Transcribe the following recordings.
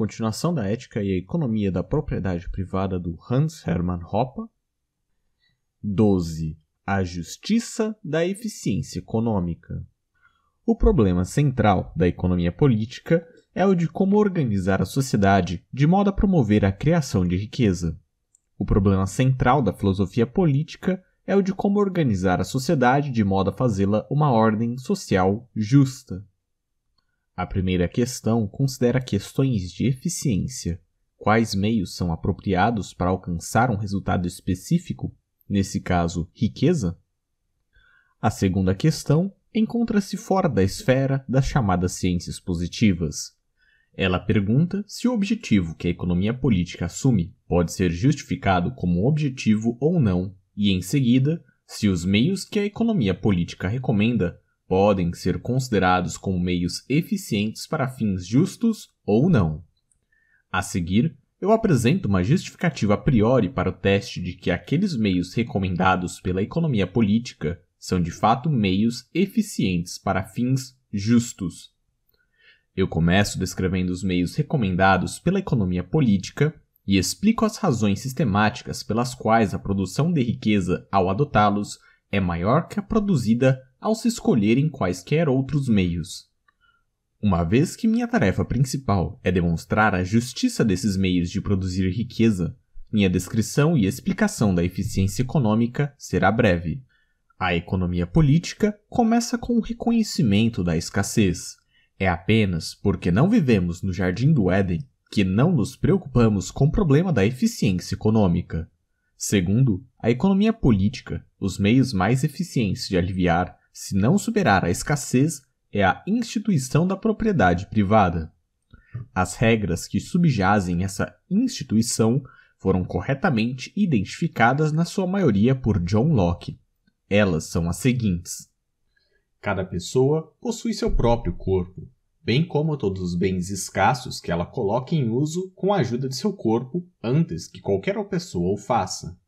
continuação da ética e a economia da propriedade privada do Hans Hermann Hoppe. 12. A justiça da eficiência econômica. O problema central da economia política é o de como organizar a sociedade de modo a promover a criação de riqueza. O problema central da filosofia política é o de como organizar a sociedade de modo a fazê-la uma ordem social justa. A primeira questão considera questões de eficiência. Quais meios são apropriados para alcançar um resultado específico, nesse caso, riqueza? A segunda questão encontra-se fora da esfera das chamadas ciências positivas. Ela pergunta se o objetivo que a economia política assume pode ser justificado como objetivo ou não, e em seguida, se os meios que a economia política recomenda podem ser considerados como meios eficientes para fins justos ou não. A seguir, eu apresento uma justificativa a priori para o teste de que aqueles meios recomendados pela economia política são de fato meios eficientes para fins justos. Eu começo descrevendo os meios recomendados pela economia política e explico as razões sistemáticas pelas quais a produção de riqueza, ao adotá-los, é maior que a produzida ao se escolherem quaisquer outros meios. Uma vez que minha tarefa principal é demonstrar a justiça desses meios de produzir riqueza, minha descrição e explicação da eficiência econômica será breve. A economia política começa com o reconhecimento da escassez. É apenas porque não vivemos no jardim do Éden que não nos preocupamos com o problema da eficiência econômica. Segundo a economia política, os meios mais eficientes de aliviar se não superar a escassez, é a instituição da propriedade privada. As regras que subjazem essa instituição foram corretamente identificadas na sua maioria por John Locke. Elas são as seguintes: Cada pessoa possui seu próprio corpo, bem como todos os bens escassos que ela coloque em uso com a ajuda de seu corpo antes que qualquer pessoa o faça.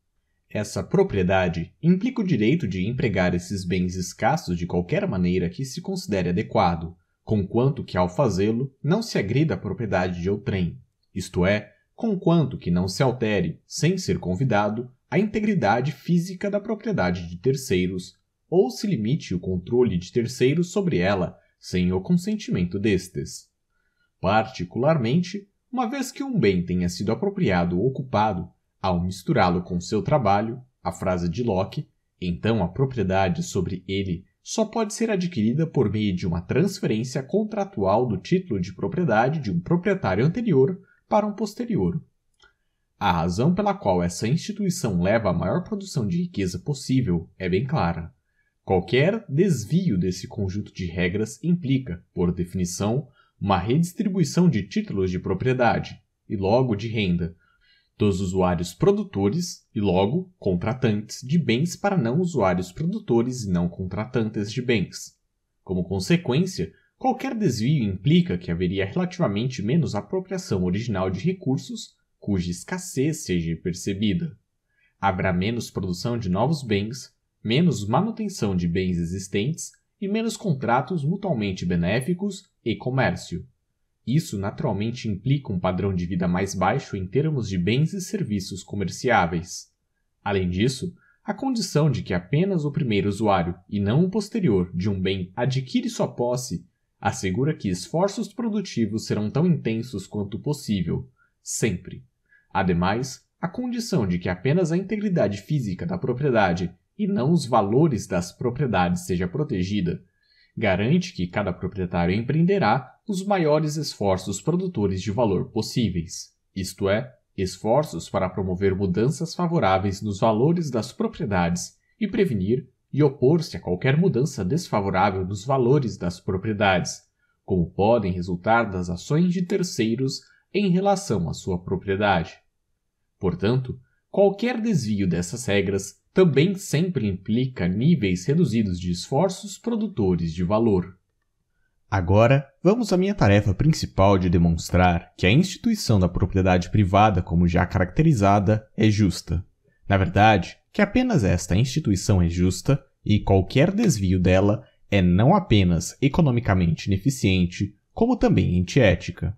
Essa propriedade implica o direito de empregar esses bens escassos de qualquer maneira que se considere adequado, conquanto que ao fazê-lo não se agrida a propriedade de outrem, isto é, conquanto que não se altere, sem ser convidado, a integridade física da propriedade de terceiros, ou se limite o controle de terceiros sobre ela sem o consentimento destes. Particularmente, uma vez que um bem tenha sido apropriado ou ocupado, ao misturá-lo com seu trabalho, a frase de Locke, então a propriedade sobre ele só pode ser adquirida por meio de uma transferência contratual do título de propriedade de um proprietário anterior para um posterior. A razão pela qual essa instituição leva a maior produção de riqueza possível é bem clara. Qualquer desvio desse conjunto de regras implica, por definição, uma redistribuição de títulos de propriedade e logo de renda, dos usuários produtores e, logo, contratantes de bens para não usuários produtores e não contratantes de bens. Como consequência, qualquer desvio implica que haveria relativamente menos apropriação original de recursos cuja escassez seja percebida. Haverá menos produção de novos bens, menos manutenção de bens existentes e menos contratos mutuamente benéficos e comércio. Isso naturalmente implica um padrão de vida mais baixo em termos de bens e serviços comerciáveis. Além disso, a condição de que apenas o primeiro usuário e não o posterior de um bem adquire sua posse assegura que esforços produtivos serão tão intensos quanto possível, sempre. Ademais, a condição de que apenas a integridade física da propriedade e não os valores das propriedades seja protegida garante que cada proprietário empreenderá os maiores esforços produtores de valor possíveis, isto é, esforços para promover mudanças favoráveis nos valores das propriedades e prevenir e opor-se a qualquer mudança desfavorável nos valores das propriedades, como podem resultar das ações de terceiros em relação à sua propriedade. Portanto, qualquer desvio dessas regras também sempre implica níveis reduzidos de esforços produtores de valor. Agora, vamos à minha tarefa principal de demonstrar que a instituição da propriedade privada, como já caracterizada, é justa. Na verdade, que apenas esta instituição é justa e qualquer desvio dela é não apenas economicamente ineficiente, como também antiética.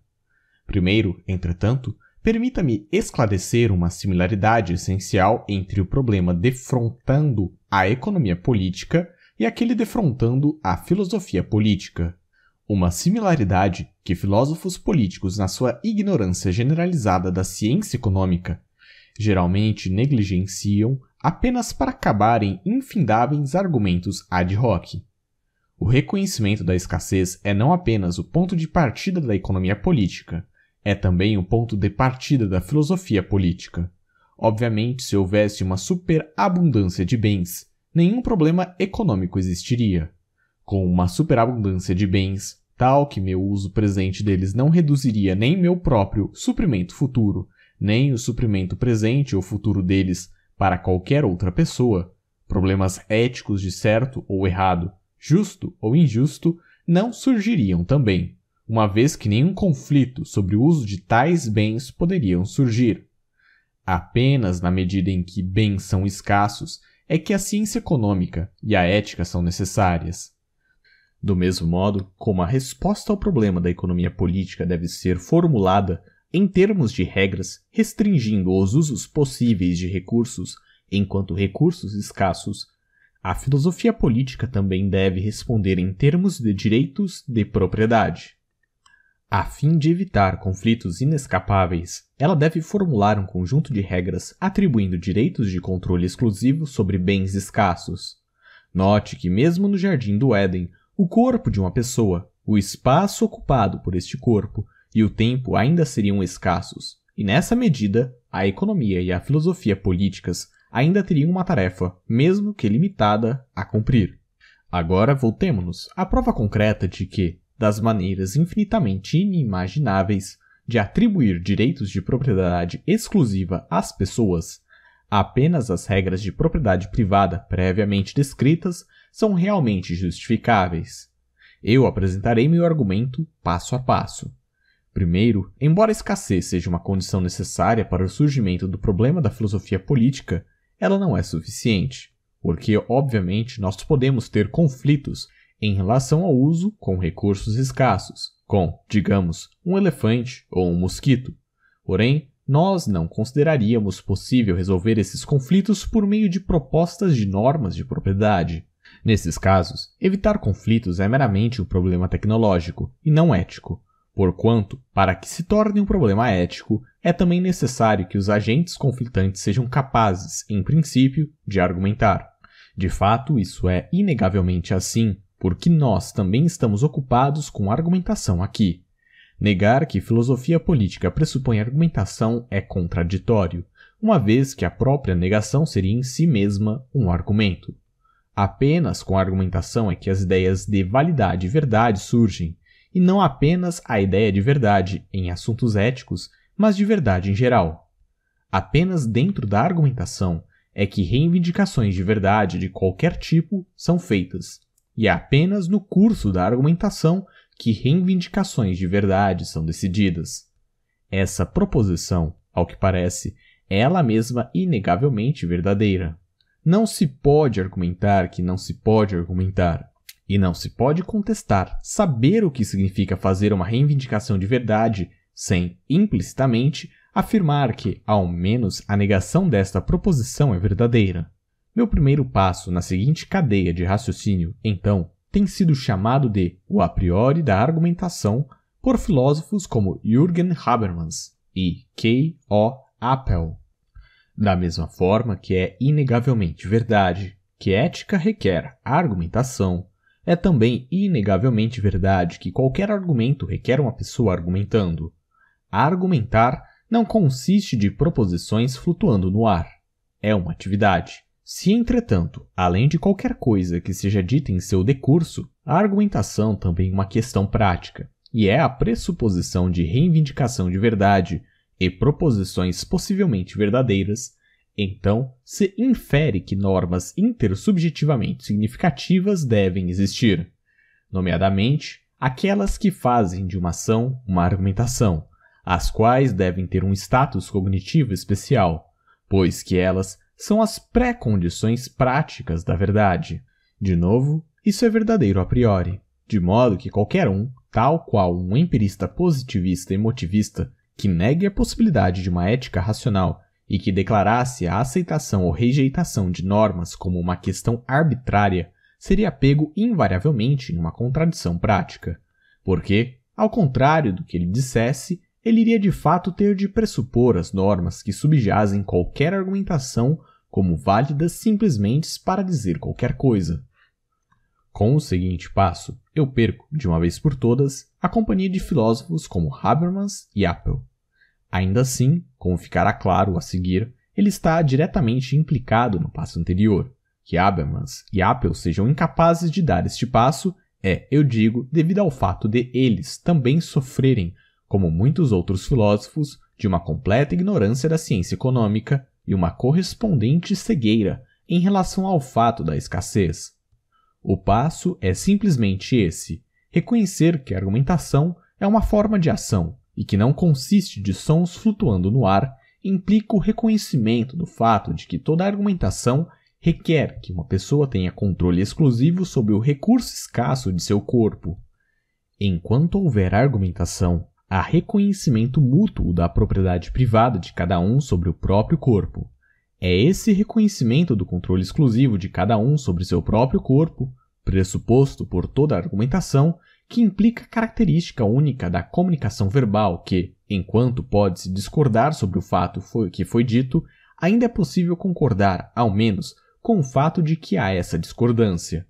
Primeiro, entretanto, permita-me esclarecer uma similaridade essencial entre o problema defrontando a economia política e aquele defrontando a filosofia política. Uma similaridade que filósofos políticos, na sua ignorância generalizada da ciência econômica, geralmente negligenciam apenas para acabar em infindáveis argumentos ad hoc. O reconhecimento da escassez é não apenas o ponto de partida da economia política, é também o ponto de partida da filosofia política. Obviamente, se houvesse uma superabundância de bens, nenhum problema econômico existiria. Com uma superabundância de bens, tal que meu uso presente deles não reduziria nem meu próprio suprimento futuro, nem o suprimento presente ou futuro deles para qualquer outra pessoa, problemas éticos de certo ou errado, justo ou injusto, não surgiriam também, uma vez que nenhum conflito sobre o uso de tais bens poderiam surgir. Apenas na medida em que bens são escassos é que a ciência econômica e a ética são necessárias. Do mesmo modo como a resposta ao problema da economia política deve ser formulada em termos de regras restringindo os usos possíveis de recursos enquanto recursos escassos, a filosofia política também deve responder em termos de direitos de propriedade. A fim de evitar conflitos inescapáveis, ela deve formular um conjunto de regras atribuindo direitos de controle exclusivo sobre bens escassos. Note que, mesmo no Jardim do Éden, o corpo de uma pessoa, o espaço ocupado por este corpo e o tempo ainda seriam escassos, e nessa medida, a economia e a filosofia políticas ainda teriam uma tarefa, mesmo que limitada, a cumprir. Agora voltemos-nos à prova concreta de que, das maneiras infinitamente inimagináveis de atribuir direitos de propriedade exclusiva às pessoas, apenas as regras de propriedade privada previamente descritas são realmente justificáveis. Eu apresentarei meu argumento passo a passo. Primeiro, embora a escassez seja uma condição necessária para o surgimento do problema da filosofia política, ela não é suficiente, porque, obviamente, nós podemos ter conflitos em relação ao uso com recursos escassos, com, digamos, um elefante ou um mosquito. Porém, nós não consideraríamos possível resolver esses conflitos por meio de propostas de normas de propriedade. Nesses casos, evitar conflitos é meramente um problema tecnológico e não ético, porquanto, para que se torne um problema ético, é também necessário que os agentes conflitantes sejam capazes, em princípio, de argumentar. De fato, isso é inegavelmente assim, porque nós também estamos ocupados com argumentação aqui. Negar que filosofia política pressupõe argumentação é contraditório, uma vez que a própria negação seria em si mesma um argumento. Apenas com a argumentação é que as ideias de validade e verdade surgem, e não apenas a ideia de verdade em assuntos éticos, mas de verdade em geral. Apenas dentro da argumentação é que reivindicações de verdade de qualquer tipo são feitas, e é apenas no curso da argumentação que reivindicações de verdade são decididas. Essa proposição, ao que parece, é ela mesma inegavelmente verdadeira. Não se pode argumentar que não se pode argumentar. E não se pode contestar saber o que significa fazer uma reivindicação de verdade sem, implicitamente, afirmar que, ao menos, a negação desta proposição é verdadeira. Meu primeiro passo na seguinte cadeia de raciocínio, então, tem sido chamado de o a priori da argumentação por filósofos como Jürgen Habermas e K. O. Appel. Da mesma forma que é inegavelmente verdade que ética requer argumentação, é também inegavelmente verdade que qualquer argumento requer uma pessoa argumentando. Argumentar não consiste de proposições flutuando no ar. É uma atividade. Se, entretanto, além de qualquer coisa que seja dita em seu decurso, a argumentação também é uma questão prática, e é a pressuposição de reivindicação de verdade e proposições possivelmente verdadeiras, então se infere que normas intersubjetivamente significativas devem existir, nomeadamente aquelas que fazem de uma ação uma argumentação, as quais devem ter um status cognitivo especial, pois que elas são as pré-condições práticas da verdade. De novo, isso é verdadeiro a priori, de modo que qualquer um, tal qual um empirista positivista e motivista que negue a possibilidade de uma ética racional e que declarasse a aceitação ou rejeitação de normas como uma questão arbitrária, seria pego invariavelmente em uma contradição prática. Porque, ao contrário do que ele dissesse, ele iria de fato ter de pressupor as normas que subjazem qualquer argumentação como válidas simplesmente para dizer qualquer coisa. Com o seguinte passo, eu perco, de uma vez por todas, a companhia de filósofos como Habermas e Apple. Ainda assim, como ficará claro a seguir, ele está diretamente implicado no passo anterior. Que Habermas e Apple sejam incapazes de dar este passo é, eu digo, devido ao fato de eles também sofrerem, como muitos outros filósofos, de uma completa ignorância da ciência econômica e uma correspondente cegueira em relação ao fato da escassez. O passo é simplesmente esse: reconhecer que a argumentação é uma forma de ação e que não consiste de sons flutuando no ar, implica o reconhecimento do fato de que toda argumentação requer que uma pessoa tenha controle exclusivo sobre o recurso escasso de seu corpo. Enquanto houver argumentação, há reconhecimento mútuo da propriedade privada de cada um sobre o próprio corpo. É esse reconhecimento do controle exclusivo de cada um sobre seu próprio corpo, pressuposto por toda a argumentação, que implica a característica única da comunicação verbal que, enquanto pode-se discordar sobre o fato que foi dito, ainda é possível concordar, ao menos, com o fato de que há essa discordância.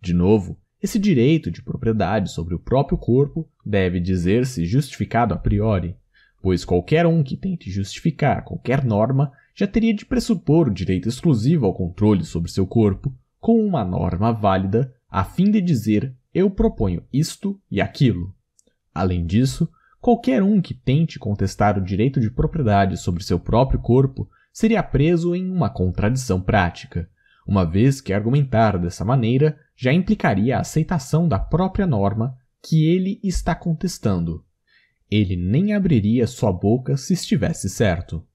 De novo, esse direito de propriedade sobre o próprio corpo deve dizer-se justificado a priori, pois qualquer um que tente justificar qualquer norma já teria de pressupor o direito exclusivo ao controle sobre seu corpo com uma norma válida a fim de dizer eu proponho isto e aquilo. Além disso, qualquer um que tente contestar o direito de propriedade sobre seu próprio corpo seria preso em uma contradição prática, uma vez que argumentar dessa maneira já implicaria a aceitação da própria norma que ele está contestando. Ele nem abriria sua boca se estivesse certo.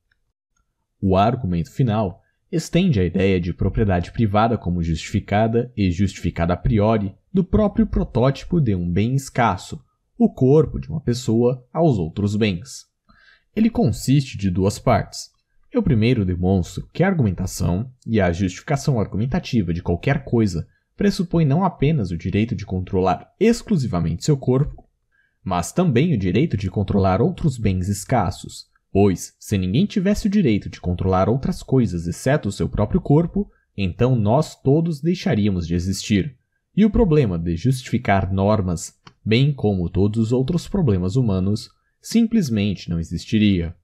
O argumento final estende a ideia de propriedade privada como justificada e justificada a priori do próprio protótipo de um bem escasso, o corpo de uma pessoa, aos outros bens. Ele consiste de duas partes. Eu primeiro demonstro que a argumentação e a justificação argumentativa de qualquer coisa pressupõe não apenas o direito de controlar exclusivamente seu corpo, mas também o direito de controlar outros bens escassos, Pois, se ninguém tivesse o direito de controlar outras coisas exceto o seu próprio corpo, então nós todos deixaríamos de existir. E o problema de justificar normas, bem como todos os outros problemas humanos, simplesmente não existiria.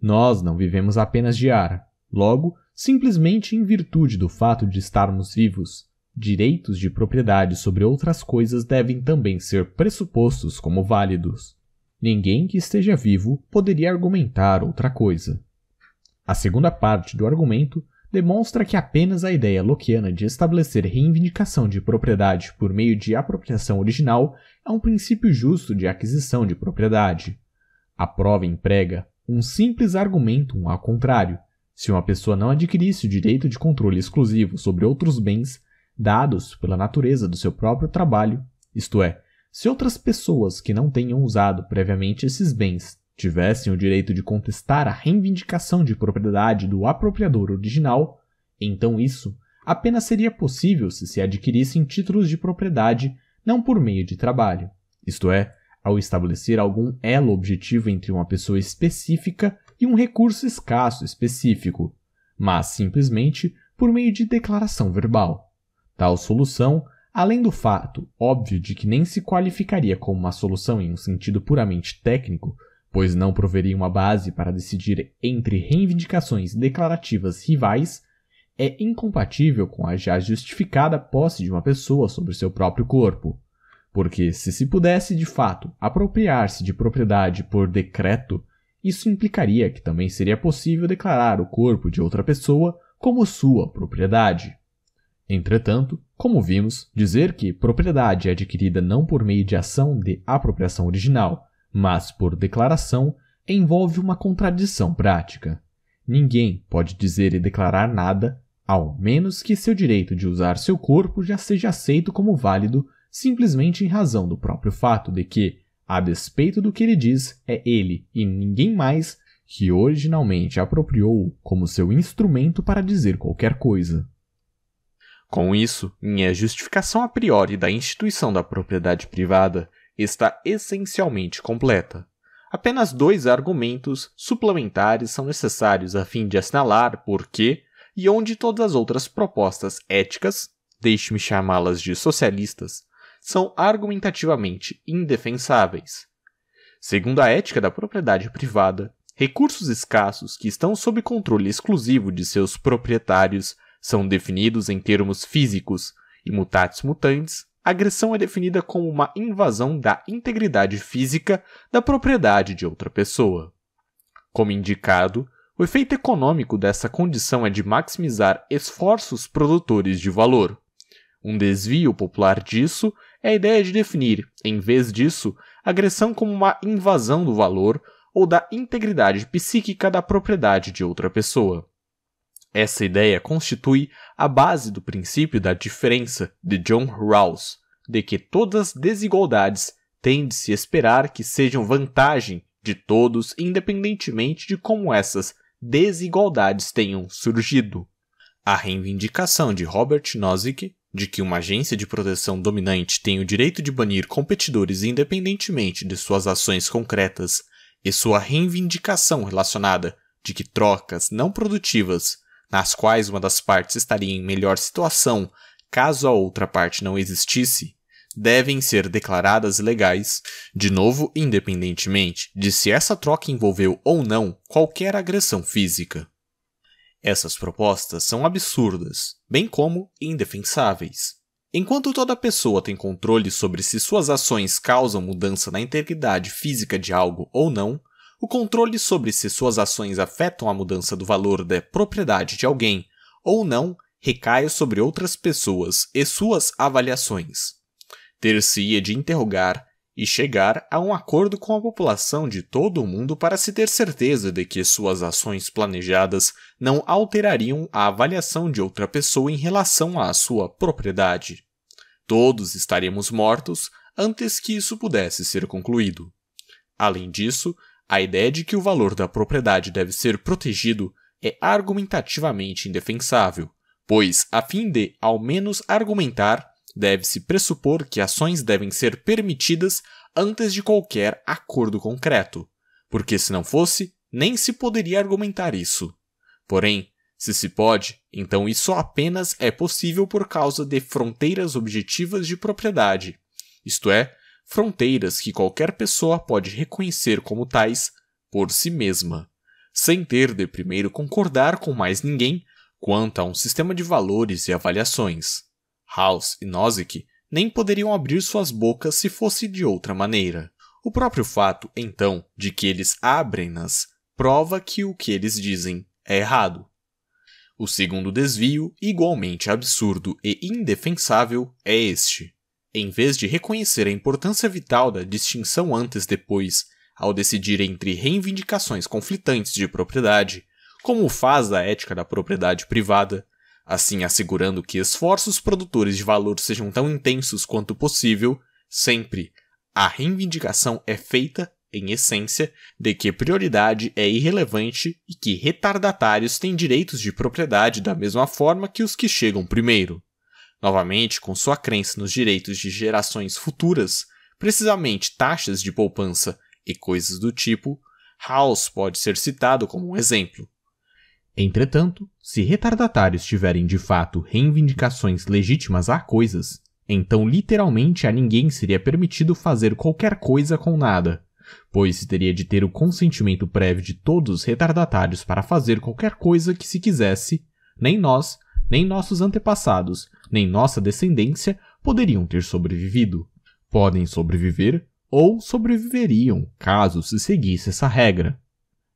Nós não vivemos apenas de ar, logo, simplesmente em virtude do fato de estarmos vivos. Direitos de propriedade sobre outras coisas devem também ser pressupostos como válidos. Ninguém que esteja vivo poderia argumentar outra coisa. A segunda parte do argumento demonstra que apenas a ideia lockeana de estabelecer reivindicação de propriedade por meio de apropriação original é um princípio justo de aquisição de propriedade. A prova emprega um simples argumento ao contrário. Se uma pessoa não adquirisse o direito de controle exclusivo sobre outros bens dados pela natureza do seu próprio trabalho, isto é, se outras pessoas que não tenham usado previamente esses bens tivessem o direito de contestar a reivindicação de propriedade do apropriador original, então isso apenas seria possível se se adquirissem títulos de propriedade não por meio de trabalho, isto é, ao estabelecer algum elo objetivo entre uma pessoa específica e um recurso escasso específico, mas simplesmente por meio de declaração verbal. Tal solução Além do fato óbvio de que nem se qualificaria como uma solução em um sentido puramente técnico, pois não proveria uma base para decidir entre reivindicações declarativas rivais, é incompatível com a já justificada posse de uma pessoa sobre seu próprio corpo. Porque, se se pudesse de fato apropriar-se de propriedade por decreto, isso implicaria que também seria possível declarar o corpo de outra pessoa como sua propriedade. Entretanto, como vimos, dizer que propriedade é adquirida não por meio de ação de apropriação original, mas por declaração, envolve uma contradição prática. Ninguém pode dizer e declarar nada, ao menos que seu direito de usar seu corpo já seja aceito como válido simplesmente em razão do próprio fato de que, a despeito do que ele diz, é ele e ninguém mais que originalmente apropriou-o como seu instrumento para dizer qualquer coisa. Com isso, minha justificação a priori da instituição da propriedade privada está essencialmente completa. Apenas dois argumentos suplementares são necessários a fim de assinalar por que e onde todas as outras propostas éticas, deixe-me chamá-las de socialistas, são argumentativamente indefensáveis. Segundo a ética da propriedade privada, recursos escassos que estão sob controle exclusivo de seus proprietários são definidos em termos físicos e mutatis mutandis, agressão é definida como uma invasão da integridade física da propriedade de outra pessoa. Como indicado, o efeito econômico dessa condição é de maximizar esforços produtores de valor. Um desvio popular disso é a ideia de definir, em vez disso, agressão como uma invasão do valor ou da integridade psíquica da propriedade de outra pessoa. Essa ideia constitui a base do princípio da diferença de John Rawls, de que todas as desigualdades têm de se esperar que sejam vantagem de todos, independentemente de como essas desigualdades tenham surgido. A reivindicação de Robert Nozick de que uma agência de proteção dominante tem o direito de banir competidores independentemente de suas ações concretas e sua reivindicação relacionada de que trocas não produtivas nas quais uma das partes estaria em melhor situação caso a outra parte não existisse, devem ser declaradas legais, de novo independentemente de se essa troca envolveu ou não qualquer agressão física. Essas propostas são absurdas, bem como indefensáveis. Enquanto toda pessoa tem controle sobre se suas ações causam mudança na integridade física de algo ou não, o controle sobre se suas ações afetam a mudança do valor da propriedade de alguém ou não recai sobre outras pessoas e suas avaliações. Ter-se-ia de interrogar e chegar a um acordo com a população de todo o mundo para se ter certeza de que suas ações planejadas não alterariam a avaliação de outra pessoa em relação à sua propriedade. Todos estaríamos mortos antes que isso pudesse ser concluído. Além disso, a ideia de que o valor da propriedade deve ser protegido é argumentativamente indefensável, pois, a fim de, ao menos, argumentar, deve-se pressupor que ações devem ser permitidas antes de qualquer acordo concreto, porque se não fosse, nem se poderia argumentar isso. Porém, se se pode, então isso apenas é possível por causa de fronteiras objetivas de propriedade, isto é, fronteiras que qualquer pessoa pode reconhecer como tais por si mesma, sem ter de primeiro concordar com mais ninguém quanto a um sistema de valores e avaliações. House e Nozick nem poderiam abrir suas bocas se fosse de outra maneira. O próprio fato, então, de que eles abrem-nas prova que o que eles dizem é errado. O segundo desvio, igualmente absurdo e indefensável, é este em vez de reconhecer a importância vital da distinção antes-depois ao decidir entre reivindicações conflitantes de propriedade, como faz a ética da propriedade privada, assim assegurando que esforços produtores de valor sejam tão intensos quanto possível, sempre a reivindicação é feita, em essência, de que prioridade é irrelevante e que retardatários têm direitos de propriedade da mesma forma que os que chegam primeiro. Novamente, com sua crença nos direitos de gerações futuras, precisamente taxas de poupança e coisas do tipo, House pode ser citado como um exemplo. Entretanto, se retardatários tiverem de fato reivindicações legítimas a coisas, então literalmente a ninguém seria permitido fazer qualquer coisa com nada, pois se teria de ter o consentimento prévio de todos os retardatários para fazer qualquer coisa que se quisesse, nem nós, nem nossos antepassados, nem nossa descendência poderiam ter sobrevivido. Podem sobreviver ou sobreviveriam caso se seguisse essa regra.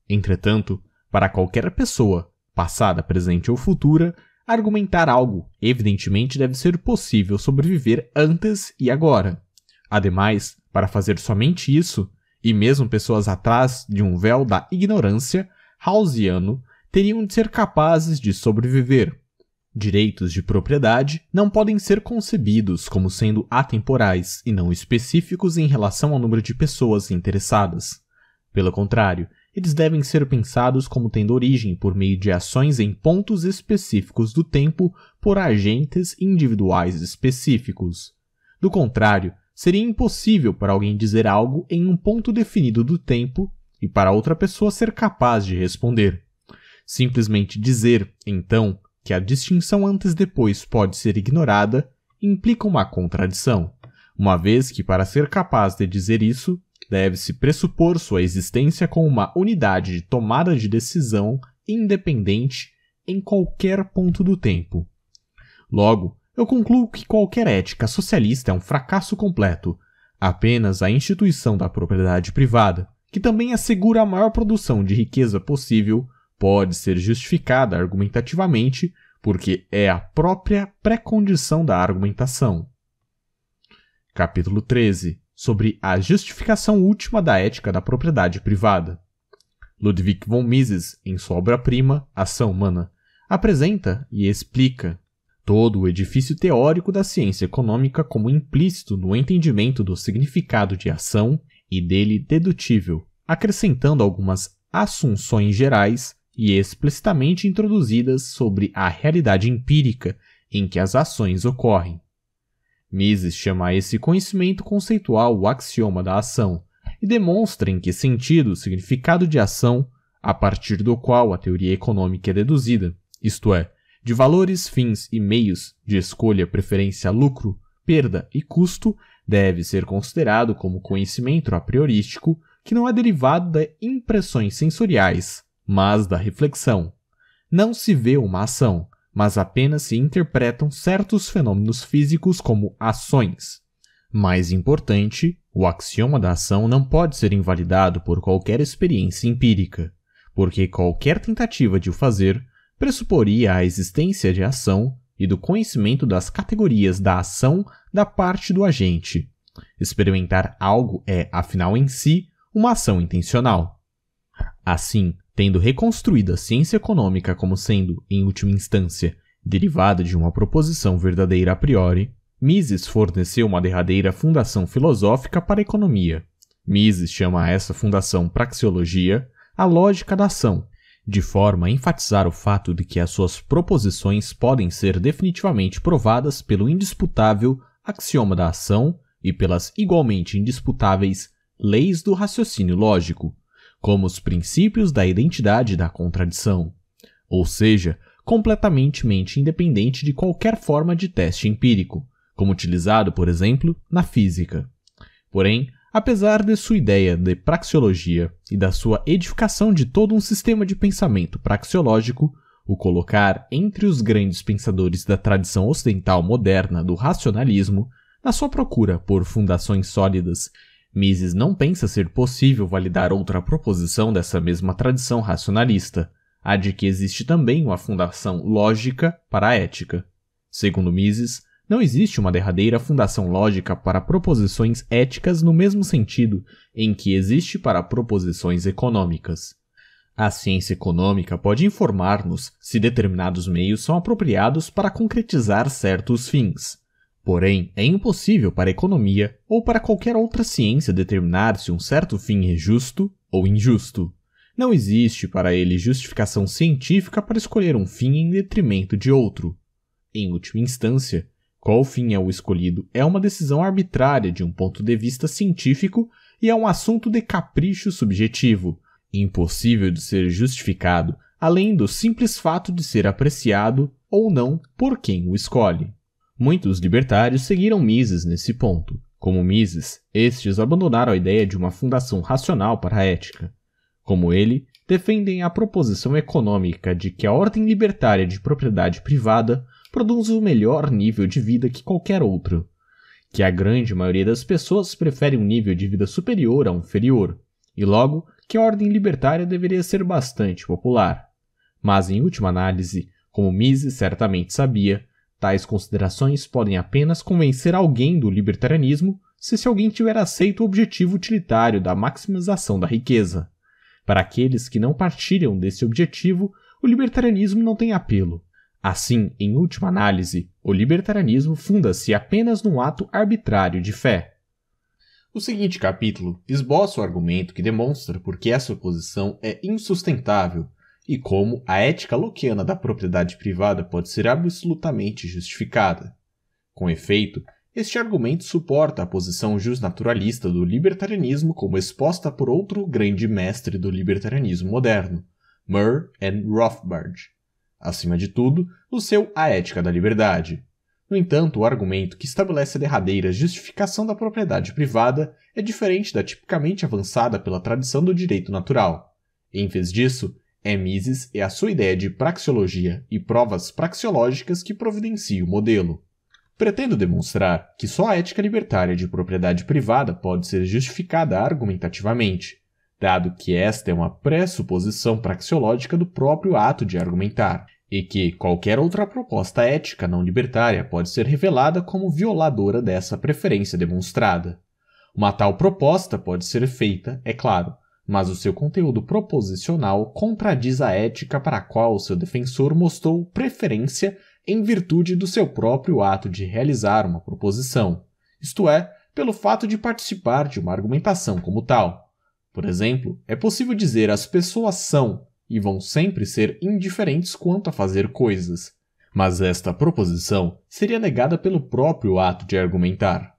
Entretanto, para qualquer pessoa, passada, presente ou futura, argumentar algo evidentemente deve ser possível sobreviver antes e agora. Ademais, para fazer somente isso, e mesmo pessoas atrás de um véu da ignorância hausiano teriam de ser capazes de sobreviver, Direitos de propriedade não podem ser concebidos como sendo atemporais e não específicos em relação ao número de pessoas interessadas. Pelo contrário, eles devem ser pensados como tendo origem por meio de ações em pontos específicos do tempo por agentes individuais específicos. Do contrário, seria impossível para alguém dizer algo em um ponto definido do tempo e para outra pessoa ser capaz de responder. Simplesmente dizer, então, que a distinção antes-depois pode ser ignorada implica uma contradição, uma vez que, para ser capaz de dizer isso, deve-se pressupor sua existência como uma unidade de tomada de decisão independente em qualquer ponto do tempo. Logo, eu concluo que qualquer ética socialista é um fracasso completo. Apenas a instituição da propriedade privada, que também assegura a maior produção de riqueza possível, pode ser justificada argumentativamente porque é a própria pré-condição da argumentação. Capítulo 13 sobre a justificação última da ética da propriedade privada. Ludwig von Mises, em sua obra-prima Ação Humana, apresenta e explica todo o edifício teórico da ciência econômica como implícito no entendimento do significado de ação e dele dedutível, acrescentando algumas assunções gerais e explicitamente introduzidas sobre a realidade empírica em que as ações ocorrem. Mises chama esse conhecimento conceitual o axioma da ação e demonstra em que sentido o significado de ação, a partir do qual a teoria econômica é deduzida, isto é, de valores, fins e meios de escolha, preferência, lucro, perda e custo, deve ser considerado como conhecimento a priorístico que não é derivado de impressões sensoriais, mas da reflexão. Não se vê uma ação, mas apenas se interpretam certos fenômenos físicos como ações. Mais importante, o axioma da ação não pode ser invalidado por qualquer experiência empírica, porque qualquer tentativa de o fazer pressuporia a existência de ação e do conhecimento das categorias da ação da parte do agente. Experimentar algo é, afinal em si, uma ação intencional. Assim, tendo reconstruído a ciência econômica como sendo, em última instância, derivada de uma proposição verdadeira a priori, Mises forneceu uma derradeira fundação filosófica para a economia. Mises chama essa fundação praxeologia a lógica da ação, de forma a enfatizar o fato de que as suas proposições podem ser definitivamente provadas pelo indisputável axioma da ação e pelas igualmente indisputáveis leis do raciocínio lógico, como os princípios da identidade da contradição, ou seja, completamente independente de qualquer forma de teste empírico, como utilizado, por exemplo, na física. Porém, apesar de sua ideia de praxeologia e da sua edificação de todo um sistema de pensamento praxeológico, o colocar entre os grandes pensadores da tradição ocidental moderna do racionalismo, na sua procura por fundações sólidas Mises não pensa ser possível validar outra proposição dessa mesma tradição racionalista, a de que existe também uma fundação lógica para a ética. Segundo Mises, não existe uma derradeira fundação lógica para proposições éticas no mesmo sentido em que existe para proposições econômicas. A ciência econômica pode informar-nos se determinados meios são apropriados para concretizar certos fins, Porém, é impossível para a economia ou para qualquer outra ciência determinar se um certo fim é justo ou injusto. Não existe para ele justificação científica para escolher um fim em detrimento de outro. Em última instância, qual fim é o escolhido é uma decisão arbitrária de um ponto de vista científico e é um assunto de capricho subjetivo, impossível de ser justificado, além do simples fato de ser apreciado ou não por quem o escolhe. Muitos libertários seguiram Mises nesse ponto. Como Mises, estes abandonaram a ideia de uma fundação racional para a ética. Como ele, defendem a proposição econômica de que a ordem libertária de propriedade privada produz o melhor nível de vida que qualquer outro, que a grande maioria das pessoas prefere um nível de vida superior a um inferior, e logo que a ordem libertária deveria ser bastante popular. Mas, em última análise, como Mises certamente sabia, Tais considerações podem apenas convencer alguém do libertarianismo se esse alguém tiver aceito o objetivo utilitário da maximização da riqueza. Para aqueles que não partilham desse objetivo, o libertarianismo não tem apelo. Assim, em última análise, o libertarianismo funda-se apenas num ato arbitrário de fé. O seguinte capítulo esboça o argumento que demonstra por que essa oposição é insustentável e como a ética lockeana da propriedade privada pode ser absolutamente justificada. Com efeito, este argumento suporta a posição justnaturalista do libertarianismo como exposta por outro grande mestre do libertarianismo moderno, Murr and Rothbard acima de tudo, no seu A Ética da Liberdade. No entanto, o argumento que estabelece a derradeira justificação da propriedade privada é diferente da tipicamente avançada pela tradição do direito natural. Em vez disso, é Mises e a sua ideia de praxeologia e provas praxeológicas que providencia o modelo. Pretendo demonstrar que só a ética libertária de propriedade privada pode ser justificada argumentativamente, dado que esta é uma pressuposição praxeológica do próprio ato de argumentar, e que qualquer outra proposta ética não libertária pode ser revelada como violadora dessa preferência demonstrada. Uma tal proposta pode ser feita, é claro, mas o seu conteúdo proposicional contradiz a ética para a qual o seu defensor mostrou preferência em virtude do seu próprio ato de realizar uma proposição, isto é, pelo fato de participar de uma argumentação como tal. Por exemplo, é possível dizer as pessoas são e vão sempre ser indiferentes quanto a fazer coisas. Mas esta proposição seria negada pelo próprio ato de argumentar.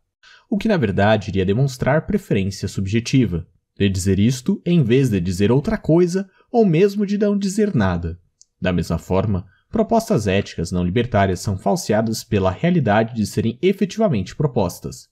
O que na verdade iria demonstrar preferência subjetiva, de dizer isto em vez de dizer outra coisa ou mesmo de não dizer nada. Da mesma forma, propostas éticas não libertárias são falseadas pela realidade de serem efetivamente propostas.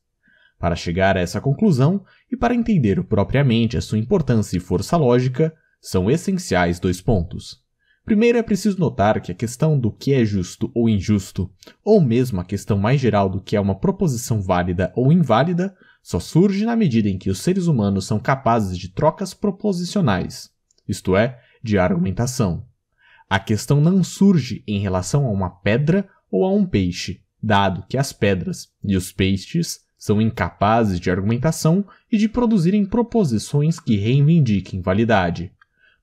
Para chegar a essa conclusão e para entender propriamente a sua importância e força lógica, são essenciais dois pontos. Primeiro é preciso notar que a questão do que é justo ou injusto, ou mesmo a questão mais geral do que é uma proposição válida ou inválida, só surge na medida em que os seres humanos são capazes de trocas proposicionais, isto é, de argumentação. A questão não surge em relação a uma pedra ou a um peixe, dado que as pedras e os peixes são incapazes de argumentação e de produzirem proposições que reivindiquem validade.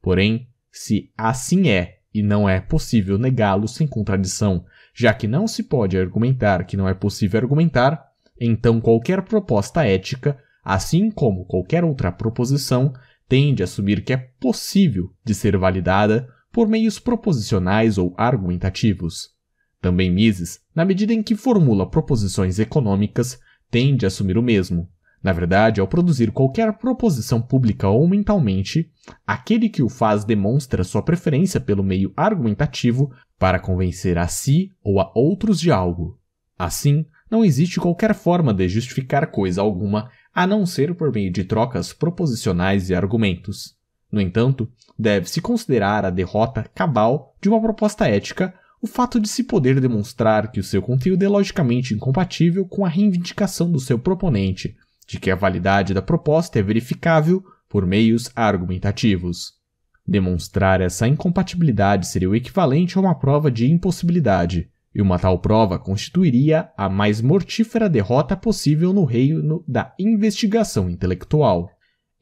Porém, se assim é e não é possível negá-lo sem contradição, já que não se pode argumentar que não é possível argumentar, então qualquer proposta ética, assim como qualquer outra proposição, tende a assumir que é possível de ser validada por meios proposicionais ou argumentativos. Também Mises, na medida em que formula proposições econômicas, tende a assumir o mesmo. Na verdade, ao produzir qualquer proposição pública ou mentalmente, aquele que o faz demonstra sua preferência pelo meio argumentativo para convencer a si ou a outros de algo. Assim, não existe qualquer forma de justificar coisa alguma a não ser por meio de trocas proposicionais e argumentos. No entanto, deve-se considerar a derrota cabal de uma proposta ética o fato de se poder demonstrar que o seu conteúdo é logicamente incompatível com a reivindicação do seu proponente, de que a validade da proposta é verificável por meios argumentativos. Demonstrar essa incompatibilidade seria o equivalente a uma prova de impossibilidade, e uma tal prova constituiria a mais mortífera derrota possível no reino da investigação intelectual.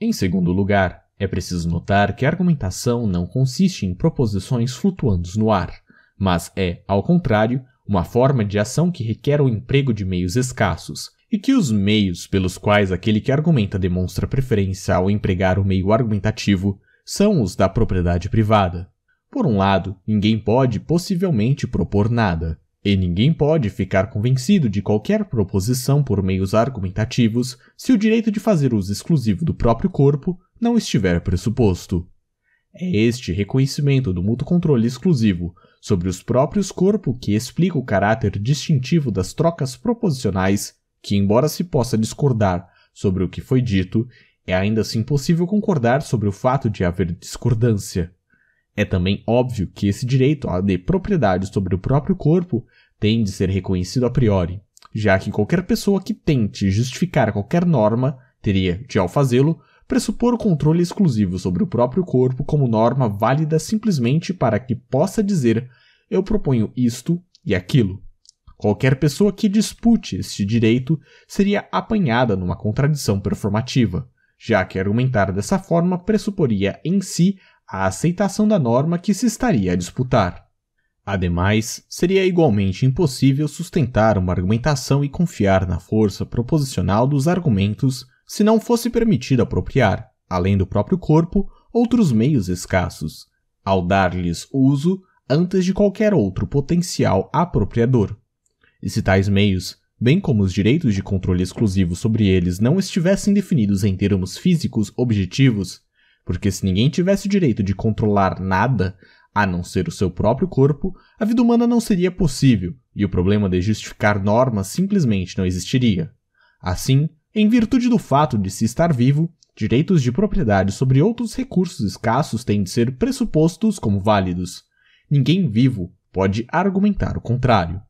Em segundo lugar, é preciso notar que a argumentação não consiste em proposições flutuando no ar mas é, ao contrário, uma forma de ação que requer o emprego de meios escassos, e que os meios pelos quais aquele que argumenta demonstra preferência ao empregar o meio argumentativo são os da propriedade privada. Por um lado, ninguém pode possivelmente propor nada, e ninguém pode ficar convencido de qualquer proposição por meios argumentativos se o direito de fazer uso exclusivo do próprio corpo não estiver pressuposto. É este reconhecimento do mútuo controle exclusivo sobre os próprios corpos que explica o caráter distintivo das trocas proposicionais, que, embora se possa discordar sobre o que foi dito, é ainda assim possível concordar sobre o fato de haver discordância. É também óbvio que esse direito de propriedade sobre o próprio corpo tem de ser reconhecido a priori, já que qualquer pessoa que tente justificar qualquer norma teria, de ao fazê-lo, pressupor o controle exclusivo sobre o próprio corpo como norma válida simplesmente para que possa dizer eu proponho isto e aquilo. Qualquer pessoa que dispute este direito seria apanhada numa contradição performativa, já que argumentar dessa forma pressuporia em si a aceitação da norma que se estaria a disputar. Ademais, seria igualmente impossível sustentar uma argumentação e confiar na força proposicional dos argumentos se não fosse permitido apropriar, além do próprio corpo, outros meios escassos, ao dar-lhes uso antes de qualquer outro potencial apropriador. E se tais meios, bem como os direitos de controle exclusivo sobre eles, não estivessem definidos em termos físicos objetivos, porque se ninguém tivesse o direito de controlar nada, a não ser o seu próprio corpo, a vida humana não seria possível e o problema de justificar normas simplesmente não existiria. Assim, em virtude do fato de se estar vivo, direitos de propriedade sobre outros recursos escassos têm de ser pressupostos como válidos. Ninguém vivo pode argumentar o contrário.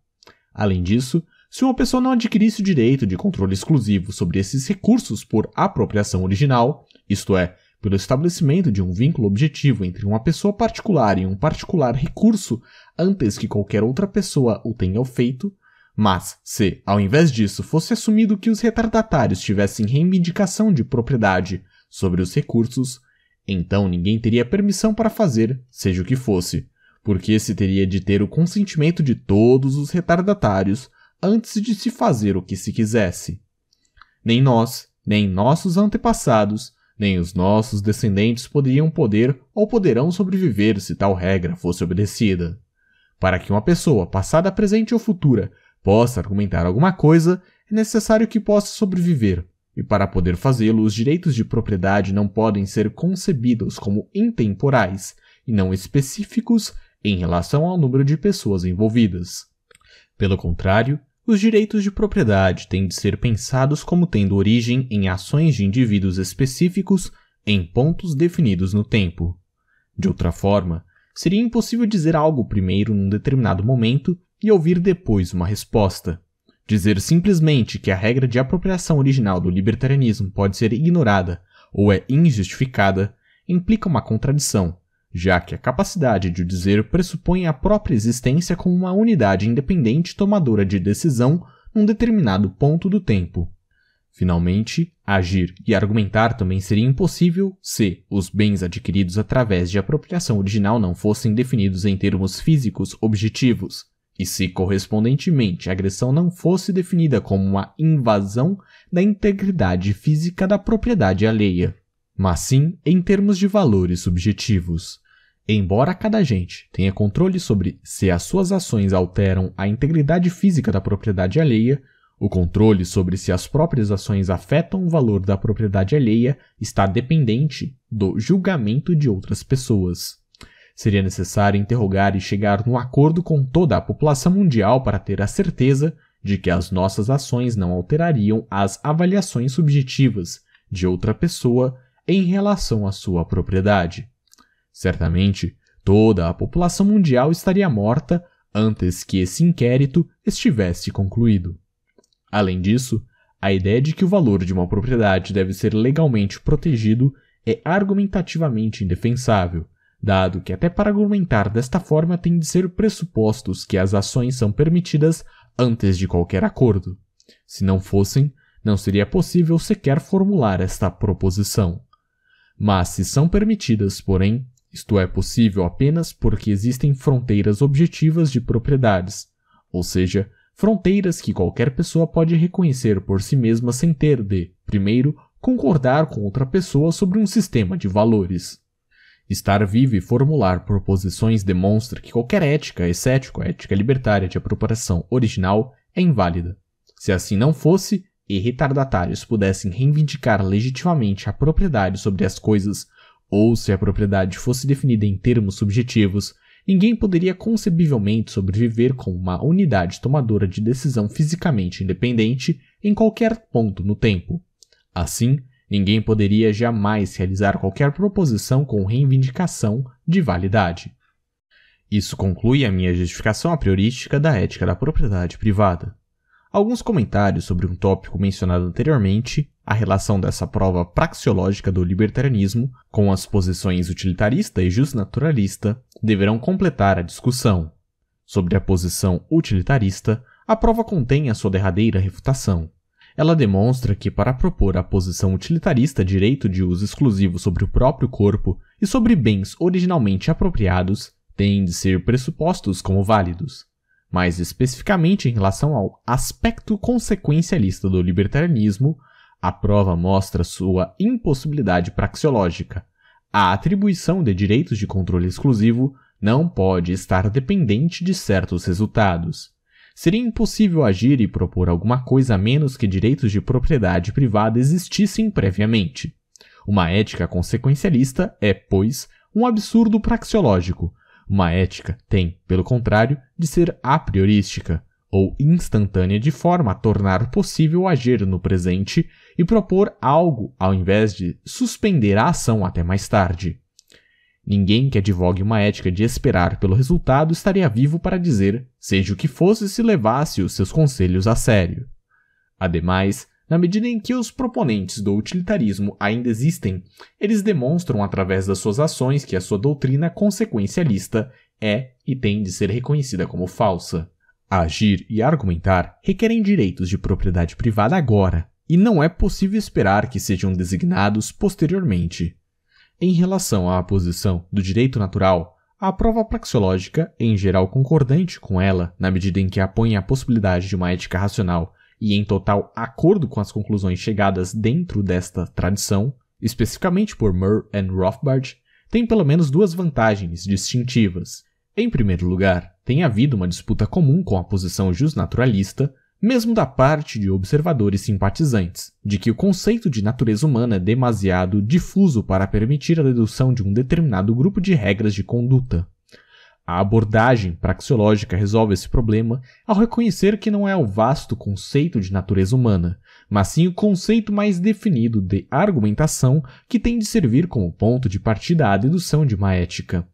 Além disso, se uma pessoa não adquirisse o direito de controle exclusivo sobre esses recursos por apropriação original, isto é, pelo estabelecimento de um vínculo objetivo entre uma pessoa particular e um particular recurso antes que qualquer outra pessoa o tenha feito, mas se, ao invés disso, fosse assumido que os retardatários tivessem reivindicação de propriedade sobre os recursos, então ninguém teria permissão para fazer, seja o que fosse, porque se teria de ter o consentimento de todos os retardatários antes de se fazer o que se quisesse. Nem nós, nem nossos antepassados, nem os nossos descendentes poderiam poder ou poderão sobreviver se tal regra fosse obedecida. Para que uma pessoa, passada, presente ou futura, possa argumentar alguma coisa, é necessário que possa sobreviver, e para poder fazê-lo, os direitos de propriedade não podem ser concebidos como intemporais e não específicos em relação ao número de pessoas envolvidas. Pelo contrário, os direitos de propriedade têm de ser pensados como tendo origem em ações de indivíduos específicos em pontos definidos no tempo. De outra forma, seria impossível dizer algo primeiro num determinado momento e ouvir depois uma resposta. Dizer simplesmente que a regra de apropriação original do libertarianismo pode ser ignorada ou é injustificada implica uma contradição, já que a capacidade de dizer pressupõe a própria existência como uma unidade independente tomadora de decisão num determinado ponto do tempo. Finalmente, agir e argumentar também seria impossível se os bens adquiridos através de apropriação original não fossem definidos em termos físicos objetivos, e se, correspondentemente, a agressão não fosse definida como uma invasão da integridade física da propriedade alheia, mas sim em termos de valores subjetivos. Embora cada agente tenha controle sobre se as suas ações alteram a integridade física da propriedade alheia, o controle sobre se as próprias ações afetam o valor da propriedade alheia está dependente do julgamento de outras pessoas. Seria necessário interrogar e chegar num acordo com toda a população mundial para ter a certeza de que as nossas ações não alterariam as avaliações subjetivas de outra pessoa em relação à sua propriedade. Certamente, toda a população mundial estaria morta antes que esse inquérito estivesse concluído. Além disso, a ideia de que o valor de uma propriedade deve ser legalmente protegido é argumentativamente indefensável, dado que até para argumentar desta forma tem de ser pressupostos que as ações são permitidas antes de qualquer acordo. Se não fossem, não seria possível sequer formular esta proposição. Mas se são permitidas, porém, isto é possível apenas porque existem fronteiras objetivas de propriedades, ou seja, fronteiras que qualquer pessoa pode reconhecer por si mesma sem ter de, primeiro, concordar com outra pessoa sobre um sistema de valores. Estar vivo e formular proposições demonstra que qualquer ética, exceto a ética libertária de apropriação original, é inválida. Se assim não fosse, e retardatários pudessem reivindicar legitimamente a propriedade sobre as coisas ou se a propriedade fosse definida em termos subjetivos, ninguém poderia concebivelmente sobreviver com uma unidade tomadora de decisão fisicamente independente em qualquer ponto no tempo. Assim, ninguém poderia jamais realizar qualquer proposição com reivindicação de validade. Isso conclui a minha justificação a priorística da ética da propriedade privada. Alguns comentários sobre um tópico mencionado anteriormente, a relação dessa prova praxeológica do libertarianismo com as posições utilitarista e justnaturalista, deverão completar a discussão. Sobre a posição utilitarista, a prova contém a sua derradeira refutação. Ela demonstra que, para propor a posição utilitarista direito de uso exclusivo sobre o próprio corpo e sobre bens originalmente apropriados, têm de ser pressupostos como válidos. Mais especificamente em relação ao aspecto consequencialista do libertarianismo, a prova mostra sua impossibilidade praxeológica. A atribuição de direitos de controle exclusivo não pode estar dependente de certos resultados. Seria impossível agir e propor alguma coisa a menos que direitos de propriedade privada existissem previamente. Uma ética consequencialista é, pois, um absurdo praxeológico. Uma ética tem, pelo contrário, de ser a priorística, ou instantânea de forma a tornar possível agir no presente e propor algo ao invés de suspender a ação até mais tarde. Ninguém que advogue uma ética de esperar pelo resultado estaria vivo para dizer, seja o que fosse, se levasse os seus conselhos a sério. Ademais, na medida em que os proponentes do utilitarismo ainda existem, eles demonstram através das suas ações que a sua doutrina consequencialista é e tem de ser reconhecida como falsa. Agir e argumentar requerem direitos de propriedade privada agora, e não é possível esperar que sejam designados posteriormente. Em relação à posição do direito natural, a prova praxeológica, em geral concordante com ela, na medida em que apõe a possibilidade de uma ética racional e em total acordo com as conclusões chegadas dentro desta tradição, especificamente por Murr e Rothbard, tem pelo menos duas vantagens distintivas. Em primeiro lugar, tem havido uma disputa comum com a posição justnaturalista, mesmo da parte de observadores simpatizantes, de que o conceito de natureza humana é demasiado difuso para permitir a dedução de um determinado grupo de regras de conduta. A abordagem praxeológica resolve esse problema ao reconhecer que não é o vasto conceito de natureza humana, mas sim o conceito mais definido de argumentação que tem de servir como ponto de partida à dedução de uma ética.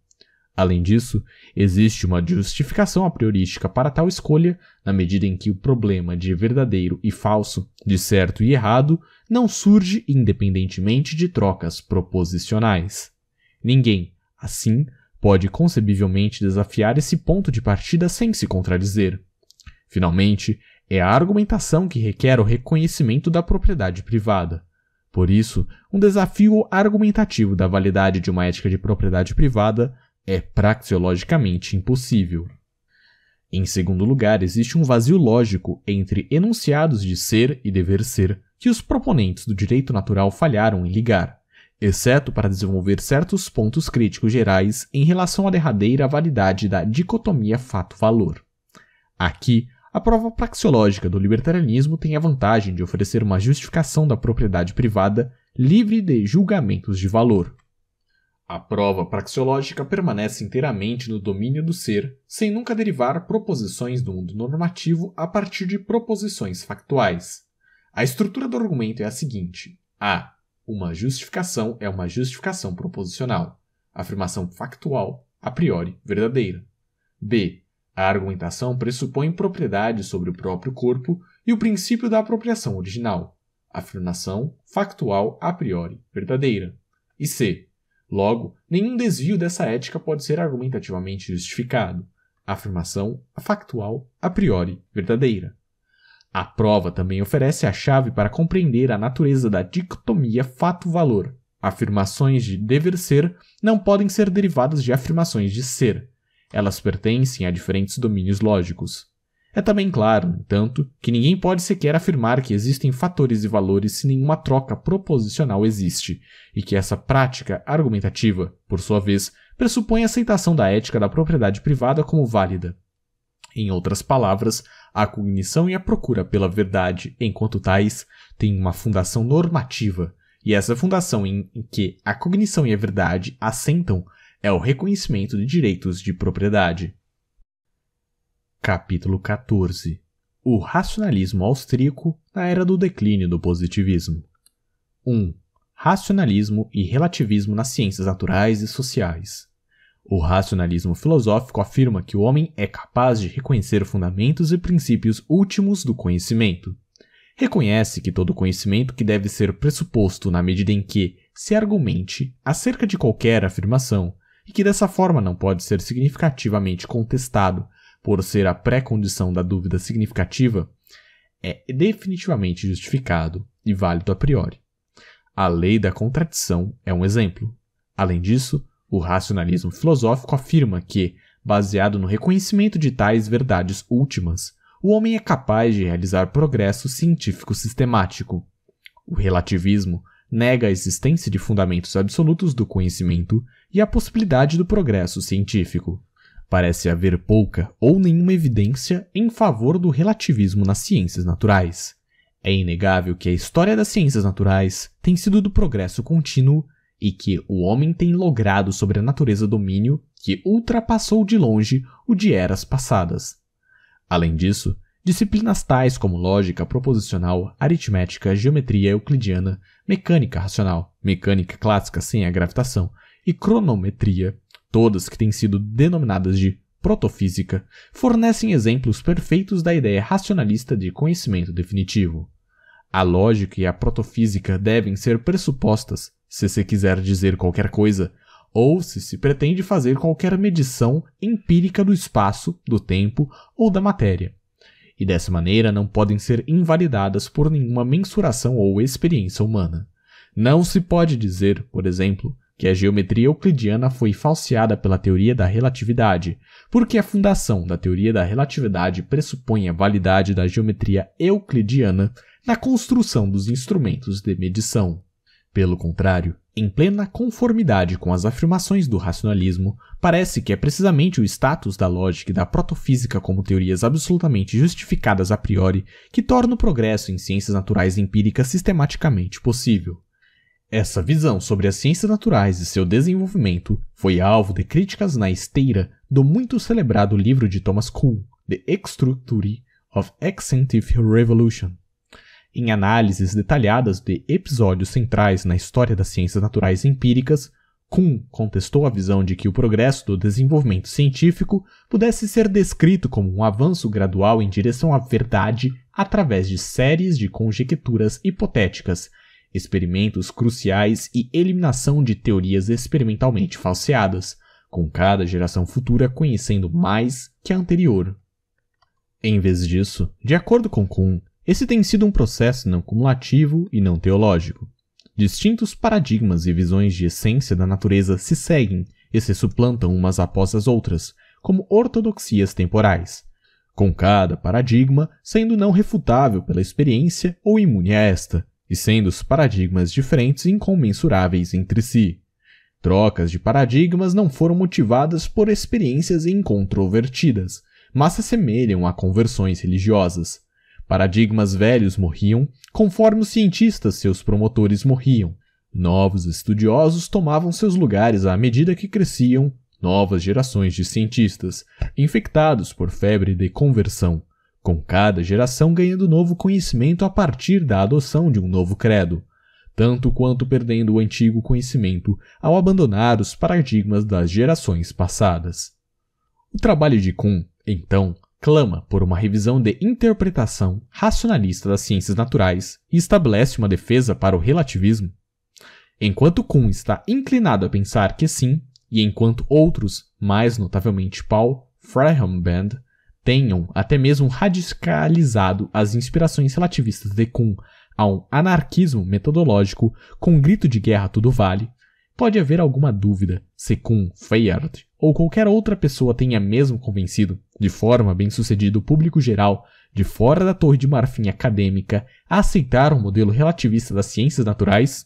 Além disso, existe uma justificação a priorística para tal escolha, na medida em que o problema de verdadeiro e falso, de certo e errado, não surge independentemente de trocas proposicionais. Ninguém, assim, pode concebivelmente desafiar esse ponto de partida sem se contradizer. Finalmente, é a argumentação que requer o reconhecimento da propriedade privada. Por isso, um desafio argumentativo da validade de uma ética de propriedade privada é praxeologicamente impossível. Em segundo lugar, existe um vazio lógico entre enunciados de ser e dever ser que os proponentes do direito natural falharam em ligar, exceto para desenvolver certos pontos críticos gerais em relação à derradeira validade da dicotomia fato-valor. Aqui, a prova praxeológica do libertarianismo tem a vantagem de oferecer uma justificação da propriedade privada livre de julgamentos de valor. A prova praxeológica permanece inteiramente no domínio do ser, sem nunca derivar proposições do mundo normativo a partir de proposições factuais. A estrutura do argumento é a seguinte: A. Uma justificação é uma justificação proposicional. Afirmação factual, a priori, verdadeira. B. A argumentação pressupõe propriedade sobre o próprio corpo e o princípio da apropriação original. Afirmação factual, a priori, verdadeira. E C Logo, nenhum desvio dessa ética pode ser argumentativamente justificado. A afirmação factual, a priori, verdadeira. A prova também oferece a chave para compreender a natureza da dicotomia fato-valor. Afirmações de dever ser não podem ser derivadas de afirmações de ser. Elas pertencem a diferentes domínios lógicos. É também claro, entanto, que ninguém pode sequer afirmar que existem fatores e valores se nenhuma troca proposicional existe, e que essa prática argumentativa, por sua vez, pressupõe a aceitação da ética da propriedade privada como válida. Em outras palavras, a cognição e a procura pela verdade, enquanto tais, têm uma fundação normativa, e essa fundação em que a cognição e a verdade assentam é o reconhecimento de direitos de propriedade. Capítulo 14 O racionalismo austríaco na era do declínio do positivismo. 1. Racionalismo e relativismo nas ciências naturais e sociais. O racionalismo filosófico afirma que o homem é capaz de reconhecer fundamentos e princípios últimos do conhecimento. Reconhece que todo conhecimento que deve ser pressuposto na medida em que se argumente acerca de qualquer afirmação e que dessa forma não pode ser significativamente contestado por ser a pré-condição da dúvida significativa, é definitivamente justificado e válido a priori. A lei da contradição é um exemplo. Além disso, O racionalismo filosófico afirma que, baseado no reconhecimento de tais verdades últimas, o homem é capaz de realizar progresso científico sistemático. O relativismo nega a existência de fundamentos absolutos do conhecimento e a possibilidade do progresso científico. Parece haver pouca ou nenhuma evidência em favor do relativismo nas ciências naturais. É inegável que a história das ciências naturais tem sido do progresso contínuo e que o homem tem logrado sobre a natureza domínio que ultrapassou de longe o de eras passadas. Além disso, disciplinas tais como lógica proposicional, aritmética, geometria euclidiana, mecânica racional, mecânica clássica sem a gravitação e cronometria, todas que têm sido denominadas de protofísica, fornecem exemplos perfeitos da ideia racionalista de conhecimento definitivo. A lógica e a protofísica devem ser pressupostas se se quiser dizer qualquer coisa, ou se se pretende fazer qualquer medição empírica do espaço, do tempo ou da matéria. E dessa maneira não podem ser invalidadas por nenhuma mensuração ou experiência humana. Não se pode dizer, por exemplo, que a geometria euclidiana foi falseada pela teoria da relatividade, porque a fundação da teoria da relatividade pressupõe a validade da geometria euclidiana na construção dos instrumentos de medição. Pelo contrário, em plena conformidade com as afirmações do racionalismo, parece que é precisamente o status da lógica e da protofísica como teorias absolutamente justificadas a priori que torna o progresso em ciências naturais empíricas sistematicamente possível. Essa visão sobre as ciências naturais e seu desenvolvimento foi alvo de críticas na esteira do muito celebrado livro de Thomas Kuhn, The Structure of Scientific Revolution, em análises detalhadas de episódios centrais na história das ciências naturais empíricas, Kuhn contestou a visão de que o progresso do desenvolvimento científico pudesse ser descrito como um avanço gradual em direção à verdade através de séries de conjecturas hipotéticas, experimentos cruciais e eliminação de teorias experimentalmente falseadas, com cada geração futura conhecendo mais que a anterior. Em vez disso, de acordo com Kuhn, esse tem sido um processo não cumulativo e não teológico. Distintos paradigmas e visões de essência da natureza se seguem e se suplantam umas após as outras, como ortodoxias temporais, com cada paradigma sendo não refutável pela experiência ou imune a esta, e sendo os paradigmas diferentes e incomensuráveis entre si. Trocas de paradigmas não foram motivadas por experiências incontrovertidas, mas se assemelham a conversões religiosas. Paradigmas velhos morriam conforme os cientistas, seus promotores, morriam. Novos estudiosos tomavam seus lugares à medida que cresciam novas gerações de cientistas, infectados por febre de conversão com cada geração ganhando novo conhecimento a partir da adoção de um novo credo, tanto quanto perdendo o antigo conhecimento ao abandonar os paradigmas das gerações passadas. O trabalho de Kuhn, então, clama por uma revisão de interpretação racionalista das ciências naturais e estabelece uma defesa para o relativismo. Enquanto Kuhn está inclinado a pensar que sim, e enquanto outros, mais notavelmente Paul Feyerabend, tenham até mesmo radicalizado as inspirações relativistas de Kuhn a um anarquismo metodológico com grito de guerra tudo vale, pode haver alguma dúvida se Kuhn, Fayard ou qualquer outra pessoa tenha mesmo convencido, de forma bem sucedida, o público geral, de fora da torre de marfim acadêmica, a aceitar um modelo relativista das ciências naturais?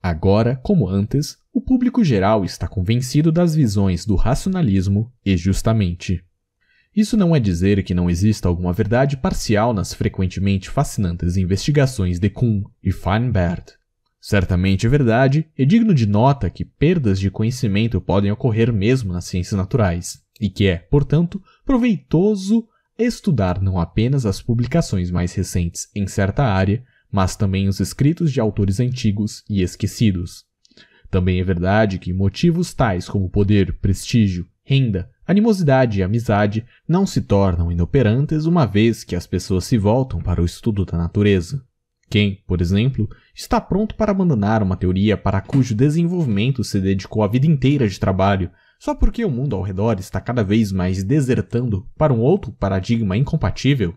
Agora, como antes, o público geral está convencido das visões do racionalismo e justamente. Isso não é dizer que não exista alguma verdade parcial nas frequentemente fascinantes investigações de Kuhn e Feinberg. Certamente é verdade e digno de nota que perdas de conhecimento podem ocorrer mesmo nas ciências naturais, e que é, portanto, proveitoso estudar não apenas as publicações mais recentes em certa área, mas também os escritos de autores antigos e esquecidos. Também é verdade que motivos tais como poder, prestígio, renda, Animosidade e amizade não se tornam inoperantes uma vez que as pessoas se voltam para o estudo da natureza. Quem, por exemplo, está pronto para abandonar uma teoria para cujo desenvolvimento se dedicou a vida inteira de trabalho, só porque o mundo ao redor está cada vez mais desertando para um outro paradigma incompatível?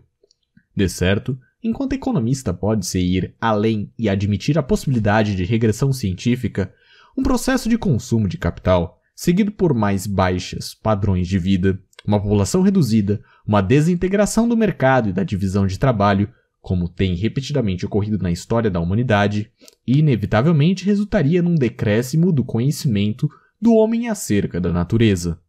De certo, enquanto economista pode-se ir além e admitir a possibilidade de regressão científica, um processo de consumo de capital seguido por mais baixas padrões de vida, uma população reduzida, uma desintegração do mercado e da divisão de trabalho, como tem repetidamente ocorrido na história da humanidade, inevitavelmente resultaria num decréscimo do conhecimento do homem acerca da natureza.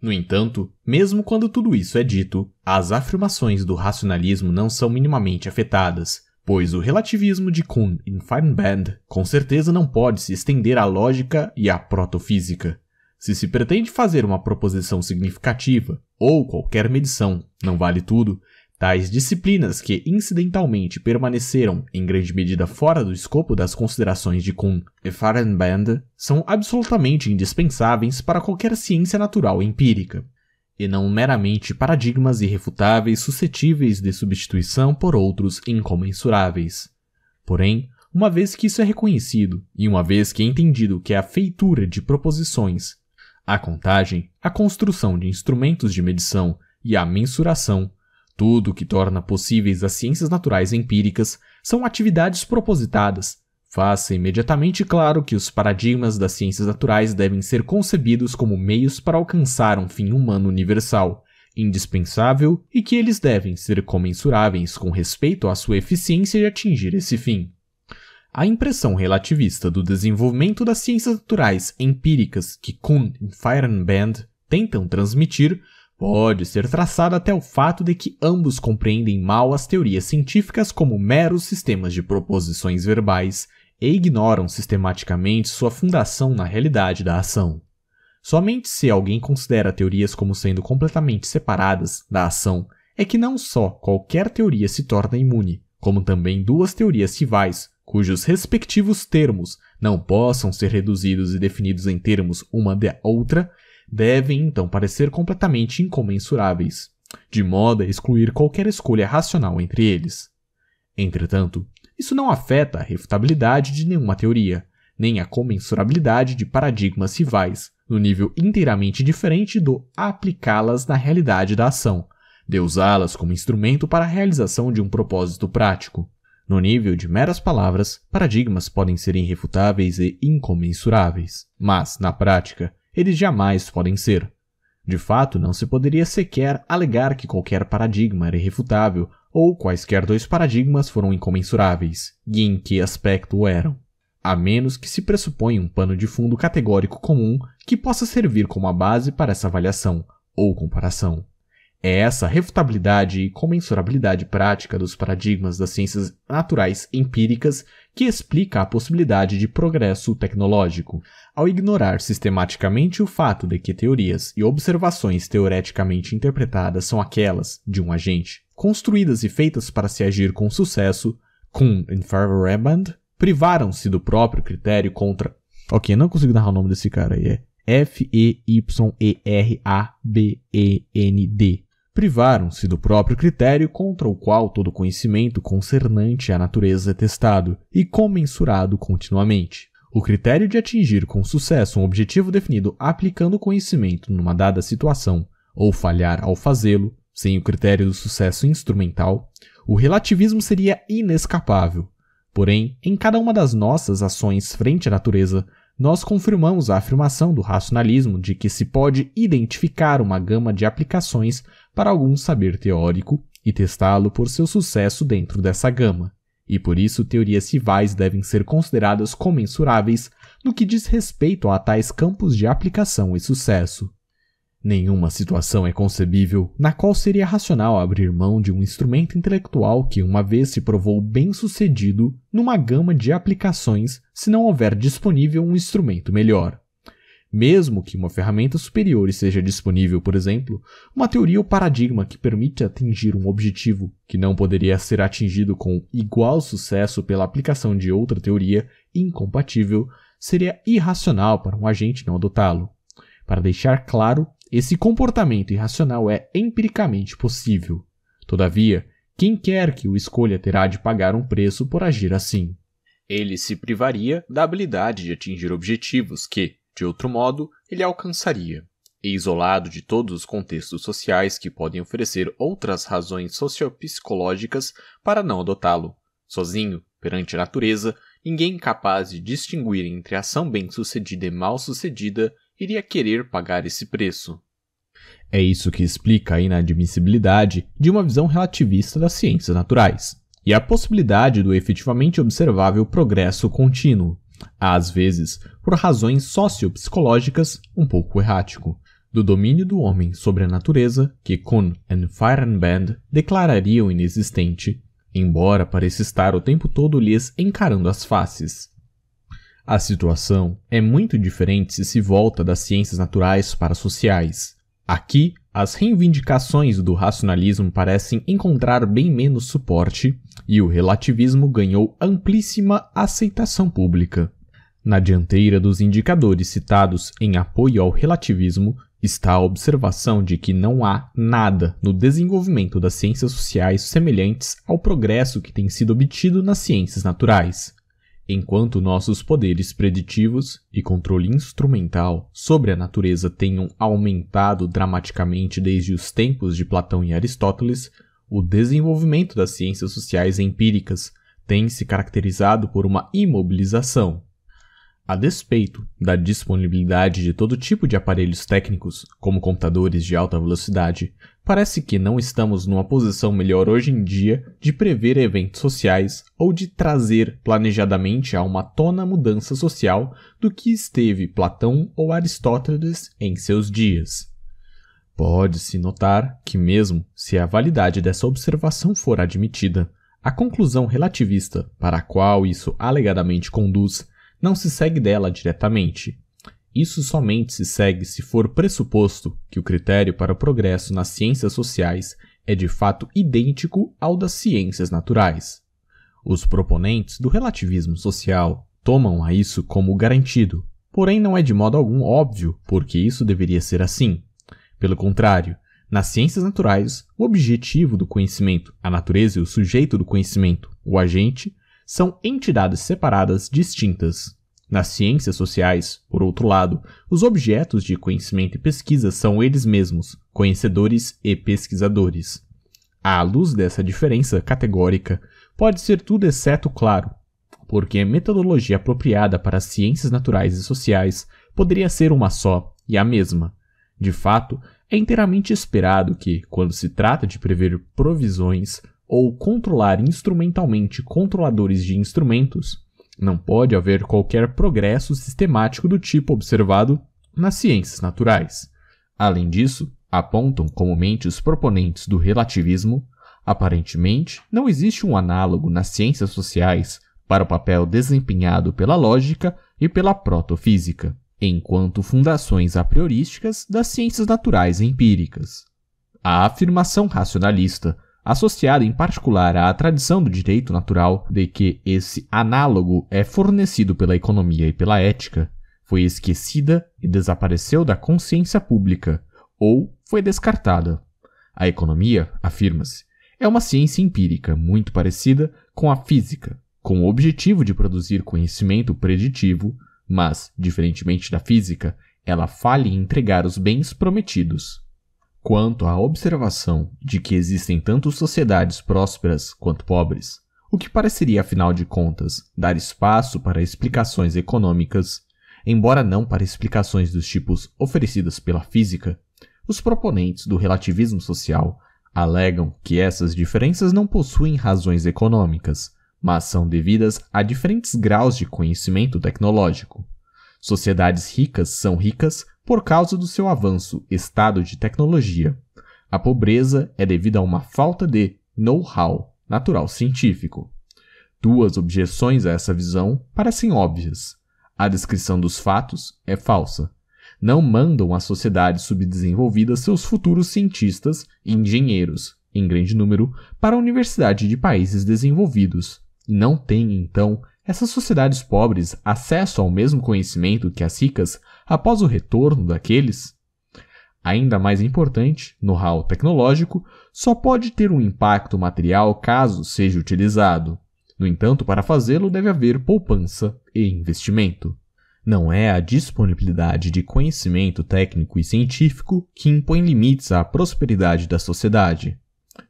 No entanto, mesmo quando tudo isso é dito, as afirmações do racionalismo não são minimamente afetadas, pois o relativismo de Kuhn e Feinband com certeza não pode se estender à lógica e à protofísica. Se se pretende fazer uma proposição significativa, ou qualquer medição, não vale tudo, tais disciplinas que incidentalmente permaneceram em grande medida fora do escopo das considerações de Kuhn e Fahrenband são absolutamente indispensáveis para qualquer ciência natural empírica, e não meramente paradigmas irrefutáveis suscetíveis de substituição por outros incomensuráveis. Porém, uma vez que isso é reconhecido, e uma vez que é entendido que a feitura de proposições, a contagem, a construção de instrumentos de medição e a mensuração, tudo o que torna possíveis as ciências naturais empíricas, são atividades propositadas, Faça imediatamente claro que os paradigmas das ciências naturais devem ser concebidos como meios para alcançar um fim humano universal, indispensável e que eles devem ser comensuráveis com respeito à sua eficiência de atingir esse fim. A impressão relativista do desenvolvimento das ciências naturais empíricas que Kuhn e Feirenband tentam transmitir pode ser traçada até o fato de que ambos compreendem mal as teorias científicas como meros sistemas de proposições verbais e ignoram sistematicamente sua fundação na realidade da ação. Somente se alguém considera teorias como sendo completamente separadas da ação é que não só qualquer teoria se torna imune, como também duas teorias rivais, cujos respectivos termos não possam ser reduzidos e definidos em termos uma da outra, devem então parecer completamente incomensuráveis, de modo a excluir qualquer escolha racional entre eles. Entretanto, isso não afeta a refutabilidade de nenhuma teoria, nem a comensurabilidade de paradigmas rivais, no nível inteiramente diferente do aplicá-las na realidade da ação, de usá-las como instrumento para a realização de um propósito prático. No nível de meras palavras, paradigmas podem ser irrefutáveis e incomensuráveis, mas, na prática, eles jamais podem ser. De fato, não se poderia sequer alegar que qualquer paradigma era irrefutável ou quaisquer dois paradigmas foram incomensuráveis, e em que aspecto eram, a menos que se pressuponha um pano de fundo categórico comum que possa servir como a base para essa avaliação ou comparação. É essa refutabilidade e comensurabilidade prática dos paradigmas das ciências naturais empíricas que explica a possibilidade de progresso tecnológico, ao ignorar sistematicamente o fato de que teorias e observações teoreticamente interpretadas são aquelas de um agente, construídas e feitas para se agir com sucesso, Kuhn e Feyerabend privaram-se do próprio critério contra. Ok, não consigo narrar o nome desse cara aí. É F-E-Y-E-R-A-B-E-N-D. Privaram-se do próprio critério contra o qual todo conhecimento concernante à natureza é testado e comensurado continuamente. O critério de atingir com sucesso um objetivo definido aplicando conhecimento numa dada situação, ou falhar ao fazê-lo, sem o critério do sucesso instrumental, o relativismo seria inescapável. Porém, em cada uma das nossas ações frente à natureza, nós confirmamos a afirmação do racionalismo de que se pode identificar uma gama de aplicações para algum saber teórico e testá-lo por seu sucesso dentro dessa gama, e por isso teorias rivais devem ser consideradas comensuráveis no que diz respeito a tais campos de aplicação e sucesso. Nenhuma situação é concebível na qual seria racional abrir mão de um instrumento intelectual que uma vez se provou bem-sucedido numa gama de aplicações se não houver disponível um instrumento melhor. Mesmo que uma ferramenta superior seja disponível, por exemplo, uma teoria ou paradigma que permite atingir um objetivo que não poderia ser atingido com igual sucesso pela aplicação de outra teoria incompatível seria irracional para um agente não adotá-lo. Para deixar claro esse comportamento irracional é empiricamente possível. Todavia, quem quer que o escolha terá de pagar um preço por agir assim. Ele se privaria da habilidade de atingir objetivos que, de outro modo, ele alcançaria. E isolado de todos os contextos sociais que podem oferecer outras razões sociopsicológicas para não adotá-lo. Sozinho, perante a natureza, ninguém capaz de distinguir entre ação bem-sucedida e mal-sucedida iria querer pagar esse preço. É isso que explica a inadmissibilidade de uma visão relativista das ciências naturais e a possibilidade do efetivamente observável progresso contínuo, às vezes por razões sociopsicológicas um pouco errático, do domínio do homem sobre a natureza que Kuhn e Feirenband declarariam inexistente, embora pareça estar o tempo todo lhes encarando as faces. A situação é muito diferente se se volta das ciências naturais para sociais. Aqui, as reivindicações do racionalismo parecem encontrar bem menos suporte e o relativismo ganhou amplíssima aceitação pública. Na dianteira dos indicadores citados em apoio ao relativismo está a observação de que não há nada no desenvolvimento das ciências sociais semelhantes ao progresso que tem sido obtido nas ciências naturais. Enquanto nossos poderes preditivos e controle instrumental sobre a natureza tenham aumentado dramaticamente desde os tempos de Platão e Aristóteles, o desenvolvimento das ciências sociais empíricas tem se caracterizado por uma imobilização. A despeito da disponibilidade de todo tipo de aparelhos técnicos, como computadores de alta velocidade, parece que não estamos numa posição melhor hoje em dia de prever eventos sociais ou de trazer planejadamente a uma tona mudança social do que esteve Platão ou Aristóteles em seus dias. Pode-se notar que, mesmo se a validade dessa observação for admitida, a conclusão relativista para a qual isso alegadamente conduz não se segue dela diretamente. Isso somente se segue se for pressuposto que o critério para o progresso nas ciências sociais é de fato idêntico ao das ciências naturais. Os proponentes do relativismo social tomam a isso como garantido, porém não é de modo algum óbvio porque isso deveria ser assim. Pelo contrário, nas ciências naturais, o objetivo do conhecimento, a natureza e o sujeito do conhecimento, o agente, são entidades separadas distintas. Nas ciências sociais, por outro lado, os objetos de conhecimento e pesquisa são eles mesmos, conhecedores e pesquisadores. À luz dessa diferença categórica, pode ser tudo exceto claro, porque a metodologia apropriada para as ciências naturais e sociais poderia ser uma só e a mesma. De fato, é inteiramente esperado que, quando se trata de prever provisões, ou controlar instrumentalmente controladores de instrumentos, não pode haver qualquer progresso sistemático do tipo observado nas ciências naturais. Além disso, apontam comumente os proponentes do relativismo, aparentemente não existe um análogo nas ciências sociais para o papel desempenhado pela lógica e pela protofísica, enquanto fundações a priorísticas das ciências naturais empíricas. A afirmação racionalista associada em particular à tradição do direito natural de que esse análogo é fornecido pela economia e pela ética, foi esquecida e desapareceu da consciência pública, ou foi descartada. A economia, afirma-se, é uma ciência empírica muito parecida com a física, com o objetivo de produzir conhecimento preditivo, mas, diferentemente da física, ela falha em entregar os bens prometidos. Quanto à observação de que existem tanto sociedades prósperas quanto pobres, o que pareceria, afinal de contas, dar espaço para explicações econômicas, embora não para explicações dos tipos oferecidas pela física, os proponentes do relativismo social alegam que essas diferenças não possuem razões econômicas, mas são devidas a diferentes graus de conhecimento tecnológico. Sociedades ricas são ricas por causa do seu avanço estado de tecnologia. A pobreza é devida a uma falta de know-how natural científico. Duas objeções a essa visão parecem óbvias. A descrição dos fatos é falsa. Não mandam às sociedades subdesenvolvidas seus futuros cientistas e engenheiros, em grande número, para a universidade de países desenvolvidos. Não têm, então, essas sociedades pobres acesso ao mesmo conhecimento que as ricas após o retorno daqueles? Ainda mais importante, know-how tecnológico só pode ter um impacto material caso seja utilizado. No entanto, para fazê-lo deve haver poupança e investimento. Não é a disponibilidade de conhecimento técnico e científico que impõe limites à prosperidade da sociedade.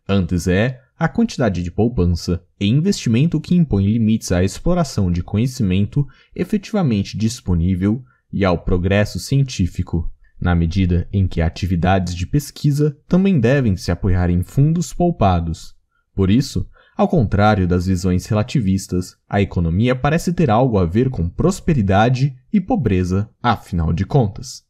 Antes é a quantidade de poupança e investimento que impõe limites à exploração de conhecimento efetivamente disponível e ao progresso científico, na medida em que atividades de pesquisa também devem se apoiar em fundos poupados. Por isso, ao contrário das visões relativistas, a economia parece ter algo a ver com prosperidade e pobreza, afinal de contas.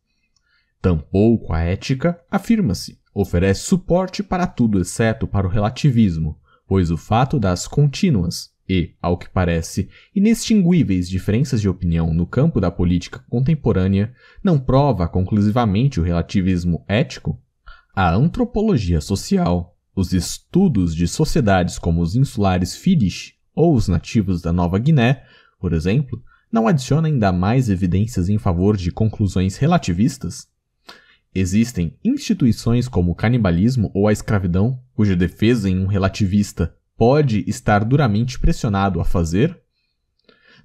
Tampouco a ética, afirma-se, oferece suporte para tudo exceto para o relativismo, pois o fato das contínuas e, ao que parece, inextinguíveis diferenças de opinião no campo da política contemporânea não prova conclusivamente o relativismo ético? A antropologia social, os estudos de sociedades como os insulares Fiddish ou os nativos da Nova Guiné, por exemplo, não adiciona ainda mais evidências em favor de conclusões relativistas? Existem instituições como o canibalismo ou a escravidão, cuja defesa em um relativista pode estar duramente pressionado a fazer?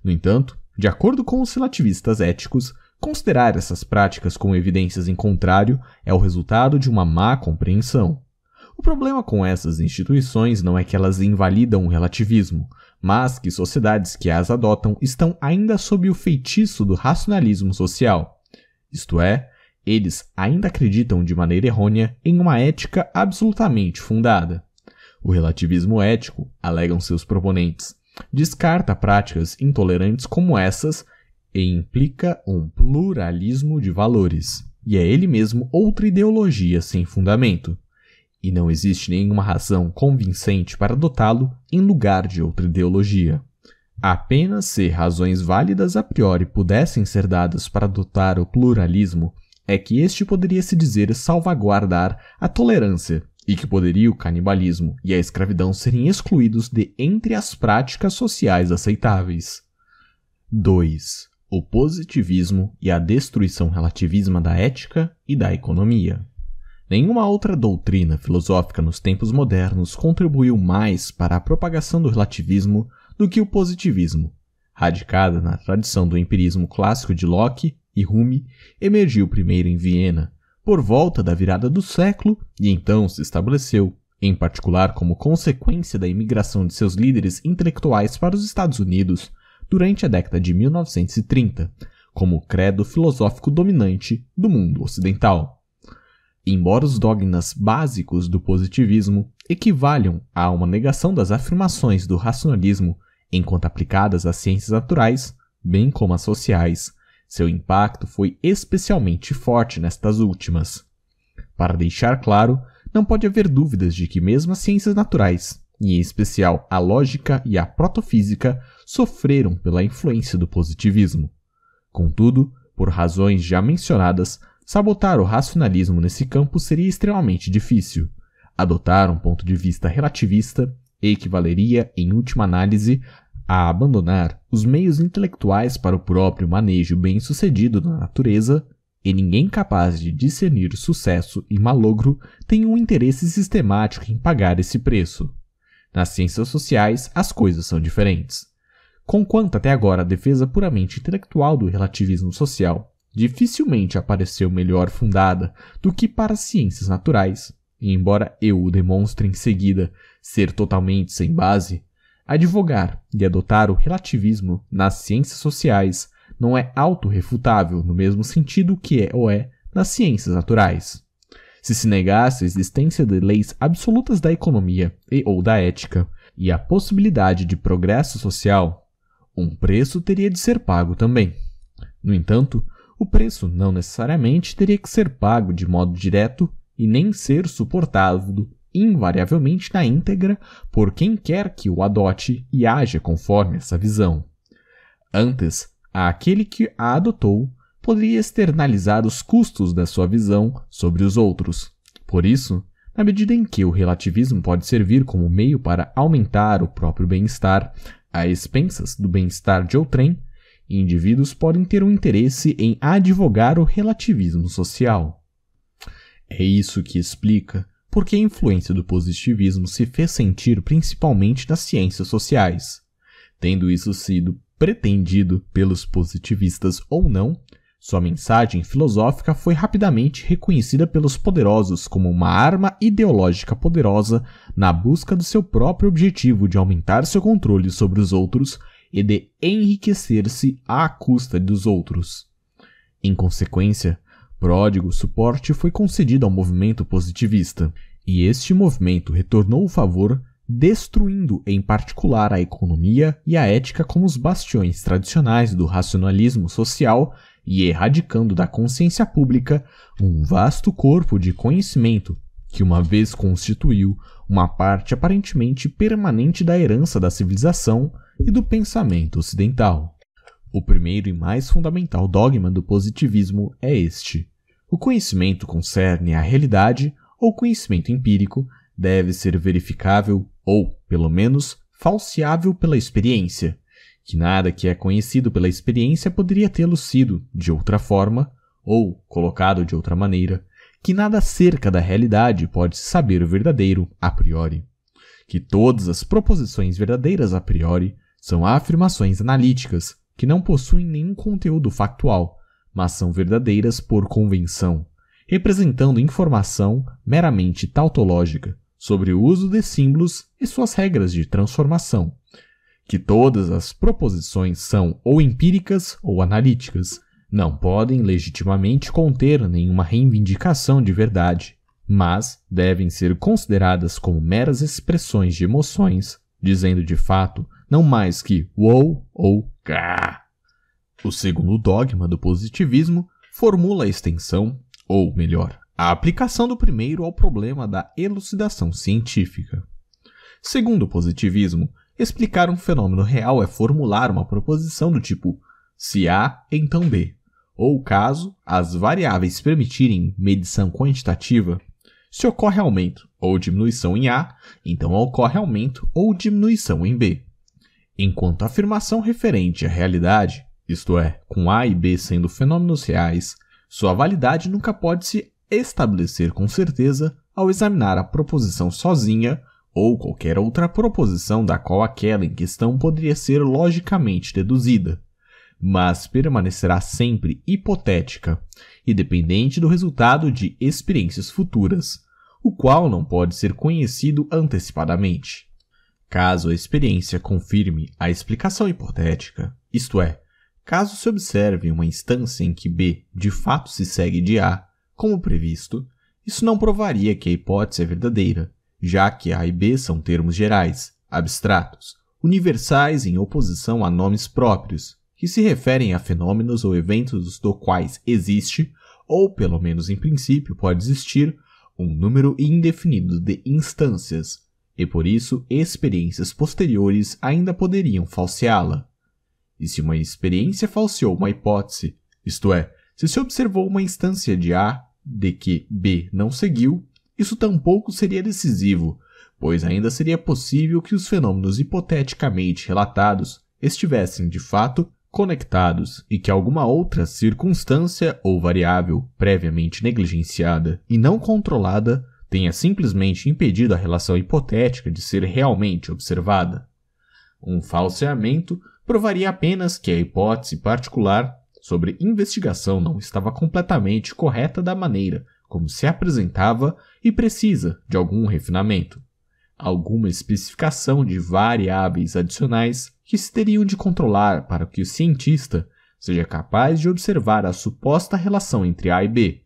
No entanto, de acordo com os relativistas éticos, considerar essas práticas como evidências em contrário é o resultado de uma má compreensão. O problema com essas instituições não é que elas invalidam o relativismo, mas que sociedades que as adotam estão ainda sob o feitiço do racionalismo social. Isto é, eles ainda acreditam de maneira errônea em uma ética absolutamente fundada. O relativismo ético, alegam seus proponentes, descarta práticas intolerantes como essas e implica um pluralismo de valores. E é ele mesmo outra ideologia sem fundamento. E não existe nenhuma razão convincente para adotá-lo em lugar de outra ideologia. Apenas se razões válidas a priori pudessem ser dadas para adotar o pluralismo, é que este poderia se dizer salvaguardar a tolerância e que poderia o canibalismo e a escravidão serem excluídos de entre as práticas sociais aceitáveis. 2. O positivismo e a destruição relativismo da ética e da economia. Nenhuma outra doutrina filosófica nos tempos modernos contribuiu mais para a propagação do relativismo do que o positivismo, radicada na tradição do empirismo clássico de Locke e Hume, emergiu primeiro em Viena, por volta da virada do século e então se estabeleceu, em particular como consequência da imigração de seus líderes intelectuais para os Estados Unidos durante a década de 1930, como credo filosófico dominante do mundo ocidental. Embora os dogmas básicos do positivismo equivalham a uma negação das afirmações do racionalismo enquanto aplicadas às ciências naturais, bem como às sociais, seu impacto foi especialmente forte nestas últimas. Para deixar claro, não pode haver dúvidas de que mesmo as ciências naturais, e em especial a lógica e a protofísica, sofreram pela influência do positivismo. Contudo, por razões já mencionadas, sabotar o racionalismo nesse campo seria extremamente difícil. Adotar um ponto de vista relativista equivaleria, em última análise, a abandonar os meios intelectuais para o próprio manejo bem-sucedido da natureza, e ninguém capaz de discernir sucesso e malogro tem um interesse sistemático em pagar esse preço. Nas ciências sociais, as coisas são diferentes. Conquanto até agora a defesa puramente intelectual do relativismo social dificilmente apareceu melhor fundada do que para as ciências naturais, e embora eu o demonstre em seguida ser totalmente sem base, Advogar e adotar o relativismo nas ciências sociais não é autorrefutável no mesmo sentido que é ou é nas ciências naturais. Se se negasse a existência de leis absolutas da economia e ou da ética e a possibilidade de progresso social, um preço teria de ser pago também. No entanto, o preço não necessariamente teria que ser pago de modo direto e nem ser suportado invariavelmente na íntegra por quem quer que o adote e haja conforme essa visão. Antes, aquele que a adotou poderia externalizar os custos da sua visão sobre os outros. Por isso, na medida em que o relativismo pode servir como meio para aumentar o próprio bem-estar a expensas do bem-estar de outrem, indivíduos podem ter um interesse em advogar o relativismo social. É isso que explica porque a influência do positivismo se fez sentir principalmente nas ciências sociais. Tendo isso sido pretendido pelos positivistas ou não, sua mensagem filosófica foi rapidamente reconhecida pelos poderosos como uma arma ideológica poderosa na busca do seu próprio objetivo de aumentar seu controle sobre os outros e de enriquecer-se à custa dos outros. Em consequência, pródigo suporte foi concedido ao movimento positivista, e este movimento retornou o favor destruindo em particular a economia e a ética como os bastiões tradicionais do racionalismo social e erradicando da consciência pública um vasto corpo de conhecimento que uma vez constituiu uma parte aparentemente permanente da herança da civilização e do pensamento ocidental. O primeiro e mais fundamental dogma do positivismo é este: o conhecimento concerne a realidade ou conhecimento empírico deve ser verificável ou, pelo menos, falseável pela experiência, que nada que é conhecido pela experiência poderia tê-lo sido de outra forma, ou, colocado de outra maneira, que nada acerca da realidade pode se saber o verdadeiro a priori, que todas as proposições verdadeiras a priori são afirmações analíticas que não possuem nenhum conteúdo factual, mas são verdadeiras por convenção, representando informação meramente tautológica sobre o uso de símbolos e suas regras de transformação, que todas as proposições são ou empíricas ou analíticas, não podem legitimamente conter nenhuma reivindicação de verdade, mas devem ser consideradas como meras expressões de emoções, dizendo de fato não mais que wow ou cá. O segundo dogma do positivismo formula a extensão, ou melhor, a aplicação do primeiro ao problema da elucidação científica. Segundo o positivismo, explicar um fenômeno real é formular uma proposição do tipo se A, então B, ou caso as variáveis permitirem medição quantitativa, se ocorre aumento ou diminuição em A, então ocorre aumento ou diminuição em B. Enquanto a afirmação referente à realidade, isto é, com A e B sendo fenômenos reais, sua validade nunca pode se estabelecer com certeza ao examinar a proposição sozinha ou qualquer outra proposição da qual aquela em questão poderia ser logicamente deduzida mas permanecerá sempre hipotética e dependente do resultado de experiências futuras, o qual não pode ser conhecido antecipadamente. Caso a experiência confirme a explicação hipotética, isto é, caso se observe uma instância em que B de fato se segue de A, como previsto, isso não provaria que a hipótese é verdadeira, já que A e B são termos gerais, abstratos, universais em oposição a nomes próprios, que se referem a fenômenos ou eventos do quais existe, ou pelo menos em princípio pode existir, um número indefinido de instâncias, e por isso experiências posteriores ainda poderiam falseá-la. E se uma experiência falseou uma hipótese, isto é, se se observou uma instância de A de que B não seguiu, isso tampouco seria decisivo, pois ainda seria possível que os fenômenos hipoteticamente relatados estivessem de fato conectados e que alguma outra circunstância ou variável previamente negligenciada e não controlada tenha simplesmente impedido a relação hipotética de ser realmente observada. Um falseamento provaria apenas que a hipótese particular sobre investigação não estava completamente correta da maneira como se apresentava e precisa de algum refinamento alguma especificação de variáveis adicionais que se teriam de controlar para que o cientista seja capaz de observar a suposta relação entre A e B.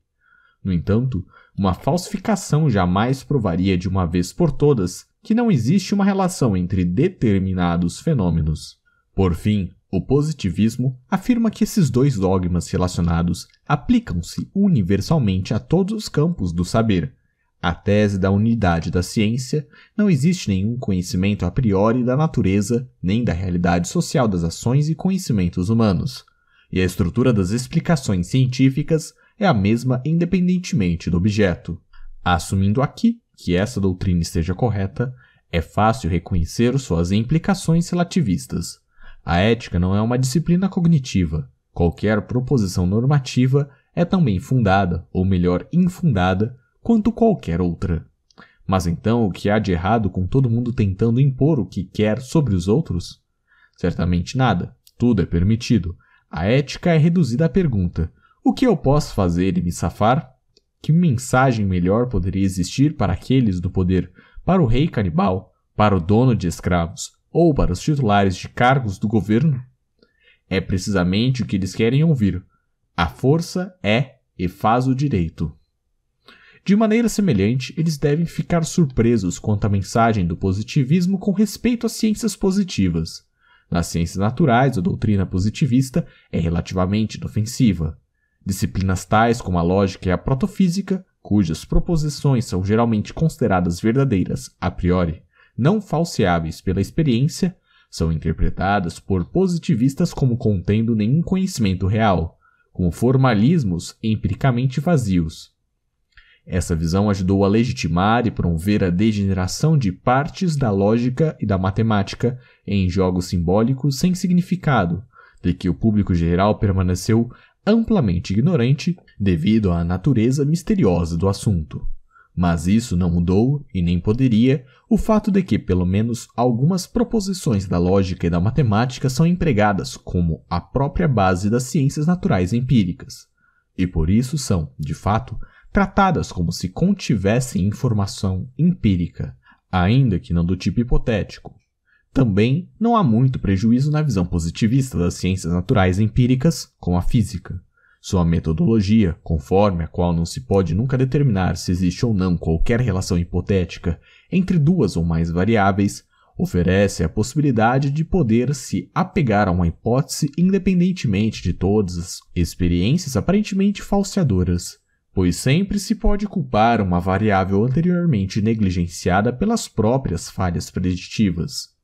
No entanto, uma falsificação jamais provaria de uma vez por todas que não existe uma relação entre determinados fenômenos. Por fim, o positivismo afirma que esses dois dogmas relacionados aplicam-se universalmente a todos os campos do saber, a tese da unidade da ciência, não existe nenhum conhecimento a priori da natureza nem da realidade social das ações e conhecimentos humanos, e a estrutura das explicações científicas é a mesma independentemente do objeto. Assumindo aqui que essa doutrina esteja correta, é fácil reconhecer suas implicações relativistas. A ética não é uma disciplina cognitiva. Qualquer proposição normativa é também fundada, ou melhor, infundada, quanto qualquer outra. Mas então o que há de errado com todo mundo tentando impor o que quer sobre os outros? Certamente nada. Tudo é permitido. A ética é reduzida à pergunta: o que eu posso fazer e me safar? Que mensagem melhor poderia existir para aqueles do poder, para o rei canibal, para o dono de escravos ou para os titulares de cargos do governo? É precisamente o que eles querem ouvir. A força é e faz o direito. De maneira semelhante, eles devem ficar surpresos quanto à mensagem do positivismo com respeito às ciências positivas. Nas ciências naturais, a doutrina positivista é relativamente inofensiva. Disciplinas tais como a lógica e a protofísica, cujas proposições são geralmente consideradas verdadeiras a priori, não falseáveis pela experiência, são interpretadas por positivistas como contendo nenhum conhecimento real, como formalismos empiricamente vazios. Essa visão ajudou a legitimar e promover a degeneração de partes da lógica e da matemática em jogos simbólicos sem significado, de que o público geral permaneceu amplamente ignorante devido à natureza misteriosa do assunto. Mas isso não mudou, e nem poderia, o fato de que, pelo menos, algumas proposições da lógica e da matemática são empregadas como a própria base das ciências naturais empíricas, e por isso são, de fato, tratadas como se contivessem informação empírica, ainda que não do tipo hipotético. Também não há muito prejuízo na visão positivista das ciências naturais empíricas, como a física. Sua metodologia, conforme a qual não se pode nunca determinar se existe ou não qualquer relação hipotética entre duas ou mais variáveis, oferece a possibilidade de poder se apegar a uma hipótese independentemente de todas as experiências aparentemente falseadoras, pois sempre se pode culpar uma variável anteriormente negligenciada pelas próprias falhas preditivas.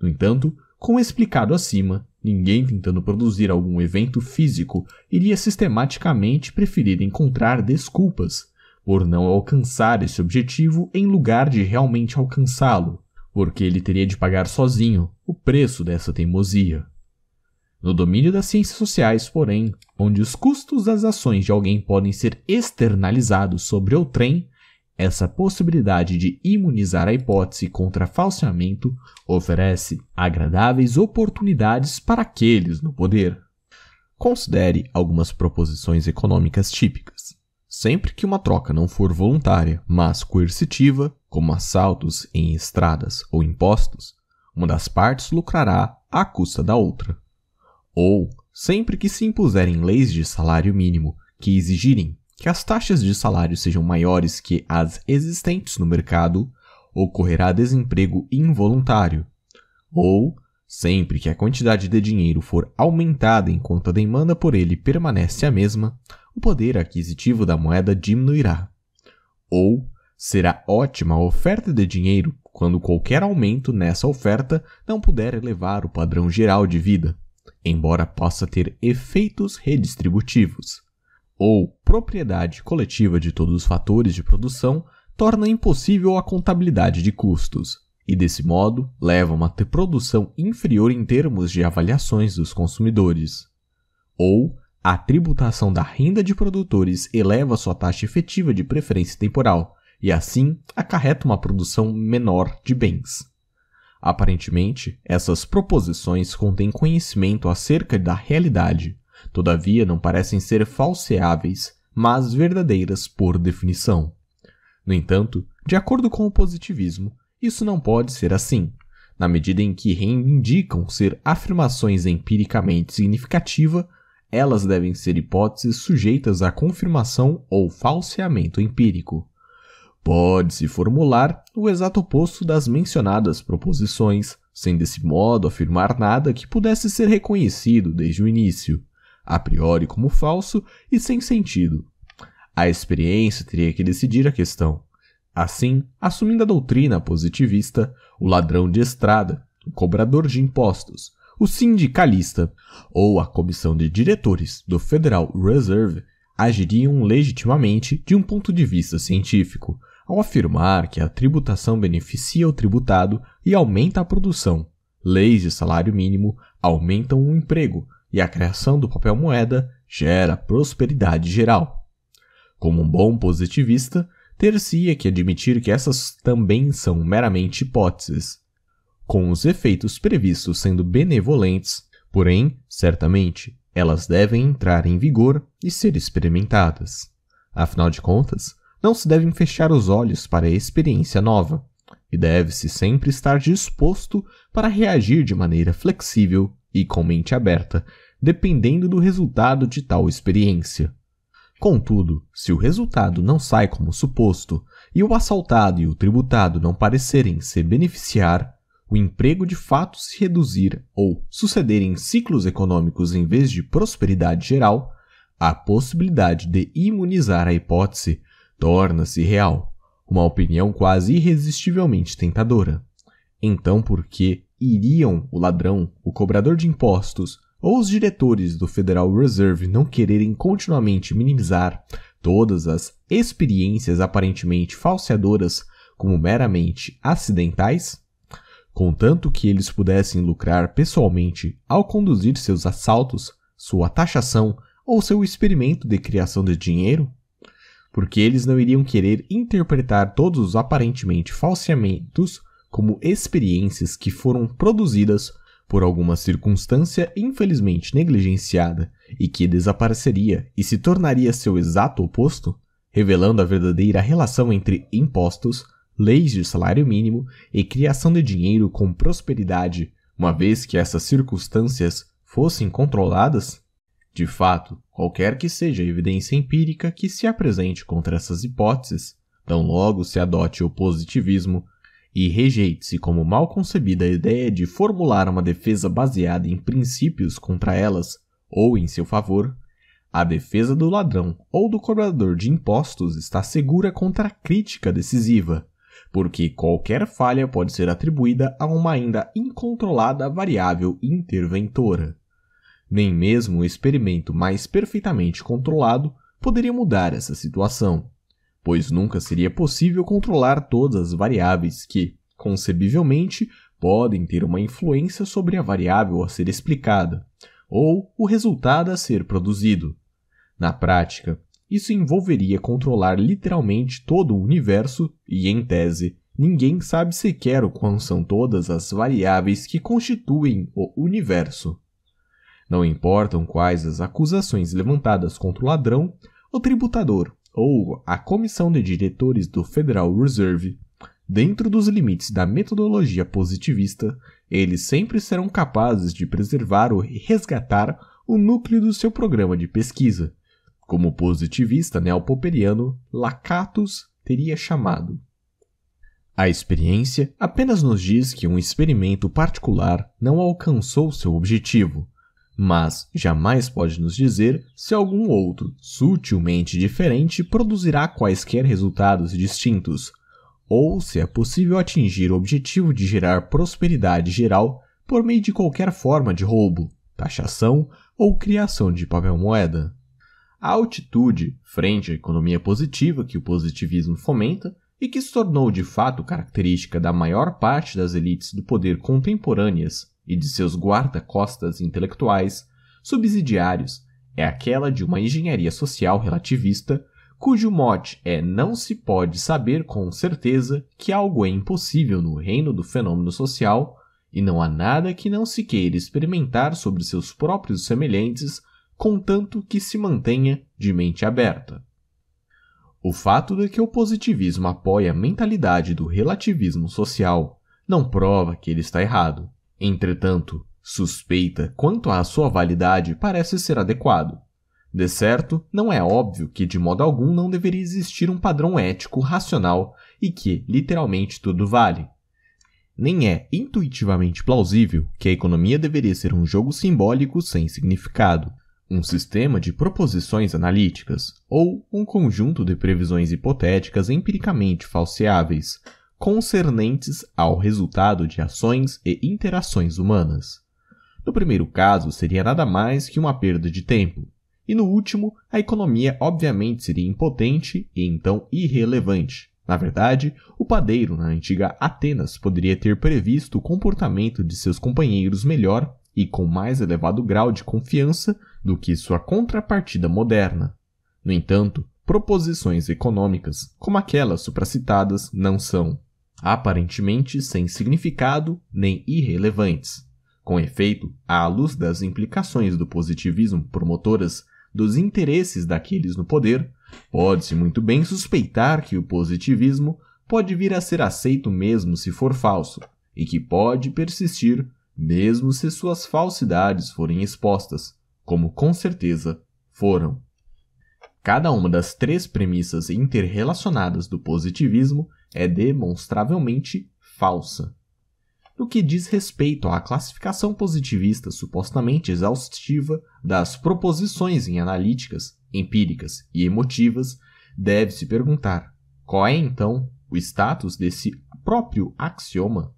No entanto, como explicado acima, ninguém tentando produzir algum evento físico iria sistematicamente preferir encontrar desculpas por não alcançar esse objetivo em lugar de realmente alcançá-lo, porque ele teria de pagar sozinho o preço dessa teimosia. No domínio das ciências sociais, porém, onde os custos das ações de alguém podem ser externalizados sobre outrem, essa possibilidade de imunizar a hipótese contra falseamento oferece agradáveis oportunidades para aqueles no poder. Considere algumas proposições econômicas típicas. Sempre que uma troca não for voluntária, mas coercitiva, como assaltos em estradas ou impostos, uma das partes lucrará à custa da outra. Ou, sempre que se impuserem leis de salário mínimo que exigirem que as taxas de salário sejam maiores que as existentes no mercado, ocorrerá desemprego involuntário. Ou, sempre que a quantidade de dinheiro for aumentada enquanto a demanda por ele permanece a mesma, o poder aquisitivo da moeda diminuirá. Ou, será ótima a oferta de dinheiro quando qualquer aumento nessa oferta não puder elevar o padrão geral de vida, embora possa ter efeitos redistributivos ou propriedade coletiva de todos os fatores de produção torna impossível a contabilidade de custos, e desse modo leva a uma produção inferior em termos de avaliações dos consumidores. Ou a tributação da renda de produtores eleva sua taxa efetiva de preferência temporal e assim acarreta uma produção menor de bens. Aparentemente, essas proposições contêm conhecimento acerca da realidade, todavia não parecem ser falseáveis, mas verdadeiras por definição. No entanto, de acordo com o positivismo, isso não pode ser assim, na medida em que reivindicam ser afirmações empiricamente significativas, elas devem ser hipóteses sujeitas a confirmação ou falseamento empírico. Pode-se formular o exato oposto das mencionadas proposições, sem desse modo afirmar nada que pudesse ser reconhecido desde o início a priori como falso e sem sentido. A experiência teria que decidir a questão. Assim, assumindo a doutrina positivista, o ladrão de estrada, o cobrador de impostos, o sindicalista ou a comissão de diretores do Federal Reserve agiriam legitimamente de um ponto de vista científico, ao afirmar que a tributação beneficia o tributado e aumenta a produção. Leis de salário mínimo aumentam o emprego, e a criação do papel moeda gera prosperidade geral. Como um bom positivista, ter-se-ia que admitir que essas também são meramente hipóteses, com os efeitos previstos sendo benevolentes, porém, certamente, elas devem entrar em vigor e ser experimentadas. Afinal de contas, não se devem fechar os olhos para a experiência nova, e deve-se sempre estar disposto para reagir de maneira flexível e com mente aberta dependendo do resultado de tal experiência. Contudo, se o resultado não sai como suposto e o assaltado e o tributado não parecerem se beneficiar, o emprego de fato se reduzir ou suceder em ciclos econômicos em vez de prosperidade geral, a possibilidade de imunizar a hipótese torna-se real, uma opinião quase irresistivelmente tentadora. Então, por que iriam o ladrão, o cobrador de impostos ou os diretores do Federal Reserve não quererem continuamente minimizar todas as experiências aparentemente falseadoras como meramente acidentais? contanto que eles pudessem lucrar pessoalmente ao conduzir seus assaltos, sua taxação ou seu experimento de criação de dinheiro? Porque eles não iriam querer interpretar todos os aparentemente falseamentos como experiências que foram produzidas por alguma circunstância infelizmente negligenciada e que desapareceria e se tornaria seu exato oposto, revelando a verdadeira relação entre impostos, leis de salário mínimo e criação de dinheiro com prosperidade, uma vez que essas circunstâncias fossem controladas? De fato, qualquer que seja a evidência empírica que se apresente contra essas hipóteses, tão logo se adote o positivismo e rejeite-se como mal concebida a ideia de formular uma defesa baseada em princípios contra elas ou em seu favor, a defesa do ladrão ou do cobrador de impostos está segura contra a crítica decisiva, porque qualquer falha pode ser atribuída a uma ainda incontrolada variável interventora. Nem mesmo o experimento mais perfeitamente controlado poderia mudar essa situação, pois nunca seria possível controlar todas as variáveis que, concebivelmente, podem ter uma influência sobre a variável a ser explicada, ou o resultado a ser produzido. Na prática, isso envolveria controlar literalmente todo o universo e, em tese, ninguém sabe sequer o quão são todas as variáveis que constituem o universo. Não importam quais as acusações levantadas contra o ladrão, o tributador ou a comissão de diretores do Federal Reserve, dentro dos limites da metodologia positivista, eles sempre serão capazes de preservar ou resgatar o núcleo do seu programa de pesquisa, como o positivista neopoperiano Lakatos teria chamado. A experiência apenas nos diz que um experimento particular não alcançou seu objetivo, mas jamais pode nos dizer se algum outro, sutilmente diferente, produzirá quaisquer resultados distintos, ou se é possível atingir o objetivo de gerar prosperidade geral por meio de qualquer forma de roubo, taxação ou criação de papel-moeda. A altitude frente à economia positiva que o positivismo fomenta e que se tornou de fato característica da maior parte das elites do poder contemporâneas e de seus guarda-costas intelectuais subsidiários é aquela de uma engenharia social relativista cujo mote é não se pode saber com certeza que algo é impossível no reino do fenômeno social e não há nada que não se queira experimentar sobre seus próprios semelhantes contanto que se mantenha de mente aberta. O fato de que o positivismo apoia a mentalidade do relativismo social não prova que ele está errado. Entretanto, suspeita quanto à sua validade parece ser adequado. De certo, não é óbvio que de modo algum não deveria existir um padrão ético racional e que, literalmente, tudo vale. Nem é intuitivamente plausível que a economia deveria ser um jogo simbólico sem significado, um sistema de proposições analíticas ou um conjunto de previsões hipotéticas empiricamente falseáveis, concernentes ao resultado de ações e interações humanas. No primeiro caso, seria nada mais que uma perda de tempo, e no último, a economia obviamente seria impotente e então irrelevante. Na verdade, o padeiro na antiga Atenas poderia ter previsto o comportamento de seus companheiros melhor e com mais elevado grau de confiança do que sua contrapartida moderna. No entanto, proposições econômicas, como aquelas supracitadas, não são, aparentemente, sem significado nem irrelevantes. Com efeito, à luz das implicações do positivismo promotoras dos interesses daqueles no poder, pode-se muito bem suspeitar que o positivismo pode vir a ser aceito mesmo se for falso, e que pode persistir mesmo se suas falsidades forem expostas, como com certeza foram. Cada uma das três premissas interrelacionadas do positivismo é demonstravelmente falsa. No que diz respeito à classificação positivista supostamente exaustiva das proposições em analíticas, empíricas e emotivas, deve-se perguntar: qual é então o status desse próprio axioma?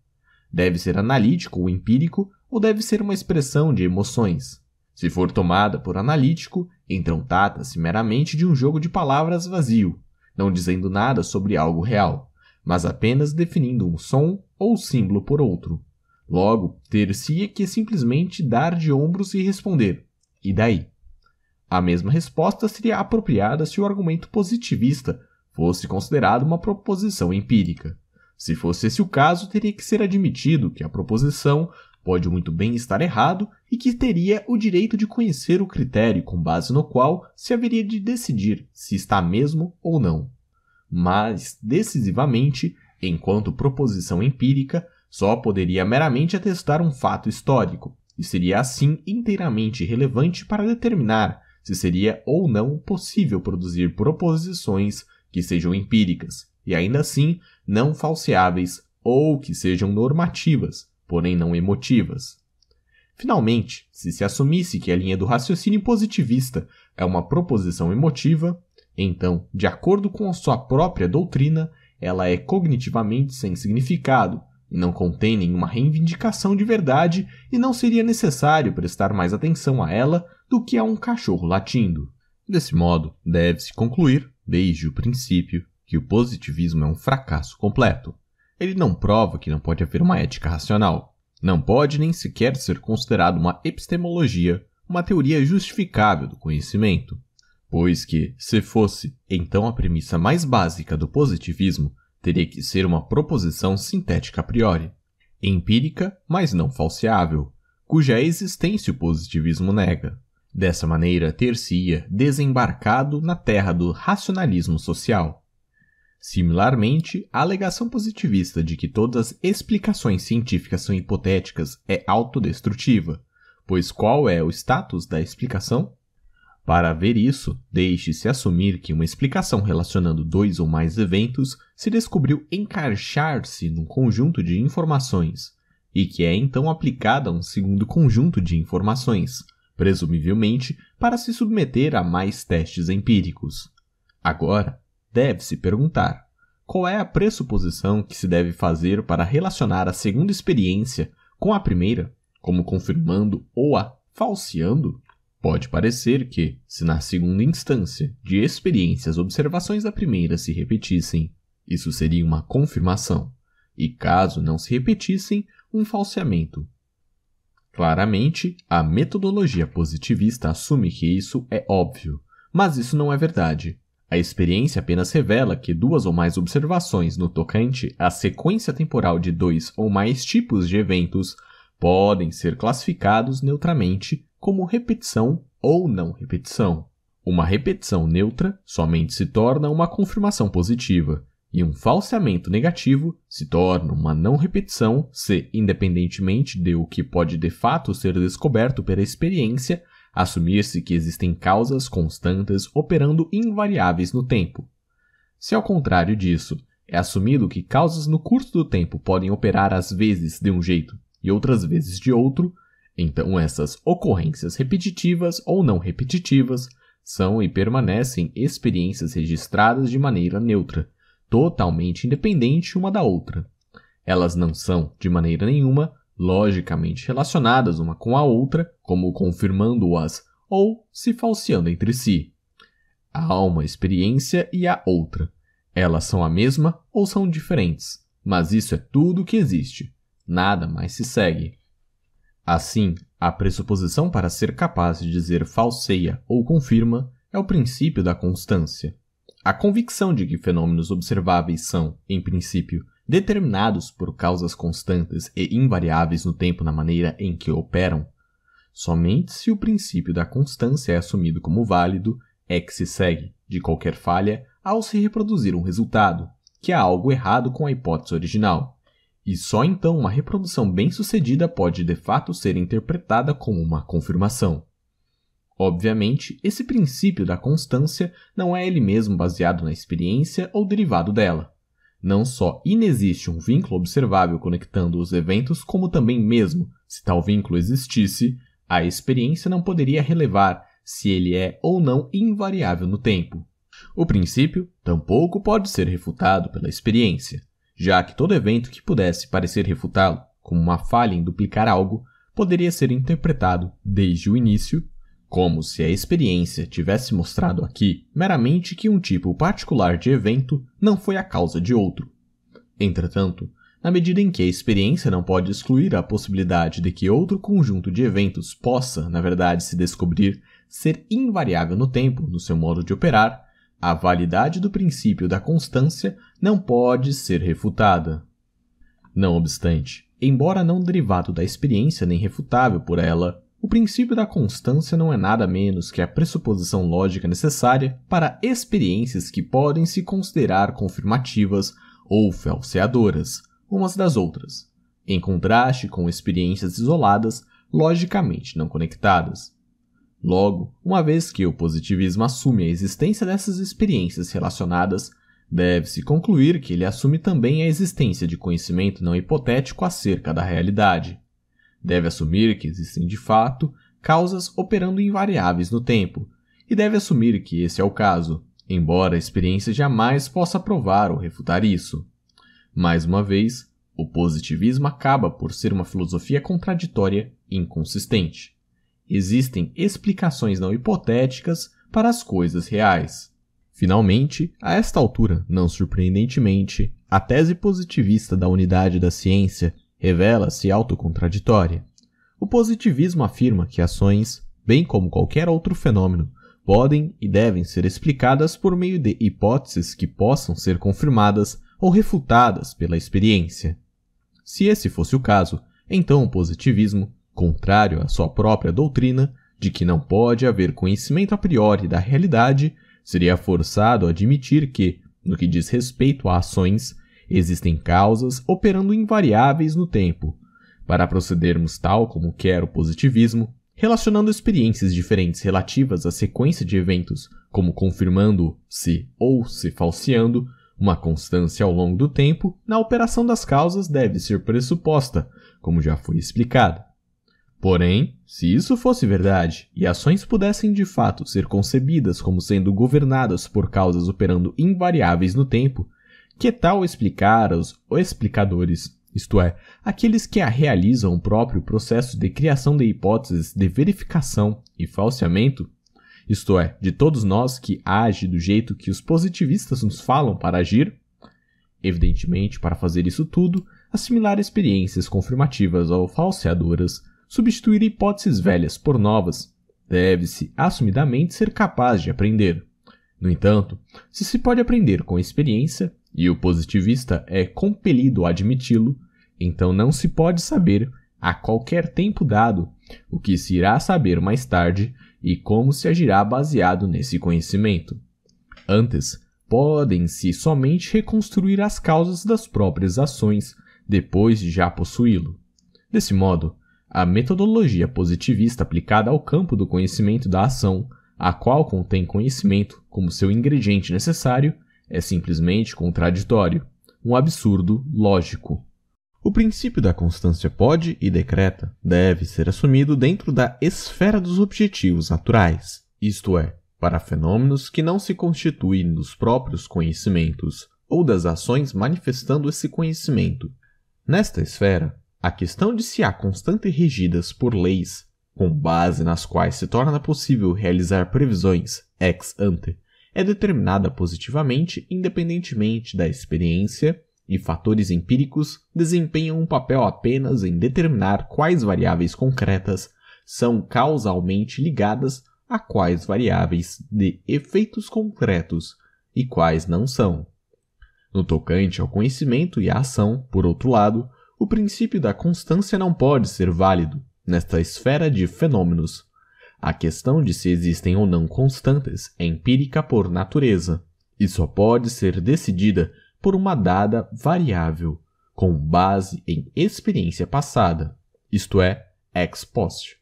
Deve ser analítico ou empírico ou deve ser uma expressão de emoções? Se for tomada por analítico, então trata-se meramente de um jogo de palavras vazio, não dizendo nada sobre algo real, mas apenas definindo um som ou símbolo por outro. Logo, ter-se-ia que simplesmente dar de ombros e responder: e daí? A mesma resposta seria apropriada se o argumento positivista fosse considerado uma proposição empírica. Se fosse esse o caso, teria que ser admitido que a proposição pode muito bem estar errado e que teria o direito de conhecer o critério com base no qual se haveria de decidir se está mesmo ou não. Mas, decisivamente, enquanto proposição empírica, só poderia meramente atestar um fato histórico, e seria assim inteiramente relevante para determinar se seria ou não possível produzir proposições que sejam empíricas e ainda assim não falseáveis ou que sejam normativas, porém não emotivas. Finalmente, se se assumisse que a linha do raciocínio positivista é uma proposição emotiva, então, de acordo com a sua própria doutrina, ela é cognitivamente sem significado e não contém nenhuma reivindicação de verdade e não seria necessário prestar mais atenção a ela do que a um cachorro latindo. Desse modo, deve-se concluir, desde o princípio, que o positivismo é um fracasso completo. Ele não prova que não pode haver uma ética racional. Não pode nem sequer ser considerado uma epistemologia, uma teoria justificável do conhecimento. Pois que, se fosse, então a premissa mais básica do positivismo teria que ser uma proposição sintética a priori, empírica, mas não falseável, cuja existência o positivismo nega. Dessa maneira, ter-se-ia desembarcado na terra do racionalismo social. Similarmente, a alegação positivista de que todas as explicações científicas são hipotéticas é autodestrutiva, pois qual é o status da explicação? Para ver isso, deixe-se assumir que uma explicação relacionando dois ou mais eventos se descobriu encaixar-se num conjunto de informações, e que é então aplicada a um segundo conjunto de informações, presumivelmente para se submeter a mais testes empíricos. Agora, deve-se perguntar: qual é a pressuposição que se deve fazer para relacionar a segunda experiência com a primeira, como confirmando ou a falseando? Pode parecer que, se na segunda instância de experiência as observações da primeira se repetissem, isso seria uma confirmação, e caso não se repetissem, um falseamento. Claramente, a metodologia positivista assume que isso é óbvio, mas isso não é verdade. A experiência apenas revela que duas ou mais observações no tocante à sequência temporal de dois ou mais tipos de eventos podem ser classificados neutramente como repetição ou não repetição. Uma repetição neutra somente se torna uma confirmação positiva, e um falseamento negativo se torna uma não repetição se, independentemente de o que pode de fato ser descoberto pela experiência, assumir-se que existem causas constantes operando invariáveis no tempo. Se ao contrário disso, é assumido que causas no curso do tempo podem operar às vezes de um jeito e outras vezes de outro, então essas ocorrências repetitivas ou não repetitivas são e permanecem experiências registradas de maneira neutra, totalmente independente uma da outra. Elas não são, de maneira nenhuma, logicamente relacionadas uma com a outra, como confirmando-as ou se falseando entre si. Há uma experiência e a outra. Elas são a mesma ou são diferentes, mas isso é tudo o que existe. Nada mais se segue. Assim, a pressuposição para ser capaz de dizer falseia ou confirma é o princípio da constância. A convicção de que fenômenos observáveis são, em princípio, determinados por causas constantes e invariáveis no tempo na maneira em que operam, somente se o princípio da constância é assumido como válido é que se segue, de qualquer falha, ao se reproduzir um resultado, que há algo errado com a hipótese original. E só então uma reprodução bem-sucedida pode de fato ser interpretada como uma confirmação. Obviamente, esse princípio da constância não é ele mesmo baseado na experiência ou derivado dela. Não só inexiste um vínculo observável conectando os eventos, como também, mesmo se tal vínculo existisse, a experiência não poderia relevar se ele é ou não invariável no tempo. O princípio tampouco pode ser refutado pela experiência, já que todo evento que pudesse parecer refutá-lo, como uma falha em duplicar algo, poderia ser interpretado, desde o início, como se a experiência tivesse mostrado aqui meramente que um tipo particular de evento não foi a causa de outro. Entretanto, na medida em que a experiência não pode excluir a possibilidade de que outro conjunto de eventos possa, na verdade, se descobrir ser invariável no tempo no seu modo de operar, a validade do princípio da constância não pode ser refutada. Não obstante, embora não derivado da experiência nem refutável por ela, o princípio da constância não é nada menos que a pressuposição lógica necessária para experiências que podem se considerar confirmativas ou falseadoras umas das outras, em contraste com experiências isoladas logicamente não conectadas. Logo, uma vez que o positivismo assume a existência dessas experiências relacionadas, deve-se concluir que ele assume também a existência de conhecimento não hipotético acerca da realidade. Deve assumir que existem de fato causas operando invariáveis no tempo, e deve assumir que esse é o caso, embora a experiência jamais possa provar ou refutar isso. Mais uma vez, o positivismo acaba por ser uma filosofia contraditória e inconsistente existem explicações não hipotéticas para as coisas reais. Finalmente, a esta altura, não surpreendentemente, a tese positivista da unidade da ciência revela-se autocontraditória. O positivismo afirma que ações, bem como qualquer outro fenômeno, podem e devem ser explicadas por meio de hipóteses que possam ser confirmadas ou refutadas pela experiência. Se esse fosse o caso, então o positivismo contrário à sua própria doutrina de que não pode haver conhecimento a priori da realidade, seria forçado a admitir que, no que diz respeito a ações, existem causas operando invariáveis no tempo. Para procedermos tal como quer o positivismo, relacionando experiências diferentes relativas à sequência de eventos, como confirmando-se ou se falseando, uma constância ao longo do tempo na operação das causas deve ser pressuposta, como já foi explicado. Porém, se isso fosse verdade e ações pudessem de fato ser concebidas como sendo governadas por causas operando invariáveis no tempo, que tal explicar aos explicadores, isto é, aqueles que a realizam o próprio processo de criação de hipóteses de verificação e falseamento, isto é, de todos nós que age do jeito que os positivistas nos falam para agir? Evidentemente, para fazer isso tudo, assimilar experiências confirmativas ou falseadoras substituir hipóteses velhas por novas, deve-se assumidamente ser capaz de aprender. No entanto, se se pode aprender com experiência, e o positivista é compelido a admiti-lo, então não se pode saber, a qualquer tempo dado, o que se irá saber mais tarde e como se agirá baseado nesse conhecimento. Antes, podem-se somente reconstruir as causas das próprias ações, depois de já possuí-lo. Desse modo, a metodologia positivista aplicada ao campo do conhecimento da ação, a qual contém conhecimento como seu ingrediente necessário, é simplesmente contraditório, um absurdo lógico. O princípio da constância pode e decreta deve ser assumido dentro da esfera dos objetivos naturais, isto é, para fenômenos que não se constituem dos próprios conhecimentos ou das ações manifestando esse conhecimento. Nesta esfera, a questão de se há constantes regidas por leis, com base nas quais se torna possível realizar previsões ex ante, é determinada positivamente independentemente da experiência e fatores empíricos desempenham um papel apenas em determinar quais variáveis concretas são causalmente ligadas a quais variáveis de efeitos concretos e quais não são. No tocante ao conhecimento e à ação, por outro lado, o princípio da constância não pode ser válido nesta esfera de fenômenos. A questão de se existem ou não constantes é empírica por natureza e só pode ser decidida por uma dada variável, com base em experiência passada, isto é, ex post.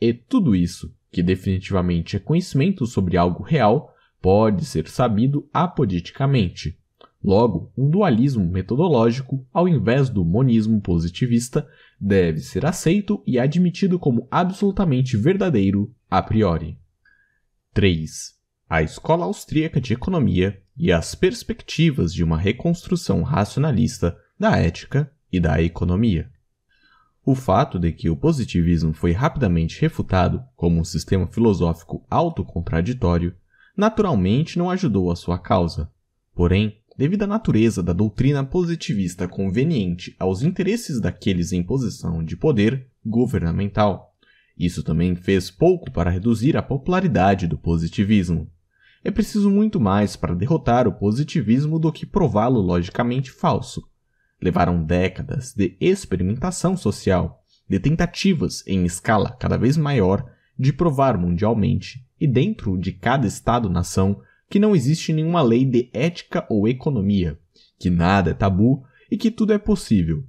E tudo isso, que definitivamente é conhecimento sobre algo real, pode ser sabido apoditicamente. Logo, um dualismo metodológico, ao invés do monismo positivista, deve ser aceito e admitido como absolutamente verdadeiro a priori. 3. A Escola Austríaca de Economia e as perspectivas de uma reconstrução racionalista da ética e da economia. O fato de que o positivismo foi rapidamente refutado como um sistema filosófico autocontraditório naturalmente não ajudou a sua causa. Porém, devido à natureza da doutrina positivista conveniente aos interesses daqueles em posição de poder governamental, isso também fez pouco para reduzir a popularidade do positivismo. É preciso muito mais para derrotar o positivismo do que prová-lo logicamente falso levaram décadas de experimentação social, de tentativas em escala cada vez maior de provar mundialmente e dentro de cada Estado-nação que não existe nenhuma lei de ética ou economia, que nada é tabu e que tudo é possível.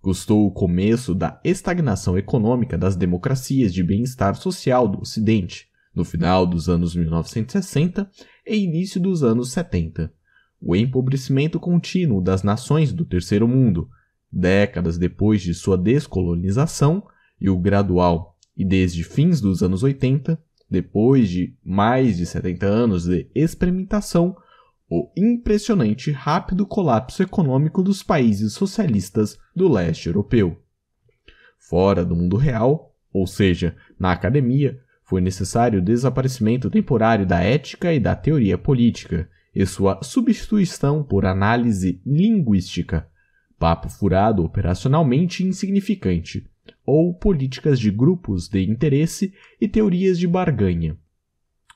Custou o começo da estagnação econômica das democracias de bem-estar social do Ocidente, no final dos anos 1960 e início dos anos 70 o empobrecimento contínuo das nações do Terceiro Mundo, décadas depois de sua descolonização, e o gradual, e desde fins dos anos 80, depois de mais de 70 anos de experimentação, o impressionante rápido colapso econômico dos países socialistas do leste europeu. Fora do mundo real, ou seja, na academia, foi necessário o desaparecimento temporário da ética e da teoria política, e sua substituição por análise linguística, papo furado operacionalmente insignificante, ou políticas de grupos de interesse e teorias de barganha.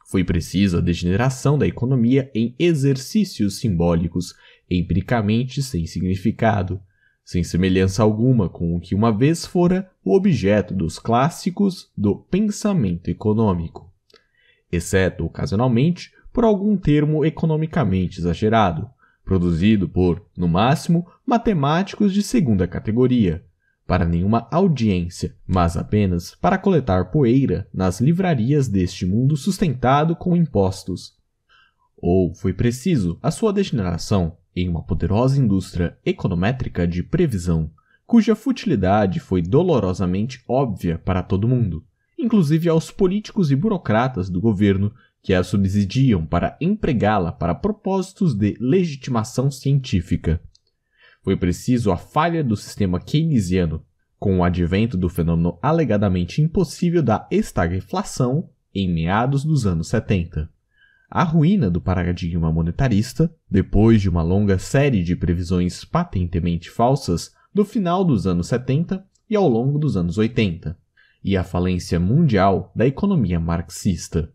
Foi preciso a degeneração da economia em exercícios simbólicos, empiricamente sem significado, sem semelhança alguma com o que uma vez fora o objeto dos clássicos do pensamento econômico, exceto ocasionalmente por algum termo economicamente exagerado, produzido por, no máximo, matemáticos de segunda categoria, para nenhuma audiência, mas apenas para coletar poeira nas livrarias deste mundo sustentado com impostos. Ou foi preciso a sua degeneração em uma poderosa indústria econométrica de previsão, cuja futilidade foi dolorosamente óbvia para todo mundo, inclusive aos políticos e burocratas do governo que a subsidiam para empregá-la para propósitos de legitimação científica. Foi preciso a falha do sistema keynesiano, com o advento do fenômeno alegadamente impossível da estagflação em meados dos anos 70. A ruína do paradigma monetarista, depois de uma longa série de previsões patentemente falsas do final dos anos 70 e ao longo dos anos 80, e a falência mundial da economia marxista.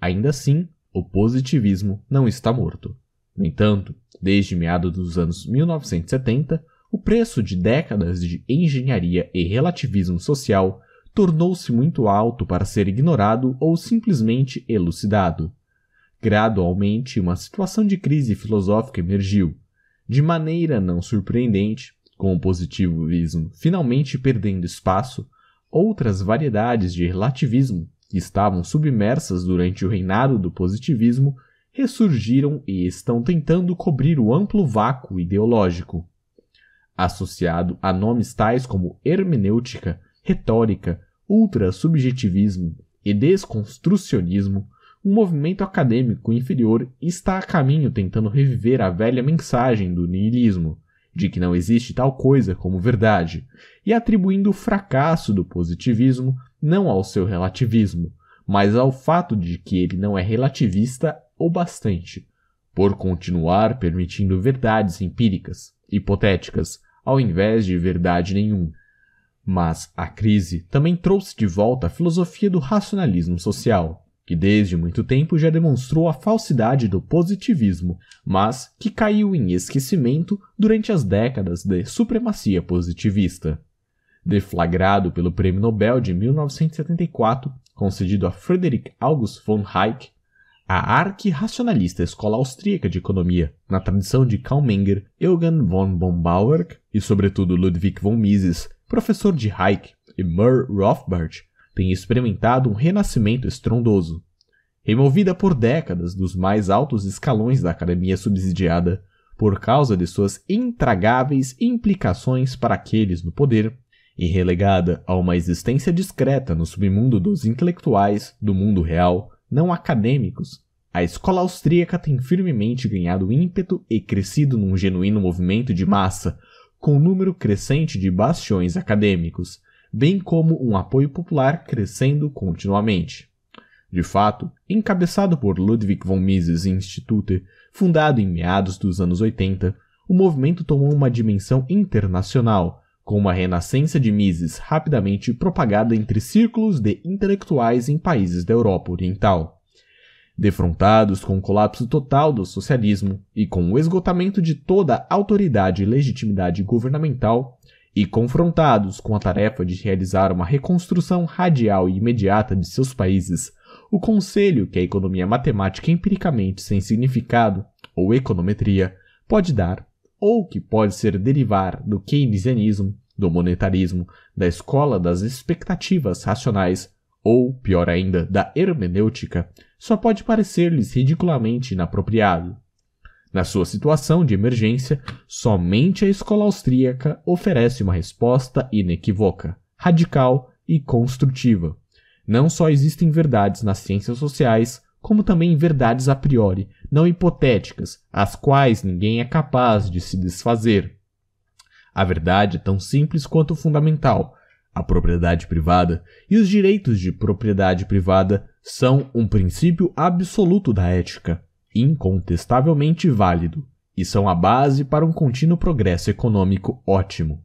Ainda assim, o positivismo não está morto. No entanto, desde meados dos anos 1970, o preço de décadas de engenharia e relativismo social tornou-se muito alto para ser ignorado ou simplesmente elucidado. Gradualmente, uma situação de crise filosófica emergiu. De maneira não surpreendente, com o positivismo finalmente perdendo espaço, outras variedades de relativismo que estavam submersas durante o reinado do positivismo, ressurgiram e estão tentando cobrir o amplo vácuo ideológico. Associado a nomes tais como hermenêutica, retórica, ultrasubjetivismo e desconstrucionismo, um movimento acadêmico inferior está a caminho tentando reviver a velha mensagem do niilismo, de que não existe tal coisa como verdade, e atribuindo o fracasso do positivismo não ao seu relativismo, mas ao fato de que ele não é relativista o bastante, por continuar permitindo verdades empíricas, hipotéticas, ao invés de verdade nenhum. Mas a crise também trouxe de volta a filosofia do racionalismo social, que desde muito tempo já demonstrou a falsidade do positivismo, mas que caiu em esquecimento durante as décadas de supremacia positivista deflagrado pelo Prêmio Nobel de 1974, concedido a Friedrich August von Hayek, a arqui-racionalista escola austríaca de economia, na tradição de Karl Menger, Eugen von Bombauer e, sobretudo, Ludwig von Mises, professor de Hayek, e Murr Rothbard, tem experimentado um renascimento estrondoso. Removida por décadas dos mais altos escalões da academia subsidiada, por causa de suas intragáveis implicações para aqueles no poder, e relegada a uma existência discreta no submundo dos intelectuais do mundo real, não acadêmicos, a escola austríaca tem firmemente ganhado ímpeto e crescido num genuíno movimento de massa, com um número crescente de bastiões acadêmicos, bem como um apoio popular crescendo continuamente. De fato, encabeçado por Ludwig von Mises Institute, fundado em meados dos anos 80, o movimento tomou uma dimensão internacional, com uma renascença de Mises rapidamente propagada entre círculos de intelectuais em países da Europa Oriental. Defrontados com o colapso total do socialismo e com o esgotamento de toda autoridade e legitimidade governamental, e confrontados com a tarefa de realizar uma reconstrução radial e imediata de seus países, o conselho que a economia matemática empiricamente sem significado, ou econometria, pode dar ou que pode ser derivar do keynesianismo, do monetarismo, da escola das expectativas racionais, ou, pior ainda, da hermenêutica, só pode parecer-lhes ridiculamente inapropriado. Na sua situação de emergência, somente a escola austríaca oferece uma resposta inequívoca, radical e construtiva. Não só existem verdades nas ciências sociais, como também verdades a priori, não hipotéticas, às quais ninguém é capaz de se desfazer. A verdade é tão simples quanto fundamental. A propriedade privada e os direitos de propriedade privada são um princípio absoluto da ética, incontestavelmente válido, e são a base para um contínuo progresso econômico ótimo.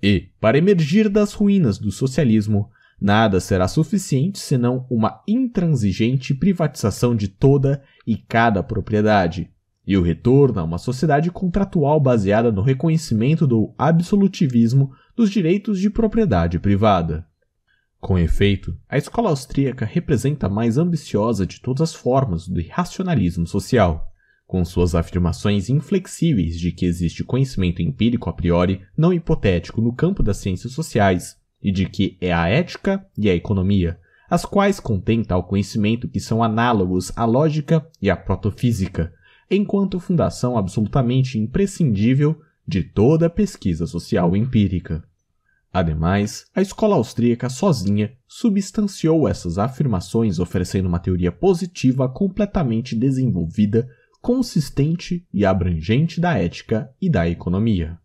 E, para emergir das ruínas do socialismo, Nada será suficiente senão uma intransigente privatização de toda e cada propriedade, e o retorno a uma sociedade contratual baseada no reconhecimento do absolutivismo dos direitos de propriedade privada. Com efeito, a escola austríaca representa a mais ambiciosa de todas as formas do racionalismo social, com suas afirmações inflexíveis de que existe conhecimento empírico a priori não hipotético no campo das ciências sociais e de que é a ética e a economia, as quais contêm tal conhecimento que são análogos à lógica e à protofísica, enquanto fundação absolutamente imprescindível de toda pesquisa social empírica. Ademais, a escola austríaca sozinha substanciou essas afirmações oferecendo uma teoria positiva completamente desenvolvida, consistente e abrangente da ética e da economia.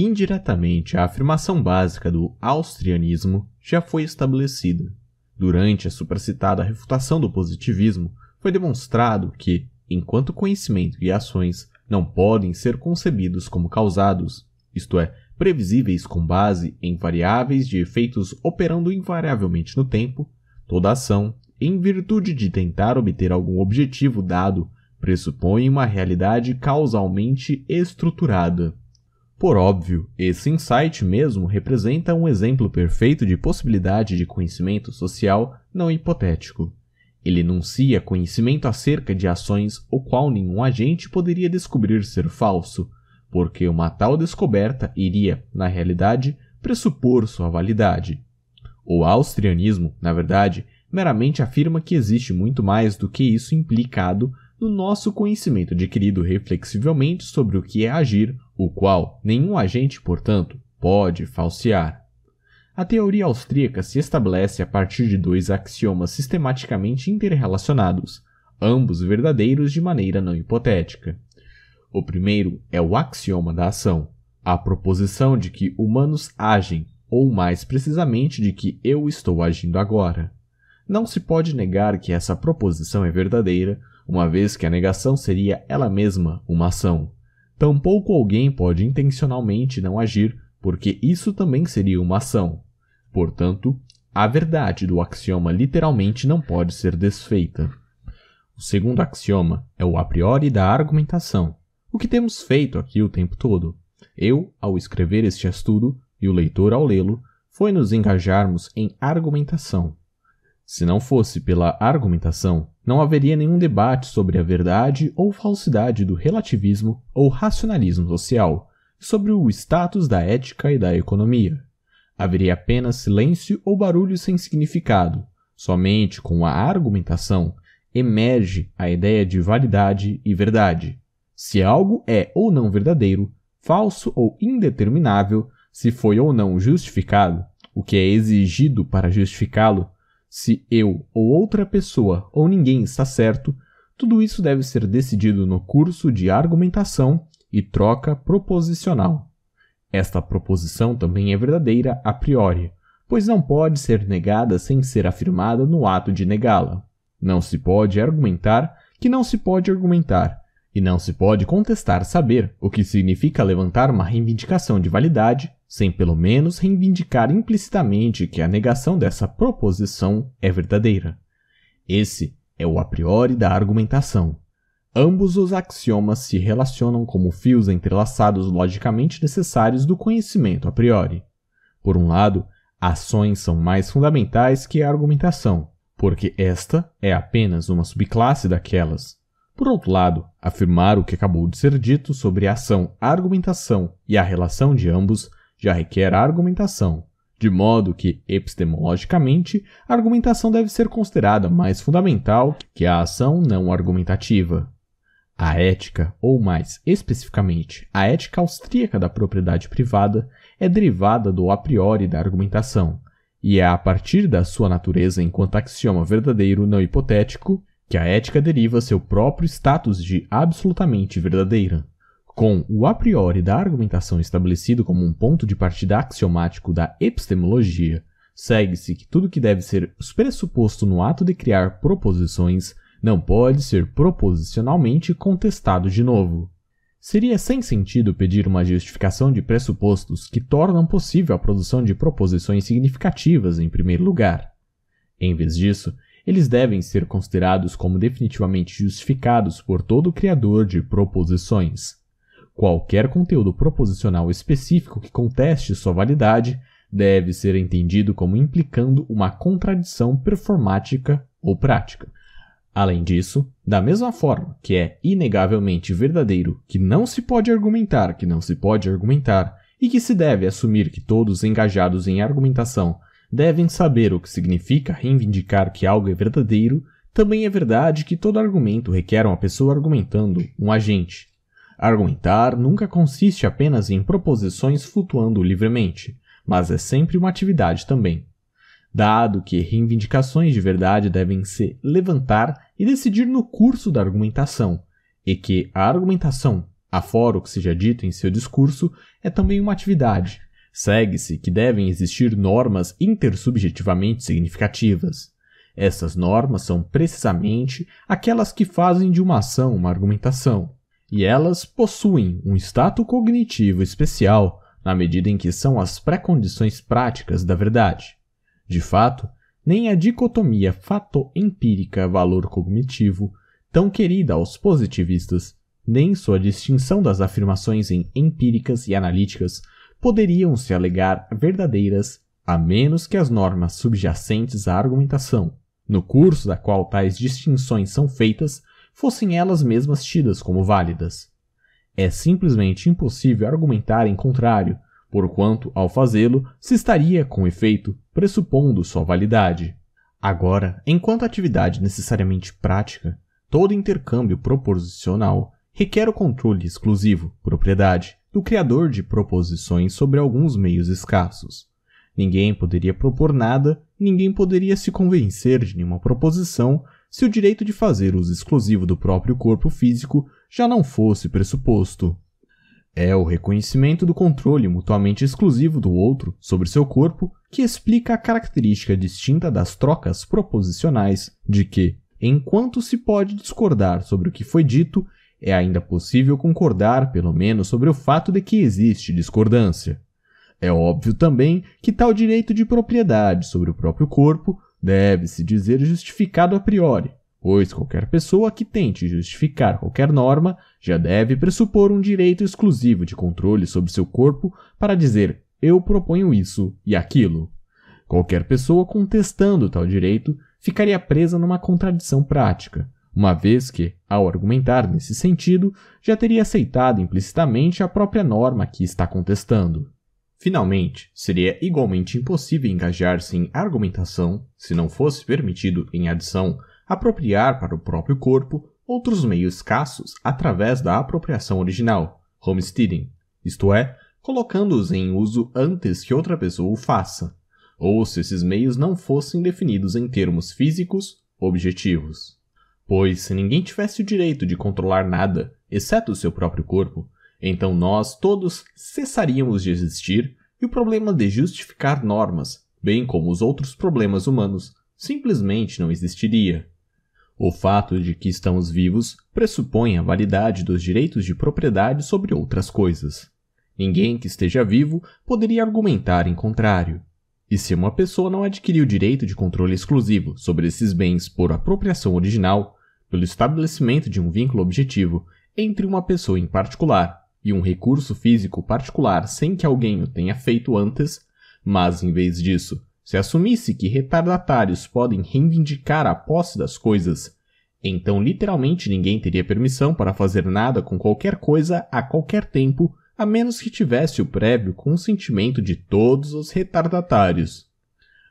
Indiretamente, a afirmação básica do austrianismo já foi estabelecida. Durante a supracitada refutação do positivismo, foi demonstrado que, enquanto conhecimento e ações não podem ser concebidos como causados, isto é, previsíveis com base em variáveis de efeitos operando invariavelmente no tempo, toda ação, em virtude de tentar obter algum objetivo dado, pressupõe uma realidade causalmente estruturada. Por óbvio, esse insight mesmo representa um exemplo perfeito de possibilidade de conhecimento social não hipotético. Ele enuncia conhecimento acerca de ações o qual nenhum agente poderia descobrir ser falso, porque uma tal descoberta iria, na realidade, pressupor sua validade. O austrianismo, na verdade, meramente afirma que existe muito mais do que isso implicado no nosso conhecimento adquirido reflexivelmente sobre o que é agir, o qual nenhum agente, portanto, pode falsear. A teoria austríaca se estabelece a partir de dois axiomas sistematicamente interrelacionados, ambos verdadeiros de maneira não hipotética. O primeiro é o axioma da ação, a proposição de que humanos agem, ou mais precisamente de que eu estou agindo agora. Não se pode negar que essa proposição é verdadeira, uma vez que a negação seria ela mesma uma ação. Tampouco alguém pode intencionalmente não agir, porque isso também seria uma ação. Portanto, a verdade do axioma literalmente não pode ser desfeita. O segundo axioma é o a priori da argumentação, o que temos feito aqui o tempo todo. Eu, ao escrever este estudo, e o leitor ao lê-lo, foi nos engajarmos em argumentação. Se não fosse pela argumentação, não haveria nenhum debate sobre a verdade ou falsidade do relativismo ou racionalismo social, sobre o status da ética e da economia. haveria apenas silêncio ou barulho sem significado. Somente com a argumentação emerge a ideia de validade e verdade. Se algo é ou não verdadeiro, falso ou indeterminável, se foi ou não justificado, o que é exigido para justificá-lo, se eu ou outra pessoa ou ninguém está certo, tudo isso deve ser decidido no curso de argumentação e troca proposicional. Esta proposição também é verdadeira a priori, pois não pode ser negada sem ser afirmada no ato de negá-la. Não se pode argumentar que não se pode argumentar, e não se pode contestar saber o que significa levantar uma reivindicação de validade sem pelo menos reivindicar implicitamente que a negação dessa proposição é verdadeira. Esse é o a priori da argumentação. Ambos os axiomas se relacionam como fios entrelaçados logicamente necessários do conhecimento a priori. Por um lado, ações são mais fundamentais que a argumentação, porque esta é apenas uma subclasse daquelas. Por outro lado, afirmar o que acabou de ser dito sobre a ação, a argumentação e a relação de ambos já requer argumentação, de modo que, epistemologicamente, a argumentação deve ser considerada mais fundamental que a ação não argumentativa. A ética, ou mais especificamente, a ética austríaca da propriedade privada, é derivada do a priori da argumentação, e é a partir da sua natureza enquanto axioma verdadeiro não hipotético que a ética deriva seu próprio status de absolutamente verdadeira. Com o a priori da argumentação estabelecido como um ponto de partida axiomático da epistemologia, segue-se que tudo que deve ser pressuposto no ato de criar proposições não pode ser proposicionalmente contestado de novo. Seria sem sentido pedir uma justificação de pressupostos que tornam possível a produção de proposições significativas em primeiro lugar. Em vez disso, eles devem ser considerados como definitivamente justificados por todo criador de proposições. Qualquer conteúdo proposicional específico que conteste sua validade deve ser entendido como implicando uma contradição performática ou prática. Além disso, da mesma forma que é inegavelmente verdadeiro que não se pode argumentar que não se pode argumentar, e que se deve assumir que todos engajados em argumentação devem saber o que significa reivindicar que algo é verdadeiro, também é verdade que todo argumento requer uma pessoa argumentando, um agente. Argumentar nunca consiste apenas em proposições flutuando livremente, mas é sempre uma atividade também dado que reivindicações de verdade devem se levantar e decidir no curso da argumentação, e que a argumentação, afora o que seja dito em seu discurso, é também uma atividade. Segue-se que devem existir normas intersubjetivamente significativas. Essas normas são precisamente aquelas que fazem de uma ação uma argumentação, e elas possuem um status cognitivo especial na medida em que são as pré-condições práticas da verdade. De fato, nem a dicotomia fato-empírica valor cognitivo, tão querida aos positivistas, nem sua distinção das afirmações em empíricas e analíticas poderiam se alegar verdadeiras a menos que as normas subjacentes à argumentação, no curso da qual tais distinções são feitas, fossem elas mesmas tidas como válidas. É simplesmente impossível argumentar em contrário, porquanto, ao fazê-lo, se estaria, com efeito, pressupondo sua validade. Agora, enquanto atividade necessariamente prática, todo intercâmbio proposicional requer o controle exclusivo, propriedade, do criador de proposições sobre alguns meios escassos. Ninguém poderia propor nada, ninguém poderia se convencer de nenhuma proposição se o direito de fazer uso exclusivo do próprio corpo físico já não fosse pressuposto. É o reconhecimento do controle mutuamente exclusivo do outro sobre seu corpo que explica a característica distinta das trocas proposicionais de que, enquanto se pode discordar sobre o que foi dito, é ainda possível concordar pelo menos sobre o fato de que existe discordância. É óbvio também que tal direito de propriedade sobre o próprio corpo deve-se dizer justificado a priori, pois qualquer pessoa que tente justificar qualquer norma já deve pressupor um direito exclusivo de controle sobre seu corpo para dizer eu proponho isso e aquilo. Qualquer pessoa contestando tal direito ficaria presa numa contradição prática, uma vez que, ao argumentar nesse sentido, já teria aceitado implicitamente a própria norma que está contestando. Finalmente, seria igualmente impossível engajar-se em argumentação se não fosse permitido, em adição, apropriar para o próprio corpo outros meios escassos através da apropriação original, homesteading, isto é, colocando-os em uso antes que outra pessoa o faça, ou se esses meios não fossem definidos em termos físicos objetivos. Pois se ninguém tivesse o direito de controlar nada, exceto o seu próprio corpo, então nós todos cessaríamos de existir e o problema de justificar normas, bem como os outros problemas humanos, simplesmente não existiria. O fato de que estamos vivos pressupõe a validade dos direitos de propriedade sobre outras coisas. Ninguém que esteja vivo poderia argumentar em contrário. E se uma pessoa não adquiriu o direito de controle exclusivo sobre esses bens por apropriação original, pelo estabelecimento de um vínculo objetivo entre uma pessoa em particular e um recurso físico particular sem que alguém o tenha feito antes, mas em vez disso, se assumisse que retardatários podem reivindicar a posse das coisas, então literalmente ninguém teria permissão para fazer nada com qualquer coisa a qualquer tempo, a menos que tivesse o prévio consentimento de todos os retardatários.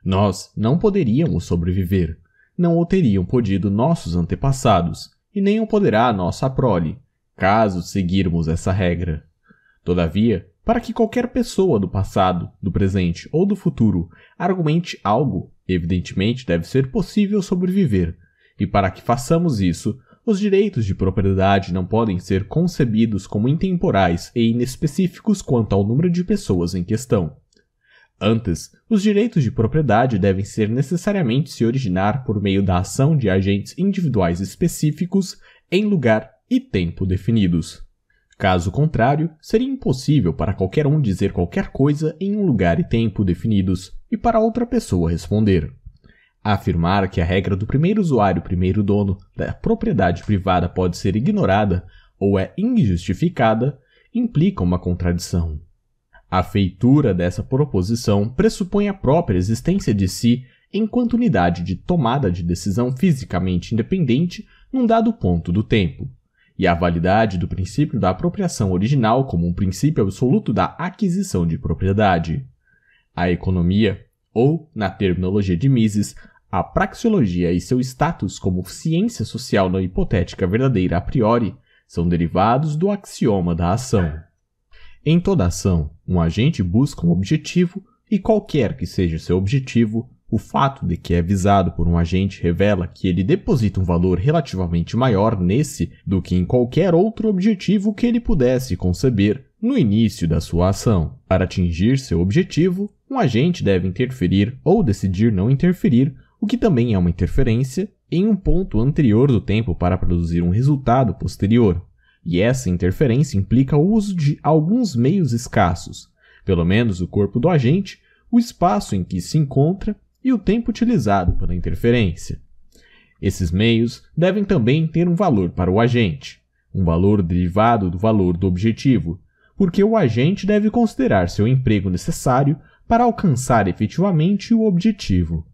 Nós não poderíamos sobreviver, não o teriam podido nossos antepassados, e nem o poderá a nossa prole, caso seguirmos essa regra. Todavia, para que qualquer pessoa do passado, do presente ou do futuro argumente algo, evidentemente deve ser possível sobreviver, e para que façamos isso, os direitos de propriedade não podem ser concebidos como intemporais e inespecíficos quanto ao número de pessoas em questão. Antes, os direitos de propriedade devem ser necessariamente se originar por meio da ação de agentes individuais específicos em lugar e tempo definidos. Caso contrário, seria impossível para qualquer um dizer qualquer coisa em um lugar e tempo definidos e para outra pessoa responder. Afirmar que a regra do primeiro usuário, primeiro dono da propriedade privada pode ser ignorada ou é injustificada implica uma contradição. A feitura dessa proposição pressupõe a própria existência de si enquanto unidade de tomada de decisão fisicamente independente num dado ponto do tempo, e a validade do princípio da apropriação original como um princípio absoluto da aquisição de propriedade. A economia, ou, na terminologia de Mises, a praxeologia e seu status como ciência social não hipotética verdadeira a priori, são derivados do axioma da ação. Em toda ação, um agente busca um objetivo e qualquer que seja seu objetivo, o fato de que é visado por um agente revela que ele deposita um valor relativamente maior nesse do que em qualquer outro objetivo que ele pudesse conceber no início da sua ação. Para atingir seu objetivo, um agente deve interferir ou decidir não interferir, o que também é uma interferência, em um ponto anterior do tempo para produzir um resultado posterior. E essa interferência implica o uso de alguns meios escassos, pelo menos o corpo do agente, o espaço em que se encontra e o tempo utilizado pela interferência. Esses meios devem também ter um valor para o agente, um valor derivado do valor do objetivo, porque o agente deve considerar seu emprego necessário para alcançar efetivamente o objetivo.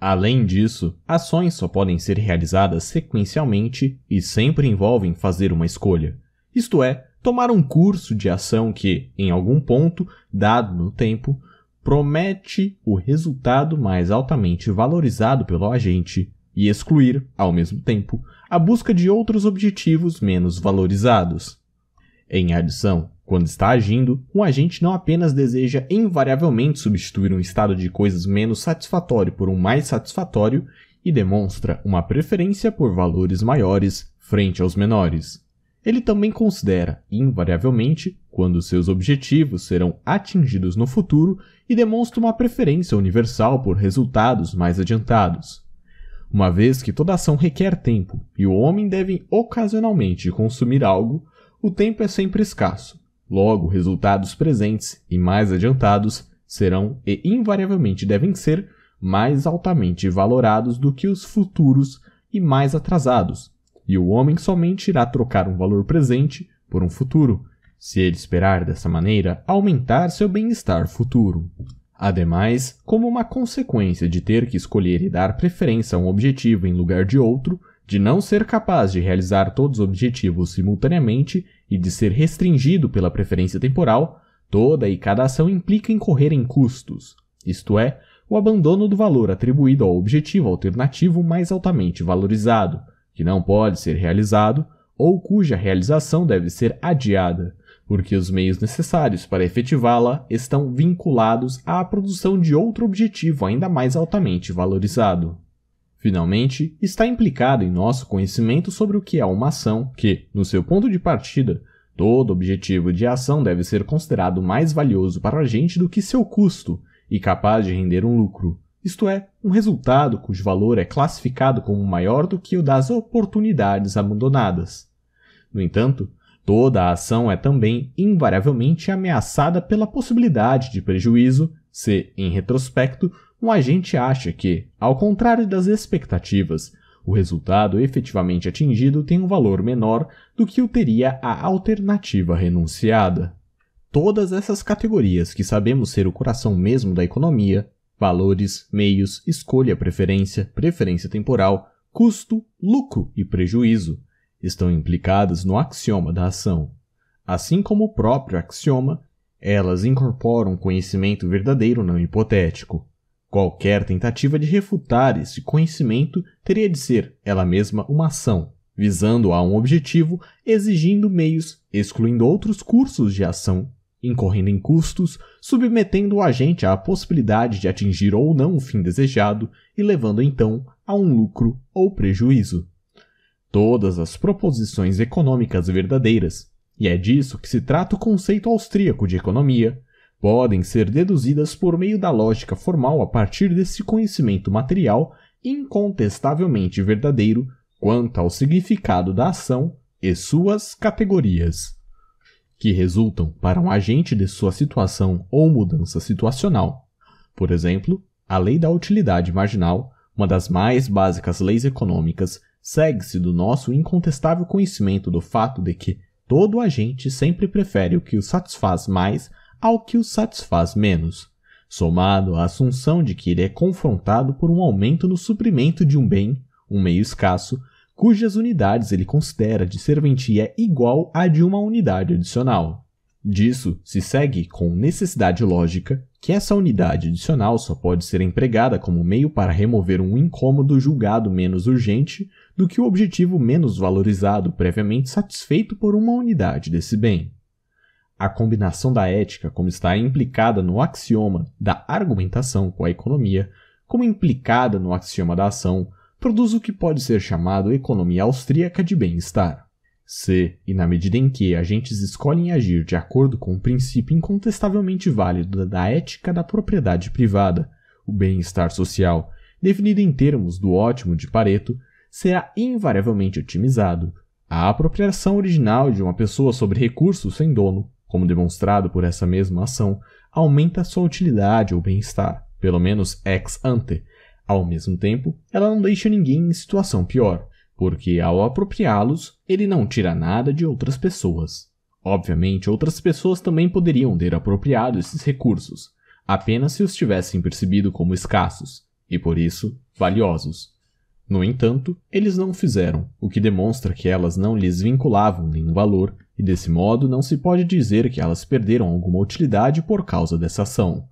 Além disso, ações só podem ser realizadas sequencialmente e sempre envolvem fazer uma escolha, isto é, tomar um curso de ação que, em algum ponto, dado no tempo, promete o resultado mais altamente valorizado pelo agente e excluir, ao mesmo tempo, a busca de outros objetivos menos valorizados. Em adição, quando está agindo, um agente não apenas deseja invariavelmente substituir um estado de coisas menos satisfatório por um mais satisfatório e demonstra uma preferência por valores maiores frente aos menores. Ele também considera, invariavelmente, quando seus objetivos serão atingidos no futuro e demonstra uma preferência universal por resultados mais adiantados. Uma vez que toda ação requer tempo e o homem deve ocasionalmente consumir algo, o tempo é sempre escasso. Logo, resultados presentes e mais adiantados serão e invariavelmente devem ser mais altamente valorados do que os futuros e mais atrasados, e o homem somente irá trocar um valor presente por um futuro, se ele esperar dessa maneira aumentar seu bem-estar futuro. Ademais, como uma consequência de ter que escolher e dar preferência a um objetivo em lugar de outro, de não ser capaz de realizar todos os objetivos simultaneamente e de ser restringido pela preferência temporal, toda e cada ação implica incorrer em custos, isto é, o abandono do valor atribuído ao objetivo alternativo mais altamente valorizado, que não pode ser realizado ou cuja realização deve ser adiada, porque os meios necessários para efetivá-la estão vinculados à produção de outro objetivo ainda mais altamente valorizado. Finalmente, está implicado em nosso conhecimento sobre o que é uma ação que, no seu ponto de partida, todo objetivo de ação deve ser considerado mais valioso para a gente do que seu custo e capaz de render um lucro, isto é, um resultado cujo valor é classificado como maior do que o das oportunidades abandonadas. No entanto, toda a ação é também invariavelmente ameaçada pela possibilidade de prejuízo se, em retrospecto, um agente acha que, ao contrário das expectativas, o resultado efetivamente atingido tem um valor menor do que o teria a alternativa renunciada. Todas essas categorias que sabemos ser o coração mesmo da economia valores, meios, escolha, preferência, preferência temporal, custo, lucro e prejuízo estão implicadas no axioma da ação. Assim como o próprio axioma, elas incorporam conhecimento verdadeiro não hipotético, Qualquer tentativa de refutar esse conhecimento teria de ser, ela mesma, uma ação, visando a um objetivo, exigindo meios, excluindo outros cursos de ação, incorrendo em custos, submetendo o agente à possibilidade de atingir ou não o fim desejado e levando então a um lucro ou prejuízo. Todas as proposições econômicas verdadeiras, e é disso que se trata o conceito austríaco de economia, podem ser deduzidas por meio da lógica formal a partir desse conhecimento material incontestavelmente verdadeiro quanto ao significado da ação e suas categorias, que resultam para um agente de sua situação ou mudança situacional. Por exemplo, a lei da utilidade marginal, uma das mais básicas leis econômicas, segue-se do nosso incontestável conhecimento do fato de que todo agente sempre prefere o que o satisfaz mais ao que o satisfaz menos, somado à assunção de que ele é confrontado por um aumento no suprimento de um bem, um meio escasso, cujas unidades ele considera de serventia igual à de uma unidade adicional. Disso se segue com necessidade lógica que essa unidade adicional só pode ser empregada como meio para remover um incômodo julgado menos urgente do que o objetivo menos valorizado previamente satisfeito por uma unidade desse bem. A combinação da ética, como está implicada no axioma da argumentação com a economia, como implicada no axioma da ação, produz o que pode ser chamado economia austríaca de bem-estar. Se, e na medida em que agentes escolhem agir de acordo com o princípio incontestavelmente válido da ética da propriedade privada, o bem-estar social, definido em termos do ótimo de Pareto, será invariavelmente otimizado. A apropriação original de uma pessoa sobre recursos sem dono como demonstrado por essa mesma ação, aumenta sua utilidade ou bem-estar, pelo menos ex ante. Ao mesmo tempo, ela não deixa ninguém em situação pior, porque ao apropriá-los, ele não tira nada de outras pessoas. Obviamente, outras pessoas também poderiam ter apropriado esses recursos, apenas se os tivessem percebido como escassos, e por isso valiosos. No entanto, eles não fizeram, o que demonstra que elas não lhes vinculavam nenhum valor e desse modo não se pode dizer que elas perderam alguma utilidade por causa dessa ação.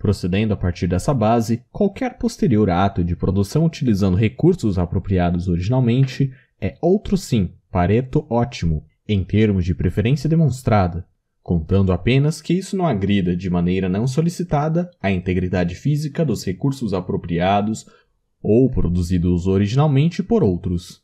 Procedendo a partir dessa base, qualquer posterior ato de produção utilizando recursos apropriados originalmente é outro sim, Pareto ótimo, em termos de preferência demonstrada, contando apenas que isso não agrida de maneira não solicitada a integridade física dos recursos apropriados ou produzidos originalmente por outros.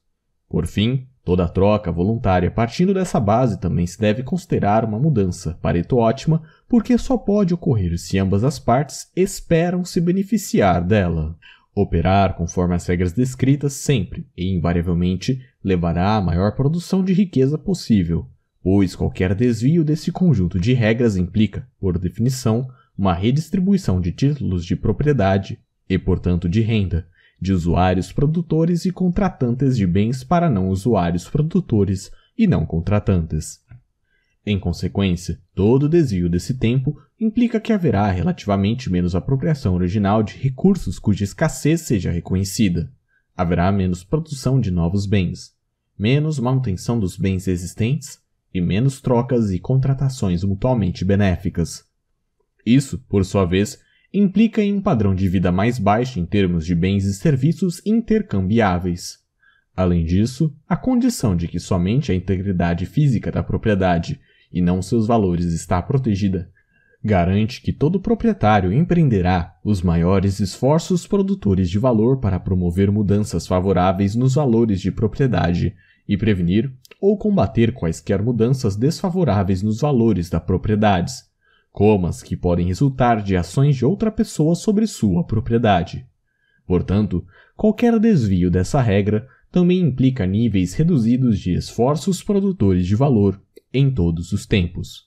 Por fim, Toda troca voluntária partindo dessa base também se deve considerar uma mudança Pareto ótima, porque só pode ocorrer se ambas as partes esperam se beneficiar dela. Operar conforme as regras descritas sempre e invariavelmente levará à maior produção de riqueza possível, pois qualquer desvio desse conjunto de regras implica, por definição, uma redistribuição de títulos de propriedade e, portanto, de renda, de usuários produtores e contratantes de bens para não usuários produtores e não contratantes. Em consequência, todo desvio desse tempo implica que haverá relativamente menos apropriação original de recursos cuja escassez seja reconhecida. Haverá menos produção de novos bens, menos manutenção dos bens existentes e menos trocas e contratações mutualmente benéficas. Isso, por sua vez, implica em um padrão de vida mais baixo em termos de bens e serviços intercambiáveis. Além disso, a condição de que somente a integridade física da propriedade e não seus valores está protegida garante que todo proprietário empreenderá os maiores esforços produtores de valor para promover mudanças favoráveis nos valores de propriedade e prevenir ou combater quaisquer mudanças desfavoráveis nos valores da propriedades, como as que podem resultar de ações de outra pessoa sobre sua propriedade. Portanto, qualquer desvio dessa regra também implica níveis reduzidos de esforços produtores de valor em todos os tempos.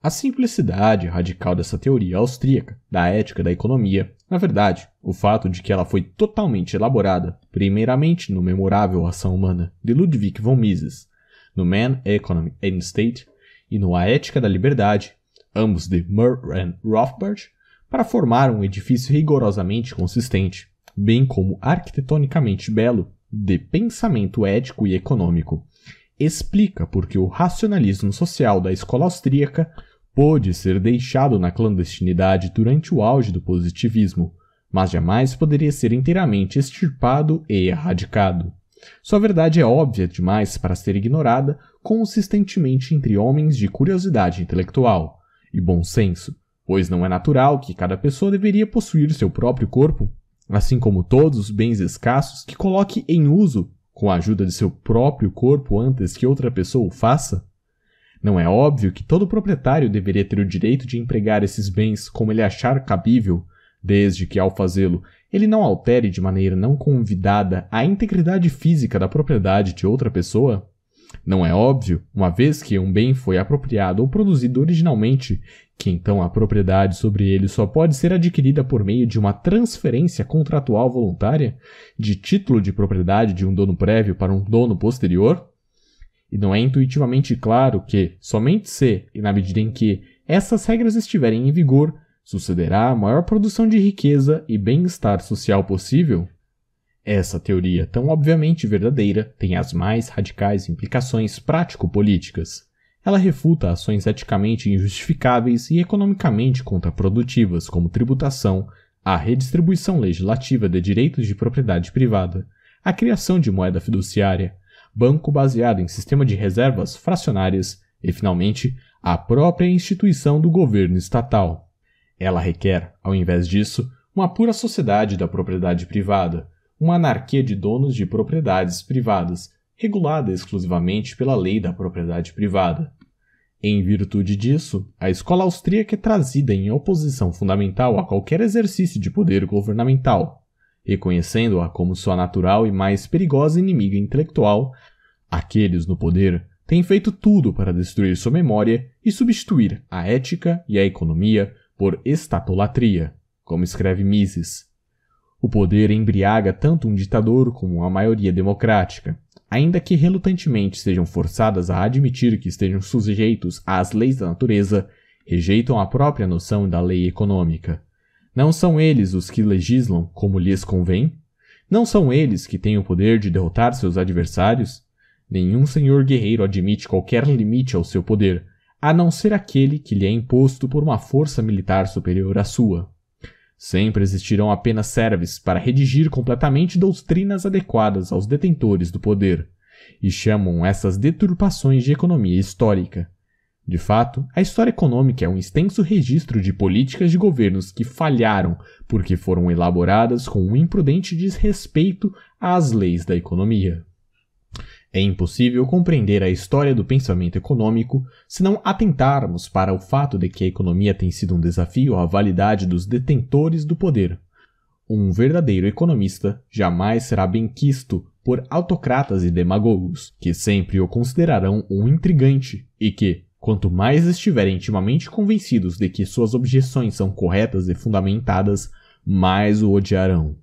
A simplicidade radical dessa teoria austríaca da ética da economia, na verdade, o fato de que ela foi totalmente elaborada, primeiramente no memorável Ação Humana de Ludwig von Mises, no Man, Economy and State e no A Ética da Liberdade, ambos de Murray Rothbard, para formar um edifício rigorosamente consistente, bem como arquitetonicamente belo, de pensamento ético e econômico. Explica por que o racionalismo social da escola austríaca pôde ser deixado na clandestinidade durante o auge do positivismo, mas jamais poderia ser inteiramente extirpado e erradicado. Sua verdade é óbvia demais para ser ignorada consistentemente entre homens de curiosidade intelectual, e bom senso, pois não é natural que cada pessoa deveria possuir seu próprio corpo, assim como todos os bens escassos que coloque em uso com a ajuda de seu próprio corpo antes que outra pessoa o faça? Não é óbvio que todo proprietário deveria ter o direito de empregar esses bens como ele achar cabível, desde que, ao fazê-lo, ele não altere de maneira não convidada a integridade física da propriedade de outra pessoa? Não é óbvio, uma vez que um bem foi apropriado ou produzido originalmente, que então a propriedade sobre ele só pode ser adquirida por meio de uma transferência contratual voluntária, de título de propriedade de um dono prévio para um dono posterior? E não é intuitivamente claro que, somente se, e na medida em que essas regras estiverem em vigor, sucederá a maior produção de riqueza e bem-estar social possível? Essa teoria, tão obviamente verdadeira, tem as mais radicais implicações prático-políticas. Ela refuta ações eticamente injustificáveis e economicamente contraprodutivas, como tributação, a redistribuição legislativa de direitos de propriedade privada, a criação de moeda fiduciária, banco baseado em sistema de reservas fracionárias e, finalmente, a própria instituição do governo estatal. Ela requer, ao invés disso, uma pura sociedade da propriedade privada, uma anarquia de donos de propriedades privadas, regulada exclusivamente pela lei da propriedade privada. Em virtude disso, a escola austríaca é trazida em oposição fundamental a qualquer exercício de poder governamental, reconhecendo-a como sua natural e mais perigosa inimiga intelectual. Aqueles no poder têm feito tudo para destruir sua memória e substituir a ética e a economia por estatolatria, como escreve Mises. O poder embriaga tanto um ditador como a maioria democrática, ainda que relutantemente sejam forçadas a admitir que estejam sujeitos às leis da natureza, rejeitam a própria noção da lei econômica. Não são eles os que legislam como lhes convém? Não são eles que têm o poder de derrotar seus adversários? Nenhum senhor guerreiro admite qualquer limite ao seu poder, a não ser aquele que lhe é imposto por uma força militar superior à sua. Sempre existirão apenas serves para redigir completamente doutrinas adequadas aos detentores do poder, e chamam essas deturpações de economia histórica. De fato, a história econômica é um extenso registro de políticas de governos que falharam porque foram elaboradas com um imprudente desrespeito às leis da economia. É impossível compreender a história do pensamento econômico se não atentarmos para o fato de que a economia tem sido um desafio à validade dos detentores do poder. Um verdadeiro economista jamais será benquisto por autocratas e demagogos, que sempre o considerarão um intrigante e que, quanto mais estiverem intimamente convencidos de que suas objeções são corretas e fundamentadas, mais o odiarão.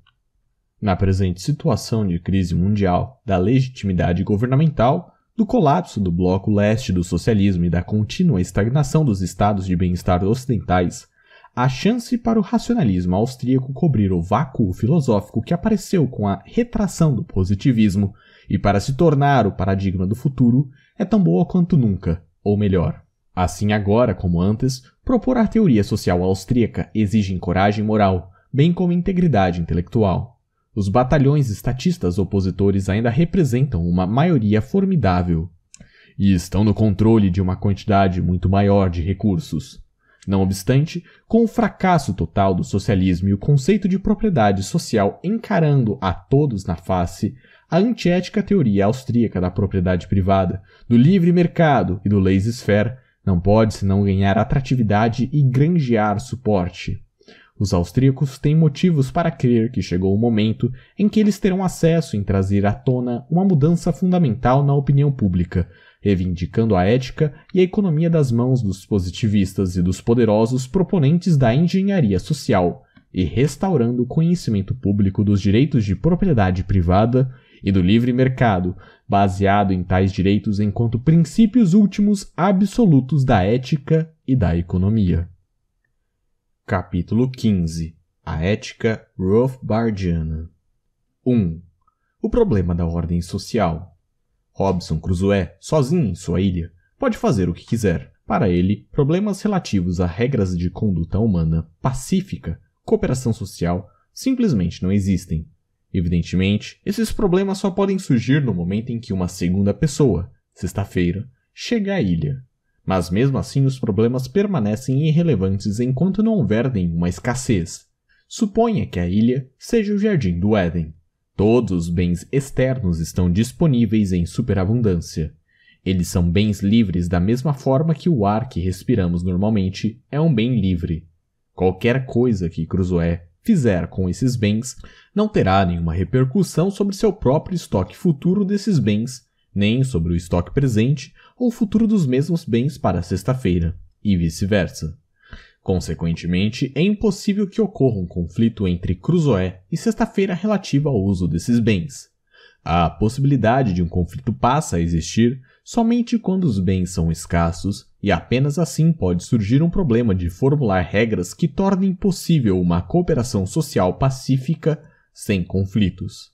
Na presente situação de crise mundial, da legitimidade governamental, do colapso do bloco leste do socialismo e da contínua estagnação dos estados de bem-estar ocidentais, a chance para o racionalismo austríaco cobrir o vácuo filosófico que apareceu com a retração do positivismo e para se tornar o paradigma do futuro é tão boa quanto nunca, ou melhor. Assim agora como antes, propor a teoria social austríaca exige coragem moral, bem como integridade intelectual. Os batalhões estatistas opositores ainda representam uma maioria formidável e estão no controle de uma quantidade muito maior de recursos. Não obstante, com o fracasso total do socialismo e o conceito de propriedade social encarando a todos na face, a antiética teoria austríaca da propriedade privada, do livre mercado e do laissez-faire não pode senão ganhar atratividade e granjear suporte. Os austríacos têm motivos para crer que chegou o momento em que eles terão acesso em trazer à tona uma mudança fundamental na opinião pública, reivindicando a ética e a economia das mãos dos positivistas e dos poderosos proponentes da engenharia social, e restaurando o conhecimento público dos direitos de propriedade privada e do livre mercado, baseado em tais direitos enquanto princípios últimos absolutos da ética e da economia. Capítulo 15 A Ética Rothbardiana 1. O problema da ordem social. Robson Crusoe, sozinho em sua ilha, pode fazer o que quiser. Para ele, problemas relativos a regras de conduta humana, pacífica, cooperação social, simplesmente não existem. Evidentemente, esses problemas só podem surgir no momento em que uma segunda pessoa, sexta-feira, chega à ilha. Mas mesmo assim, os problemas permanecem irrelevantes enquanto não houver nenhuma escassez. Suponha que a ilha seja o jardim do Éden. Todos os bens externos estão disponíveis em superabundância. Eles são bens livres da mesma forma que o ar que respiramos normalmente é um bem livre. Qualquer coisa que Crusoe fizer com esses bens não terá nenhuma repercussão sobre seu próprio estoque futuro desses bens, nem sobre o estoque presente ou futuro dos mesmos bens para sexta-feira, e vice-versa. Consequentemente, é impossível que ocorra um conflito entre Crusoe e sexta-feira relativa ao uso desses bens. A possibilidade de um conflito passa a existir somente quando os bens são escassos, e apenas assim pode surgir um problema de formular regras que tornem possível uma cooperação social pacífica sem conflitos.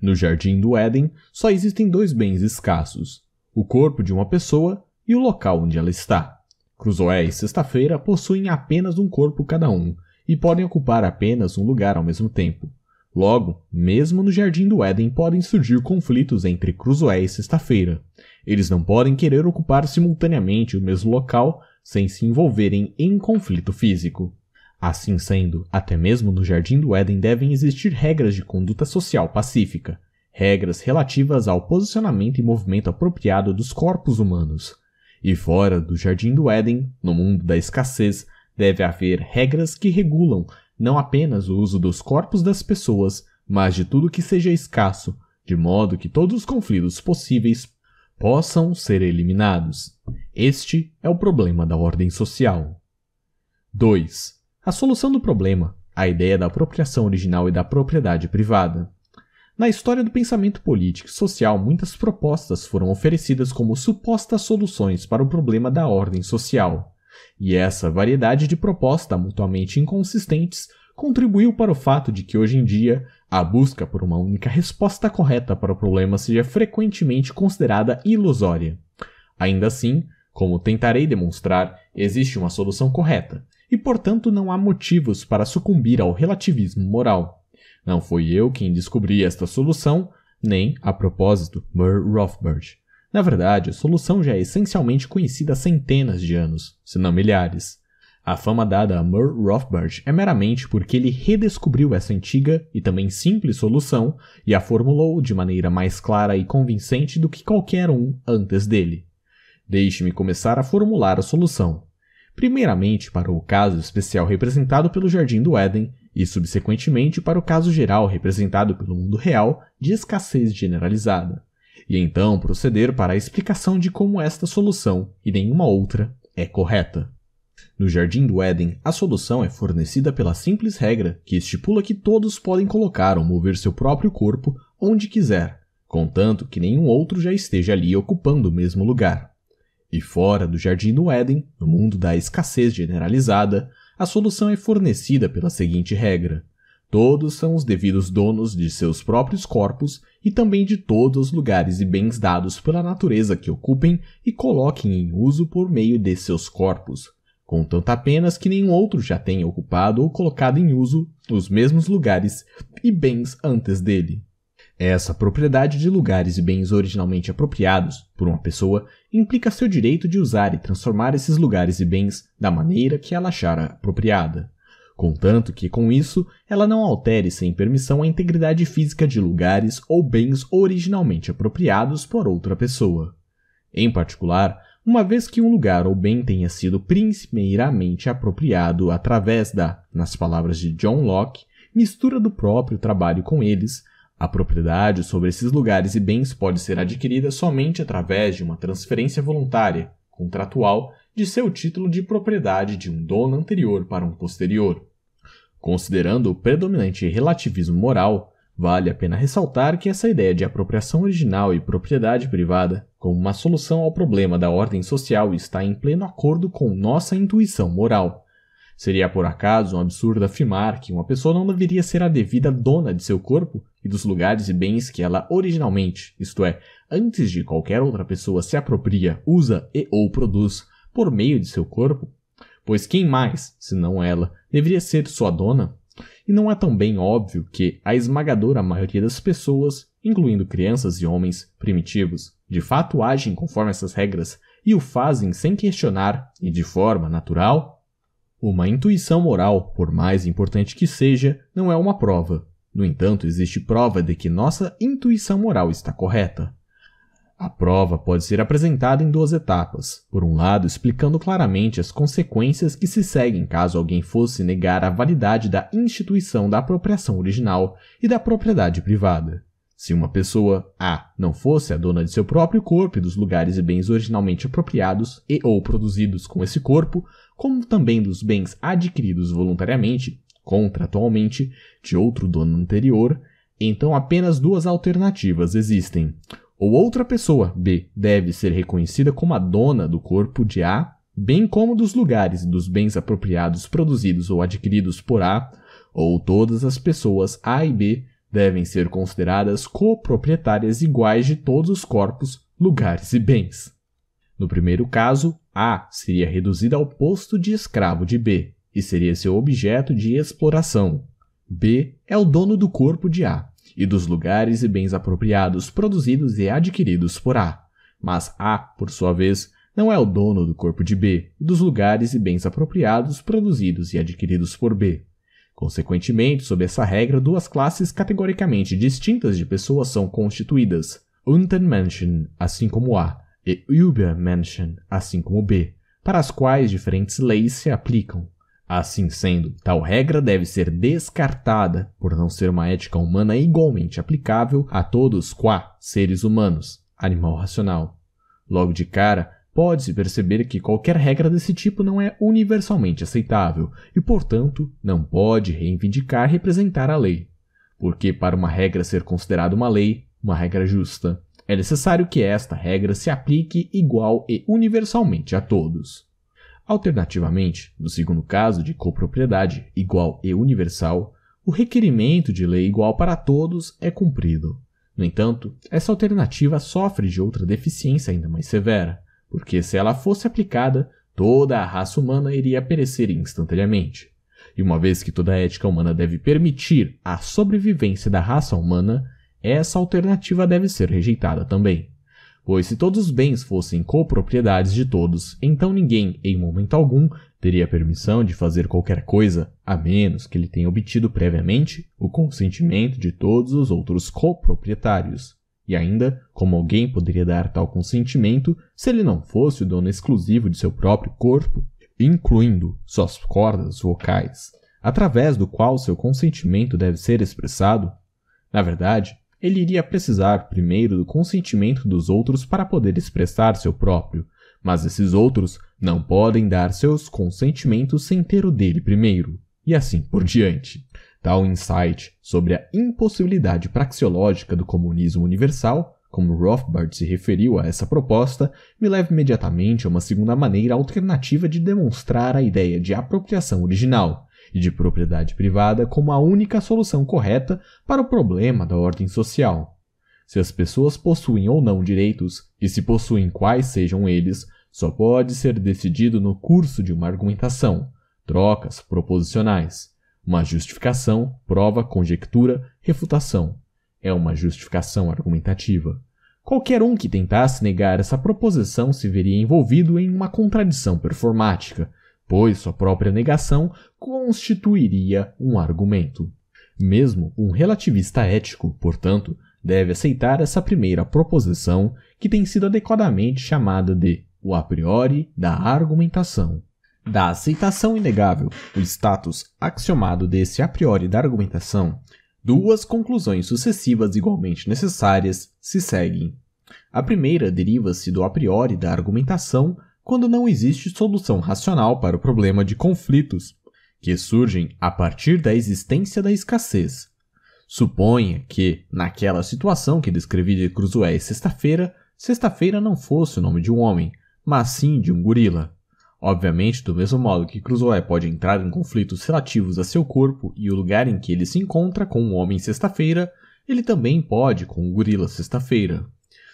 No Jardim do Éden só existem dois bens escassos: o corpo de uma pessoa e o local onde ela está. Cruzoé e Sexta-feira possuem apenas um corpo cada um e podem ocupar apenas um lugar ao mesmo tempo. Logo, mesmo no Jardim do Éden podem surgir conflitos entre Cruzoé e Sexta-feira. Eles não podem querer ocupar simultaneamente o mesmo local sem se envolverem em conflito físico. Assim sendo, até mesmo no Jardim do Éden devem existir regras de conduta social pacífica, regras relativas ao posicionamento e movimento apropriado dos corpos humanos. E fora do Jardim do Éden, no mundo da escassez, deve haver regras que regulam não apenas o uso dos corpos das pessoas, mas de tudo que seja escasso, de modo que todos os conflitos possíveis possam ser eliminados. Este é o problema da ordem social. 2. A solução do problema, a ideia da apropriação original e da propriedade privada. Na história do pensamento político e social, muitas propostas foram oferecidas como supostas soluções para o problema da ordem social. E essa variedade de propostas mutuamente inconsistentes contribuiu para o fato de que hoje em dia a busca por uma única resposta correta para o problema seja frequentemente considerada ilusória. Ainda assim, como tentarei demonstrar, existe uma solução correta, e portanto não há motivos para sucumbir ao relativismo moral. Não fui eu quem descobri esta solução, nem, a propósito, Murr Rothbard. Na verdade, a solução já é essencialmente conhecida há centenas de anos, se não milhares. A fama dada a Murr Rothbard é meramente porque ele redescobriu essa antiga e também simples solução e a formulou de maneira mais clara e convincente do que qualquer um antes dele. Deixe-me começar a formular a solução. Primeiramente, para o caso especial representado pelo Jardim do Éden, e subsequentemente para o caso geral representado pelo mundo real de escassez generalizada e então proceder para a explicação de como esta solução, e nenhuma outra, é correta. No Jardim do Éden, a solução é fornecida pela simples regra que estipula que todos podem colocar ou mover seu próprio corpo onde quiser, contanto que nenhum outro já esteja ali ocupando o mesmo lugar. E fora do Jardim do Éden, no mundo da escassez generalizada, a solução é fornecida pela seguinte regra: todos são os devidos donos de seus próprios corpos e também de todos os lugares e bens dados pela natureza que ocupem e coloquem em uso por meio de seus corpos, contanto apenas que nenhum outro já tenha ocupado ou colocado em uso os mesmos lugares e bens antes dele. Essa propriedade de lugares e bens originalmente apropriados por uma pessoa implica seu direito de usar e transformar esses lugares e bens da maneira que ela achar apropriada, contanto que com isso ela não altere sem permissão a integridade física de lugares ou bens originalmente apropriados por outra pessoa. Em particular, uma vez que um lugar ou bem tenha sido primeiramente apropriado através da, nas palavras de John Locke, mistura do próprio trabalho com eles, a propriedade sobre esses lugares e bens pode ser adquirida somente através de uma transferência voluntária, contratual, de seu título de propriedade de um dono anterior para um posterior. Considerando o predominante relativismo moral, vale a pena ressaltar que essa ideia de apropriação original e propriedade privada como uma solução ao problema da ordem social está em pleno acordo com nossa intuição moral. Seria por acaso um absurdo afirmar que uma pessoa não deveria ser a devida dona de seu corpo e dos lugares e bens que ela originalmente, isto é, antes de qualquer outra pessoa se apropria, usa e ou produz por meio de seu corpo? Pois quem mais, se não ela, deveria ser sua dona? E não é também óbvio que a esmagadora maioria das pessoas, incluindo crianças e homens primitivos, de fato agem conforme essas regras e o fazem sem questionar e de forma natural? Uma intuição moral, por mais importante que seja, não é uma prova, no entanto, existe prova de que nossa intuição moral está correta. A prova pode ser apresentada em duas etapas. Por um lado, explicando claramente as consequências que se seguem caso alguém fosse negar a validade da instituição da apropriação original e da propriedade privada. Se uma pessoa A não fosse a dona de seu próprio corpo e dos lugares e bens originalmente apropriados e ou produzidos com esse corpo, como também dos bens adquiridos voluntariamente, contratualmente de outro dono anterior, então apenas duas alternativas existem. Ou outra pessoa, B, deve ser reconhecida como a dona do corpo de A, bem como dos lugares e dos bens apropriados produzidos ou adquiridos por A, ou todas as pessoas A e B devem ser consideradas coproprietárias iguais de todos os corpos, lugares e bens. No primeiro caso, A seria reduzida ao posto de escravo de B, e seria seu objeto de exploração. B é o dono do corpo de A e dos lugares e bens apropriados produzidos e adquiridos por A. Mas A, por sua vez, não é o dono do corpo de B e dos lugares e bens apropriados produzidos e adquiridos por B. Consequentemente, sob essa regra, duas classes categoricamente distintas de pessoas são constituídas: Untermenschen, assim como A, e Übermenschen, assim como B, para as quais diferentes leis se aplicam. Assim sendo, tal regra deve ser descartada por não ser uma ética humana igualmente aplicável a todos qua seres humanos, animal racional. Logo de cara, pode-se perceber que qualquer regra desse tipo não é universalmente aceitável e, portanto, não pode reivindicar representar a lei. Porque para uma regra ser considerada uma lei, uma regra justa, é necessário que esta regra se aplique igual e universalmente a todos. Alternativamente, no segundo caso de copropriedade igual e universal, o requerimento de lei igual para todos é cumprido. No entanto, essa alternativa sofre de outra deficiência ainda mais severa, porque se ela fosse aplicada, toda a raça humana iria perecer instantaneamente. E uma vez que toda a ética humana deve permitir a sobrevivência da raça humana, essa alternativa deve ser rejeitada também pois se todos os bens fossem copropriedades de todos, então ninguém, em momento algum, teria permissão de fazer qualquer coisa, a menos que ele tenha obtido previamente o consentimento de todos os outros coproprietários. E ainda, como alguém poderia dar tal consentimento se ele não fosse o dono exclusivo de seu próprio corpo, incluindo suas cordas vocais, através do qual seu consentimento deve ser expressado? Na verdade, ele iria precisar primeiro do consentimento dos outros para poder expressar seu próprio, mas esses outros não podem dar seus consentimentos sem ter o dele primeiro, e assim por diante. Tal insight sobre a impossibilidade praxeológica do comunismo universal, como Rothbard se referiu a essa proposta, me leva imediatamente a uma segunda maneira alternativa de demonstrar a ideia de apropriação original, e de propriedade privada como a única solução correta para o problema da ordem social. Se as pessoas possuem ou não direitos, e se possuem quais sejam eles, só pode ser decidido no curso de uma argumentação, trocas proposicionais. Uma justificação, prova, conjectura, refutação. É uma justificação argumentativa. Qualquer um que tentasse negar essa proposição se veria envolvido em uma contradição performática, pois sua própria negação constituiria um argumento. Mesmo um relativista ético, portanto, deve aceitar essa primeira proposição, que tem sido adequadamente chamada de o a priori da argumentação. Da aceitação inegável, o status axiomado desse a priori da argumentação, duas conclusões sucessivas igualmente necessárias se seguem. A primeira deriva-se do a priori da argumentação quando não existe solução racional para o problema de conflitos, que surgem a partir da existência da escassez. Suponha que, naquela situação que descrevi de Cruzoé sexta-feira, sexta-feira não fosse o nome de um homem, mas sim de um gorila. Obviamente, do mesmo modo que Cruzoé pode entrar em conflitos relativos a seu corpo e o lugar em que ele se encontra com o homem sexta-feira, ele também pode com o gorila sexta-feira.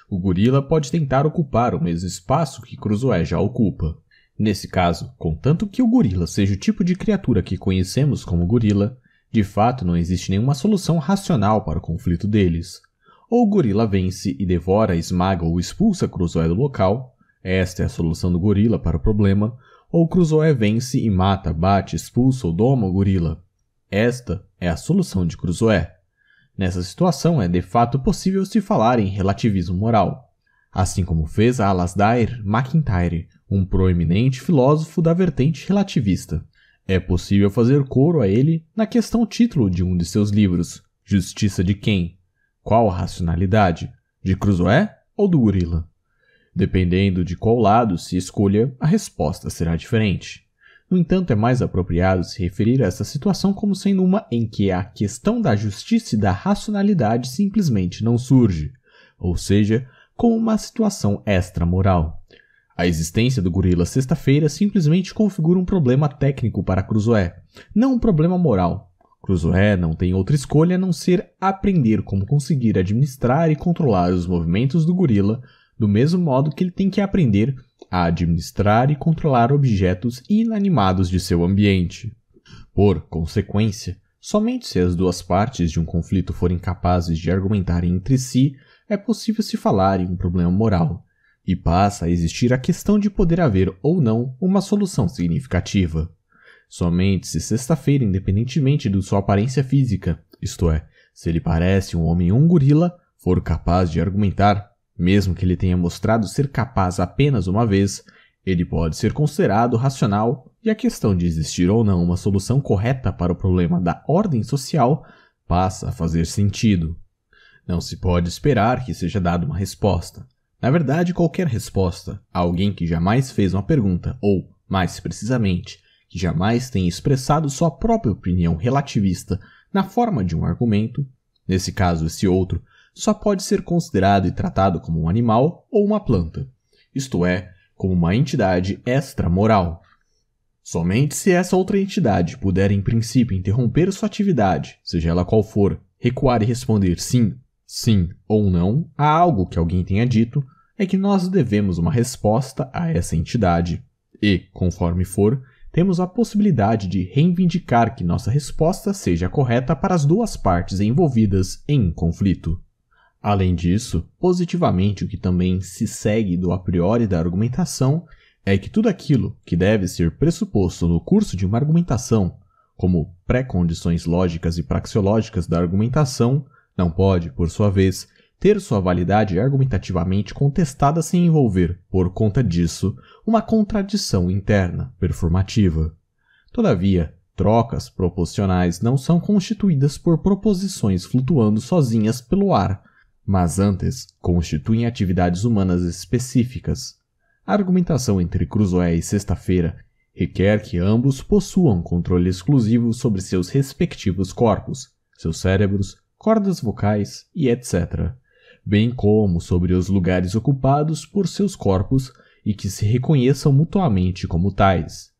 O gorila pode tentar ocupar o mesmo espaço que Cruzoé já ocupa. Nesse caso, contanto que o gorila seja o tipo de criatura que conhecemos como gorila, de fato não existe nenhuma solução racional para o conflito deles. Ou o gorila vence e devora, esmaga ou expulsa Cruzoé do local, esta é a solução do gorila para o problema, ou Cruzoé vence e mata, bate, expulsa ou doma o gorila. Esta é a solução de Cruzoé. Nessa situação é de fato possível se falar em relativismo moral, assim como fez Alasdair MacIntyre, um proeminente filósofo da vertente relativista. É possível fazer coro a ele na questão título de um de seus livros, Justiça de quem? Qual a racionalidade? De Cruzoé ou do gorila? Dependendo de qual lado se escolha, a resposta será diferente. No entanto, é mais apropriado se referir a essa situação como sendo uma em que a questão da justiça e da racionalidade simplesmente não surge, ou seja, como uma situação extramoral. A existência do gorila sexta-feira simplesmente configura um problema técnico para Cruzoé, não um problema moral. Cruzoé não tem outra escolha a não ser aprender como conseguir administrar e controlar os movimentos do gorila, do mesmo modo que ele tem que aprender a administrar e controlar objetos inanimados de seu ambiente. Por consequência, somente se as duas partes de um conflito forem capazes de argumentar entre si, é possível se falar em um problema moral, e passa a existir a questão de poder haver ou não uma solução significativa. Somente se sexta-feira, independentemente de sua aparência física, isto é, se ele parece um homem ou um gorila, for capaz de argumentar mesmo que ele tenha mostrado ser capaz apenas uma vez, ele pode ser considerado racional e a questão de existir ou não uma solução correta para o problema da ordem social passa a fazer sentido. Não se pode esperar que seja dada uma resposta. Na verdade, qualquer resposta a alguém que jamais fez uma pergunta, ou, mais precisamente, que jamais tenha expressado sua própria opinião relativista na forma de um argumento, nesse caso esse outro só pode ser considerado e tratado como um animal ou uma planta, isto é, como uma entidade extramoral. Somente se essa outra entidade puder, em princípio, interromper sua atividade, seja ela qual for, recuar e responder sim, sim ou não a algo que alguém tenha dito, é que nós devemos uma resposta a essa entidade. E, conforme for, temos a possibilidade de reivindicar que nossa resposta seja correta para as duas partes envolvidas em um conflito. Além disso, positivamente o que também se segue do a priori da argumentação é que tudo aquilo que deve ser pressuposto no curso de uma argumentação, como pré-condições lógicas e praxeológicas da argumentação, não pode, por sua vez, ter sua validade argumentativamente contestada sem envolver, por conta disso, uma contradição interna, performativa. Todavia, trocas proposicionais não são constituídas por proposições flutuando sozinhas pelo ar, mas antes constituem atividades humanas específicas. A argumentação entre Cruzoé e Sexta-feira requer que ambos possuam controle exclusivo sobre seus respectivos corpos, seus cérebros, cordas vocais e etc., bem como sobre os lugares ocupados por seus corpos e que se reconheçam mutuamente como tais.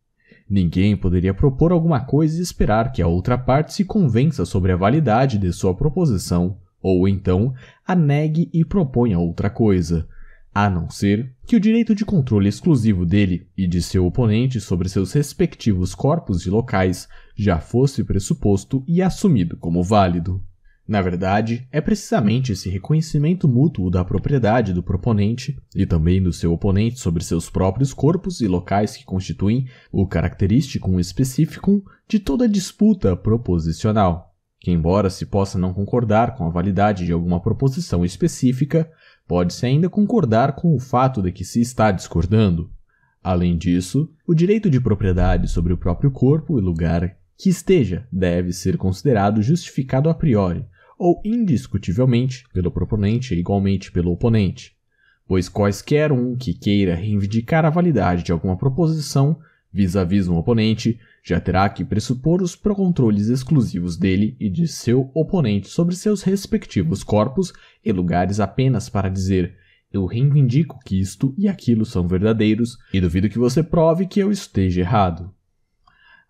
Ninguém poderia propor alguma coisa e esperar que a outra parte se convença sobre a validade de sua proposição, ou então a negue e proponha outra coisa, a não ser que o direito de controle exclusivo dele e de seu oponente sobre seus respectivos corpos e locais já fosse pressuposto e assumido como válido. Na verdade, é precisamente esse reconhecimento mútuo da propriedade do proponente e também do seu oponente sobre seus próprios corpos e locais que constituem o característico específico de toda disputa proposicional. Que, embora se possa não concordar com a validade de alguma proposição específica, pode-se ainda concordar com o fato de que se está discordando. Além disso, o direito de propriedade sobre o próprio corpo e lugar que esteja deve ser considerado justificado a priori, ou indiscutivelmente pelo proponente e igualmente pelo oponente, pois quaisquer um que queira reivindicar a validade de alguma proposição vis-à-vis um oponente já terá que pressupor os procontroles exclusivos dele e de seu oponente sobre seus respectivos corpos e lugares apenas para dizer eu reivindico que isto e aquilo são verdadeiros e duvido que você prove que eu esteja errado.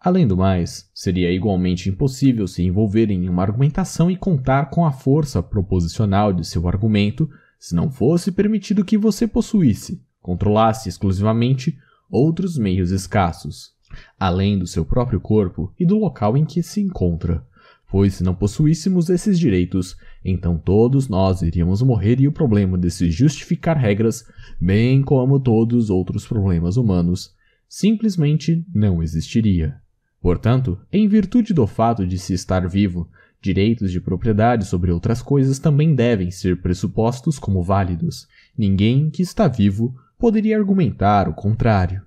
Além do mais, seria igualmente impossível se envolver em uma argumentação e contar com a força proposicional de seu argumento se não fosse permitido que você possuísse, controlasse exclusivamente outros meios escassos, além do seu próprio corpo e do local em que se encontra. Pois se não possuíssemos esses direitos, então todos nós iríamos morrer e o problema de se justificar regras, bem como todos os outros problemas humanos, simplesmente não existiria. Portanto, em virtude do fato de se estar vivo, direitos de propriedade sobre outras coisas também devem ser pressupostos como válidos. Ninguém que está vivo poderia argumentar o contrário.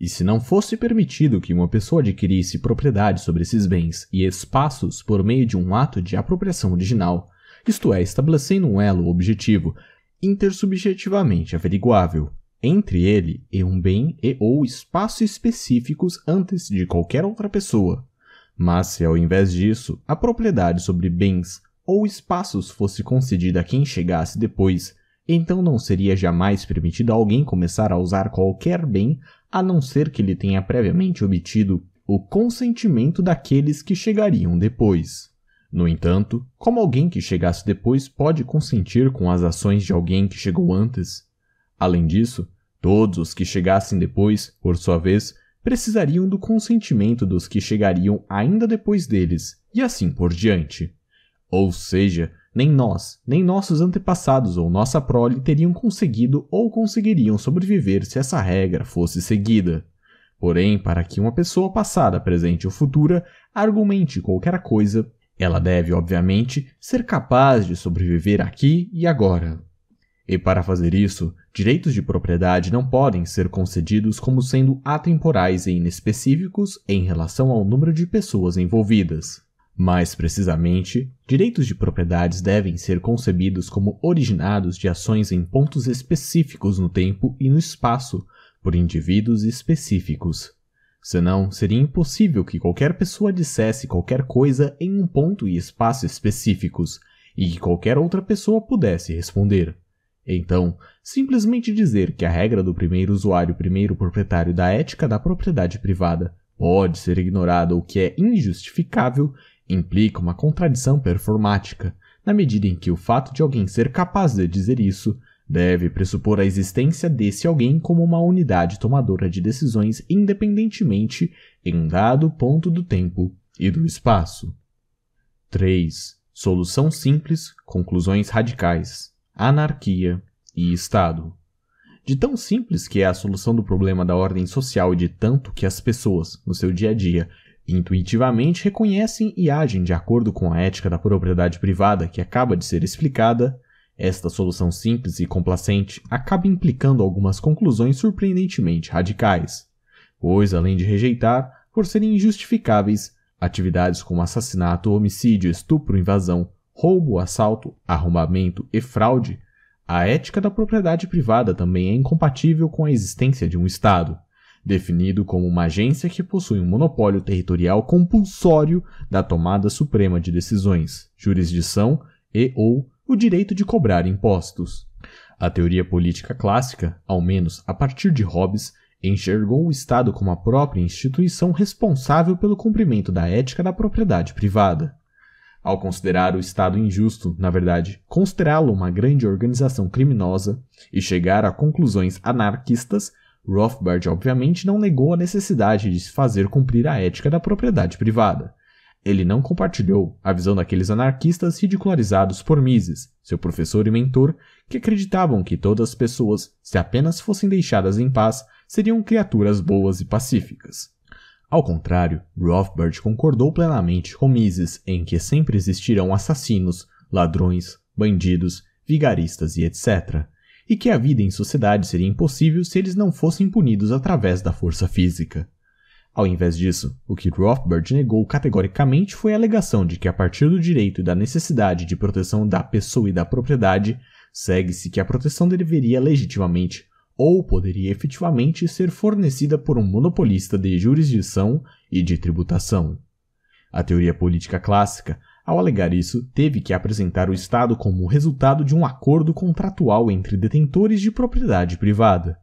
E se não fosse permitido que uma pessoa adquirisse propriedade sobre esses bens e espaços por meio de um ato de apropriação original, isto é, estabelecendo um elo objetivo intersubjetivamente averiguável, entre ele e um bem e ou espaço específicos antes de qualquer outra pessoa. Mas se ao invés disso a propriedade sobre bens ou espaços fosse concedida a quem chegasse depois, então não seria jamais permitido a alguém começar a usar qualquer bem a não ser que ele tenha previamente obtido o consentimento daqueles que chegariam depois. No entanto, como alguém que chegasse depois pode consentir com as ações de alguém que chegou antes? Além disso, todos os que chegassem depois, por sua vez, precisariam do consentimento dos que chegariam ainda depois deles, e assim por diante. Ou seja, nem nós, nem nossos antepassados ou nossa prole teriam conseguido ou conseguiriam sobreviver se essa regra fosse seguida. Porém, para que uma pessoa passada, presente ou futura argumente qualquer coisa, ela deve, obviamente, ser capaz de sobreviver aqui e agora. E para fazer isso, direitos de propriedade não podem ser concedidos como sendo atemporais e inespecíficos em relação ao número de pessoas envolvidas. Mais precisamente, direitos de propriedades devem ser concebidos como originados de ações em pontos específicos no tempo e no espaço, por indivíduos específicos. Senão, seria impossível que qualquer pessoa dissesse qualquer coisa em um ponto e espaço específicos, e que qualquer outra pessoa pudesse responder. Então, simplesmente dizer que a regra do primeiro usuário primeiro proprietário da ética da propriedade privada pode ser ignorada ou que é injustificável implica uma contradição performática, na medida em que o fato de alguém ser capaz de dizer isso deve pressupor a existência desse alguém como uma unidade tomadora de decisões independentemente em um dado ponto do tempo e do espaço. 3. Solução simples, conclusões radicais anarquia e Estado. De tão simples que é a solução do problema da ordem social e de tanto que as pessoas, no seu dia a dia, intuitivamente reconhecem e agem de acordo com a ética da propriedade privada que acaba de ser explicada, esta solução simples e complacente acaba implicando algumas conclusões surpreendentemente radicais, pois, além de rejeitar, por serem injustificáveis, atividades como assassinato, homicídio, estupro, invasão, roubo, assalto, arrombamento e fraude, a ética da propriedade privada também é incompatível com a existência de um Estado, definido como uma agência que possui um monopólio territorial compulsório da tomada suprema de decisões, jurisdição e ou o direito de cobrar impostos. A teoria política clássica, ao menos a partir de Hobbes, enxergou o Estado como a própria instituição responsável pelo cumprimento da ética da propriedade privada. Ao considerar o Estado injusto, na verdade, considerá-lo uma grande organização criminosa e chegar a conclusões anarquistas, Rothbard obviamente não negou a necessidade de se fazer cumprir a ética da propriedade privada. Ele não compartilhou a visão daqueles anarquistas ridicularizados por Mises, seu professor e mentor, que acreditavam que todas as pessoas, se apenas fossem deixadas em paz, seriam criaturas boas e pacíficas. Ao contrário, Rothbard concordou plenamente com Mises em que sempre existirão assassinos, ladrões, bandidos, vigaristas e etc., e que a vida em sociedade seria impossível se eles não fossem punidos através da força física. Ao invés disso, o que Rothbard negou categoricamente foi a alegação de que, a partir do direito e da necessidade de proteção da pessoa e da propriedade, segue-se que a proteção deveria legitimamente ou poderia efetivamente ser fornecida por um monopolista de jurisdição e de tributação. A teoria política clássica, ao alegar isso, teve que apresentar o Estado como resultado de um acordo contratual entre detentores de propriedade privada.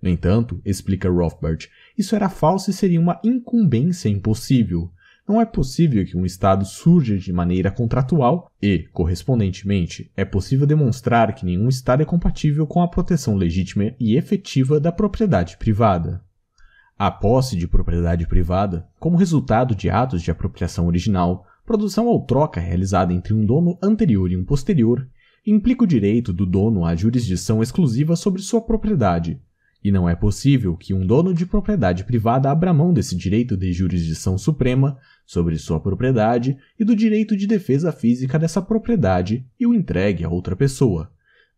No entanto, explica Rothbard, isso era falso e seria uma incumbência impossível, não é possível que um Estado surja de maneira contratual e, correspondentemente, é possível demonstrar que nenhum Estado é compatível com a proteção legítima e efetiva da propriedade privada. A posse de propriedade privada, como resultado de atos de apropriação original, produção ou troca realizada entre um dono anterior e um posterior, implica o direito do dono à jurisdição exclusiva sobre sua propriedade, e não é possível que um dono de propriedade privada abra mão desse direito de jurisdição suprema sobre sua propriedade e do direito de defesa física dessa propriedade e o entregue a outra pessoa,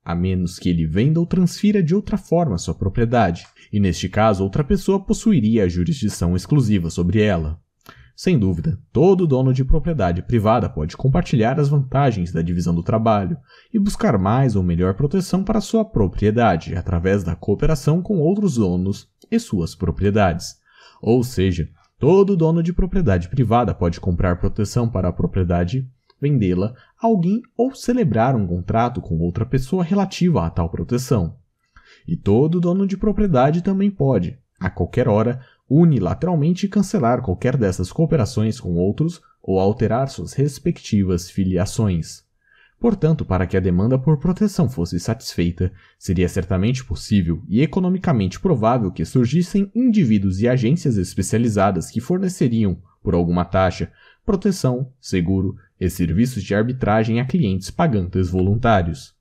a menos que ele venda ou transfira de outra forma sua propriedade, e neste caso outra pessoa possuiria a jurisdição exclusiva sobre ela. Sem dúvida, todo dono de propriedade privada pode compartilhar as vantagens da divisão do trabalho e buscar mais ou melhor proteção para sua propriedade através da cooperação com outros donos e suas propriedades. Ou seja, todo dono de propriedade privada pode comprar proteção para a propriedade, vendê-la a alguém ou celebrar um contrato com outra pessoa relativa a tal proteção. E todo dono de propriedade também pode, a qualquer hora, unilateralmente cancelar qualquer dessas cooperações com outros ou alterar suas respectivas filiações. Portanto, para que a demanda por proteção fosse satisfeita, seria certamente possível e economicamente provável que surgissem indivíduos e agências especializadas que forneceriam, por alguma taxa, proteção, seguro e serviços de arbitragem a clientes pagantes voluntários.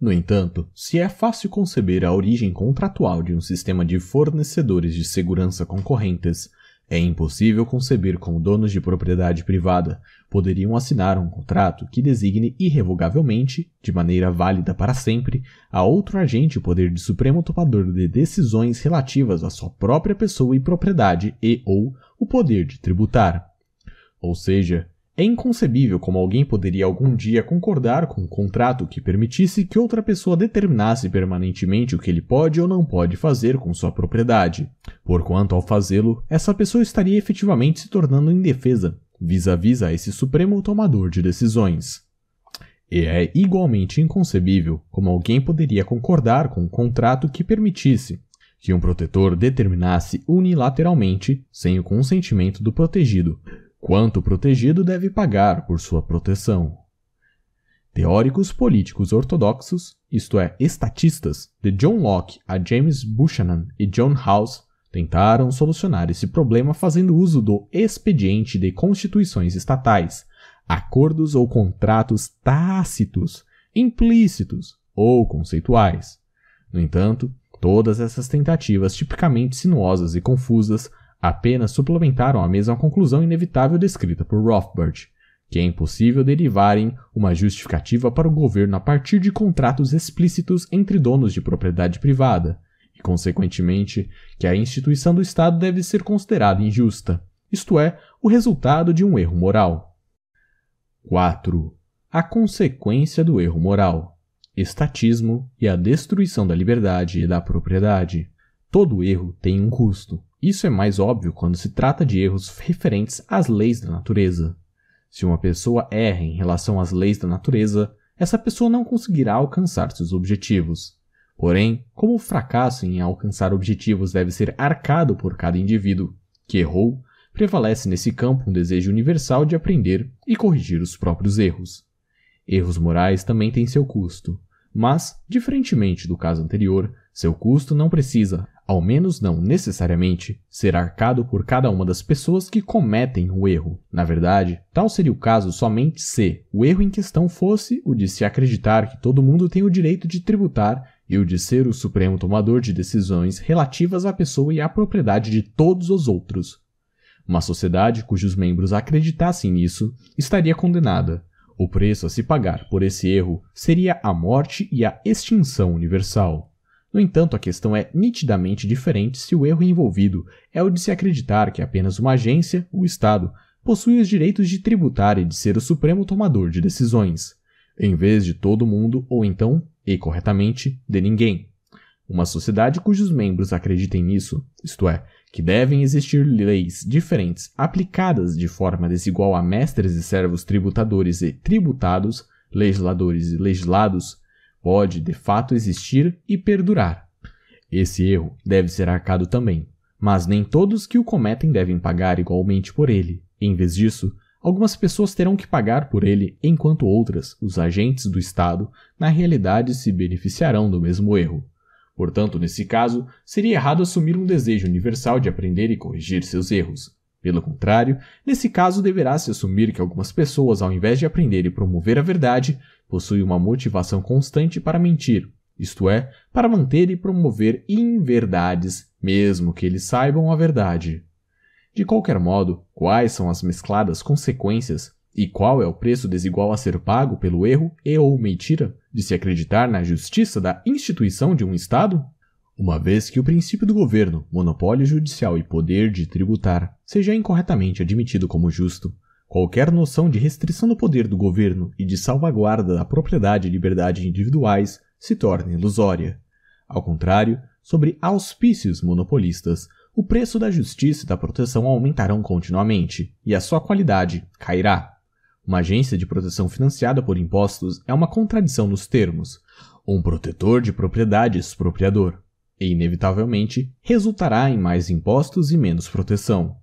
No entanto, se é fácil conceber a origem contratual de um sistema de fornecedores de segurança concorrentes, é impossível conceber como donos de propriedade privada poderiam assinar um contrato que designe irrevogavelmente, de maneira válida para sempre, a outro agente o poder de supremo tomador de decisões relativas à sua própria pessoa e propriedade e ou o poder de tributar. Ou seja, é inconcebível como alguém poderia algum dia concordar com um contrato que permitisse que outra pessoa determinasse permanentemente o que ele pode ou não pode fazer com sua propriedade, porquanto ao fazê-lo, essa pessoa estaria efetivamente se tornando indefesa vis-à-vis a esse supremo tomador de decisões. E é igualmente inconcebível como alguém poderia concordar com um contrato que permitisse que um protetor determinasse unilateralmente, sem o consentimento do protegido, quanto o protegido deve pagar por sua proteção. Teóricos políticos ortodoxos, isto é, estatistas, de John Locke a James Buchanan e John House, tentaram solucionar esse problema fazendo uso do expediente de constituições estatais, acordos ou contratos tácitos, implícitos ou conceituais. No entanto, todas essas tentativas tipicamente sinuosas e confusas apenas suplementaram a mesma conclusão inevitável descrita por Rothbard, que é impossível derivarem uma justificativa para o governo a partir de contratos explícitos entre donos de propriedade privada, e, consequentemente, que a instituição do Estado deve ser considerada injusta, isto é, o resultado de um erro moral. 4. A consequência do erro moral: estatismo e a destruição da liberdade e da propriedade. Todo erro tem um custo, isso é mais óbvio quando se trata de erros referentes às leis da natureza. Se uma pessoa erra em relação às leis da natureza, essa pessoa não conseguirá alcançar seus objetivos. Porém, como o fracasso em alcançar objetivos deve ser arcado por cada indivíduo que errou, prevalece nesse campo um desejo universal de aprender e corrigir os próprios erros. Erros morais também têm seu custo, mas, diferentemente do caso anterior, seu custo não precisa, ao menos não necessariamente, ser arcado por cada uma das pessoas que cometem o erro. Na verdade, tal seria o caso somente se o erro em questão fosse o de se acreditar que todo mundo tem o direito de tributar e o de ser o supremo tomador de decisões relativas à pessoa e à propriedade de todos os outros. Uma sociedade cujos membros acreditassem nisso estaria condenada. O preço a se pagar por esse erro seria a morte e a extinção universal. No entanto, a questão é nitidamente diferente se o erro envolvido é o de se acreditar que apenas uma agência, o Estado, possui os direitos de tributar e de ser o supremo tomador de decisões, em vez de todo mundo ou então, e corretamente, de ninguém. Uma sociedade cujos membros acreditem nisso, isto é, que devem existir leis diferentes aplicadas de forma desigual a mestres e servos tributadores e tributados, legisladores e legislados, pode de fato existir e perdurar. Esse erro deve ser arcado também, mas nem todos que o cometem devem pagar igualmente por ele. Em vez disso, algumas pessoas terão que pagar por ele, enquanto outras, os agentes do Estado, na realidade se beneficiarão do mesmo erro. Portanto, nesse caso, seria errado assumir um desejo universal de aprender e corrigir seus erros. Pelo contrário, nesse caso deverá se assumir que algumas pessoas, ao invés de aprender e promover a verdade, possuem uma motivação constante para mentir, isto é, para manter e promover inverdades, mesmo que eles saibam a verdade. De qualquer modo, quais são as mescladas consequências e qual é o preço desigual a ser pago pelo erro e ou mentira de se acreditar na justiça da instituição de um Estado? Uma vez que o princípio do governo, monopólio judicial e poder de tributar seja incorretamente admitido como justo, qualquer noção de restrição do poder do governo e de salvaguarda da propriedade e liberdade individuais se torna ilusória. Ao contrário, sobre auspícios monopolistas, o preço da justiça e da proteção aumentarão continuamente e a sua qualidade cairá. Uma agência de proteção financiada por impostos é uma contradição nos termos, um protetor de propriedade expropriador e, inevitavelmente, resultará em mais impostos e menos proteção.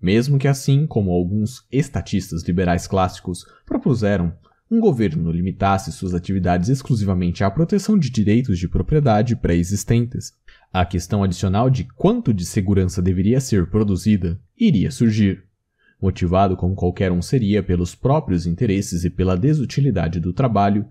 Mesmo que assim, como alguns estatistas liberais clássicos propuseram, um governo limitasse suas atividades exclusivamente à proteção de direitos de propriedade pré-existentes, a questão adicional de quanto de segurança deveria ser produzida iria surgir. Motivado como qualquer um seria pelos próprios interesses e pela desutilidade do trabalho,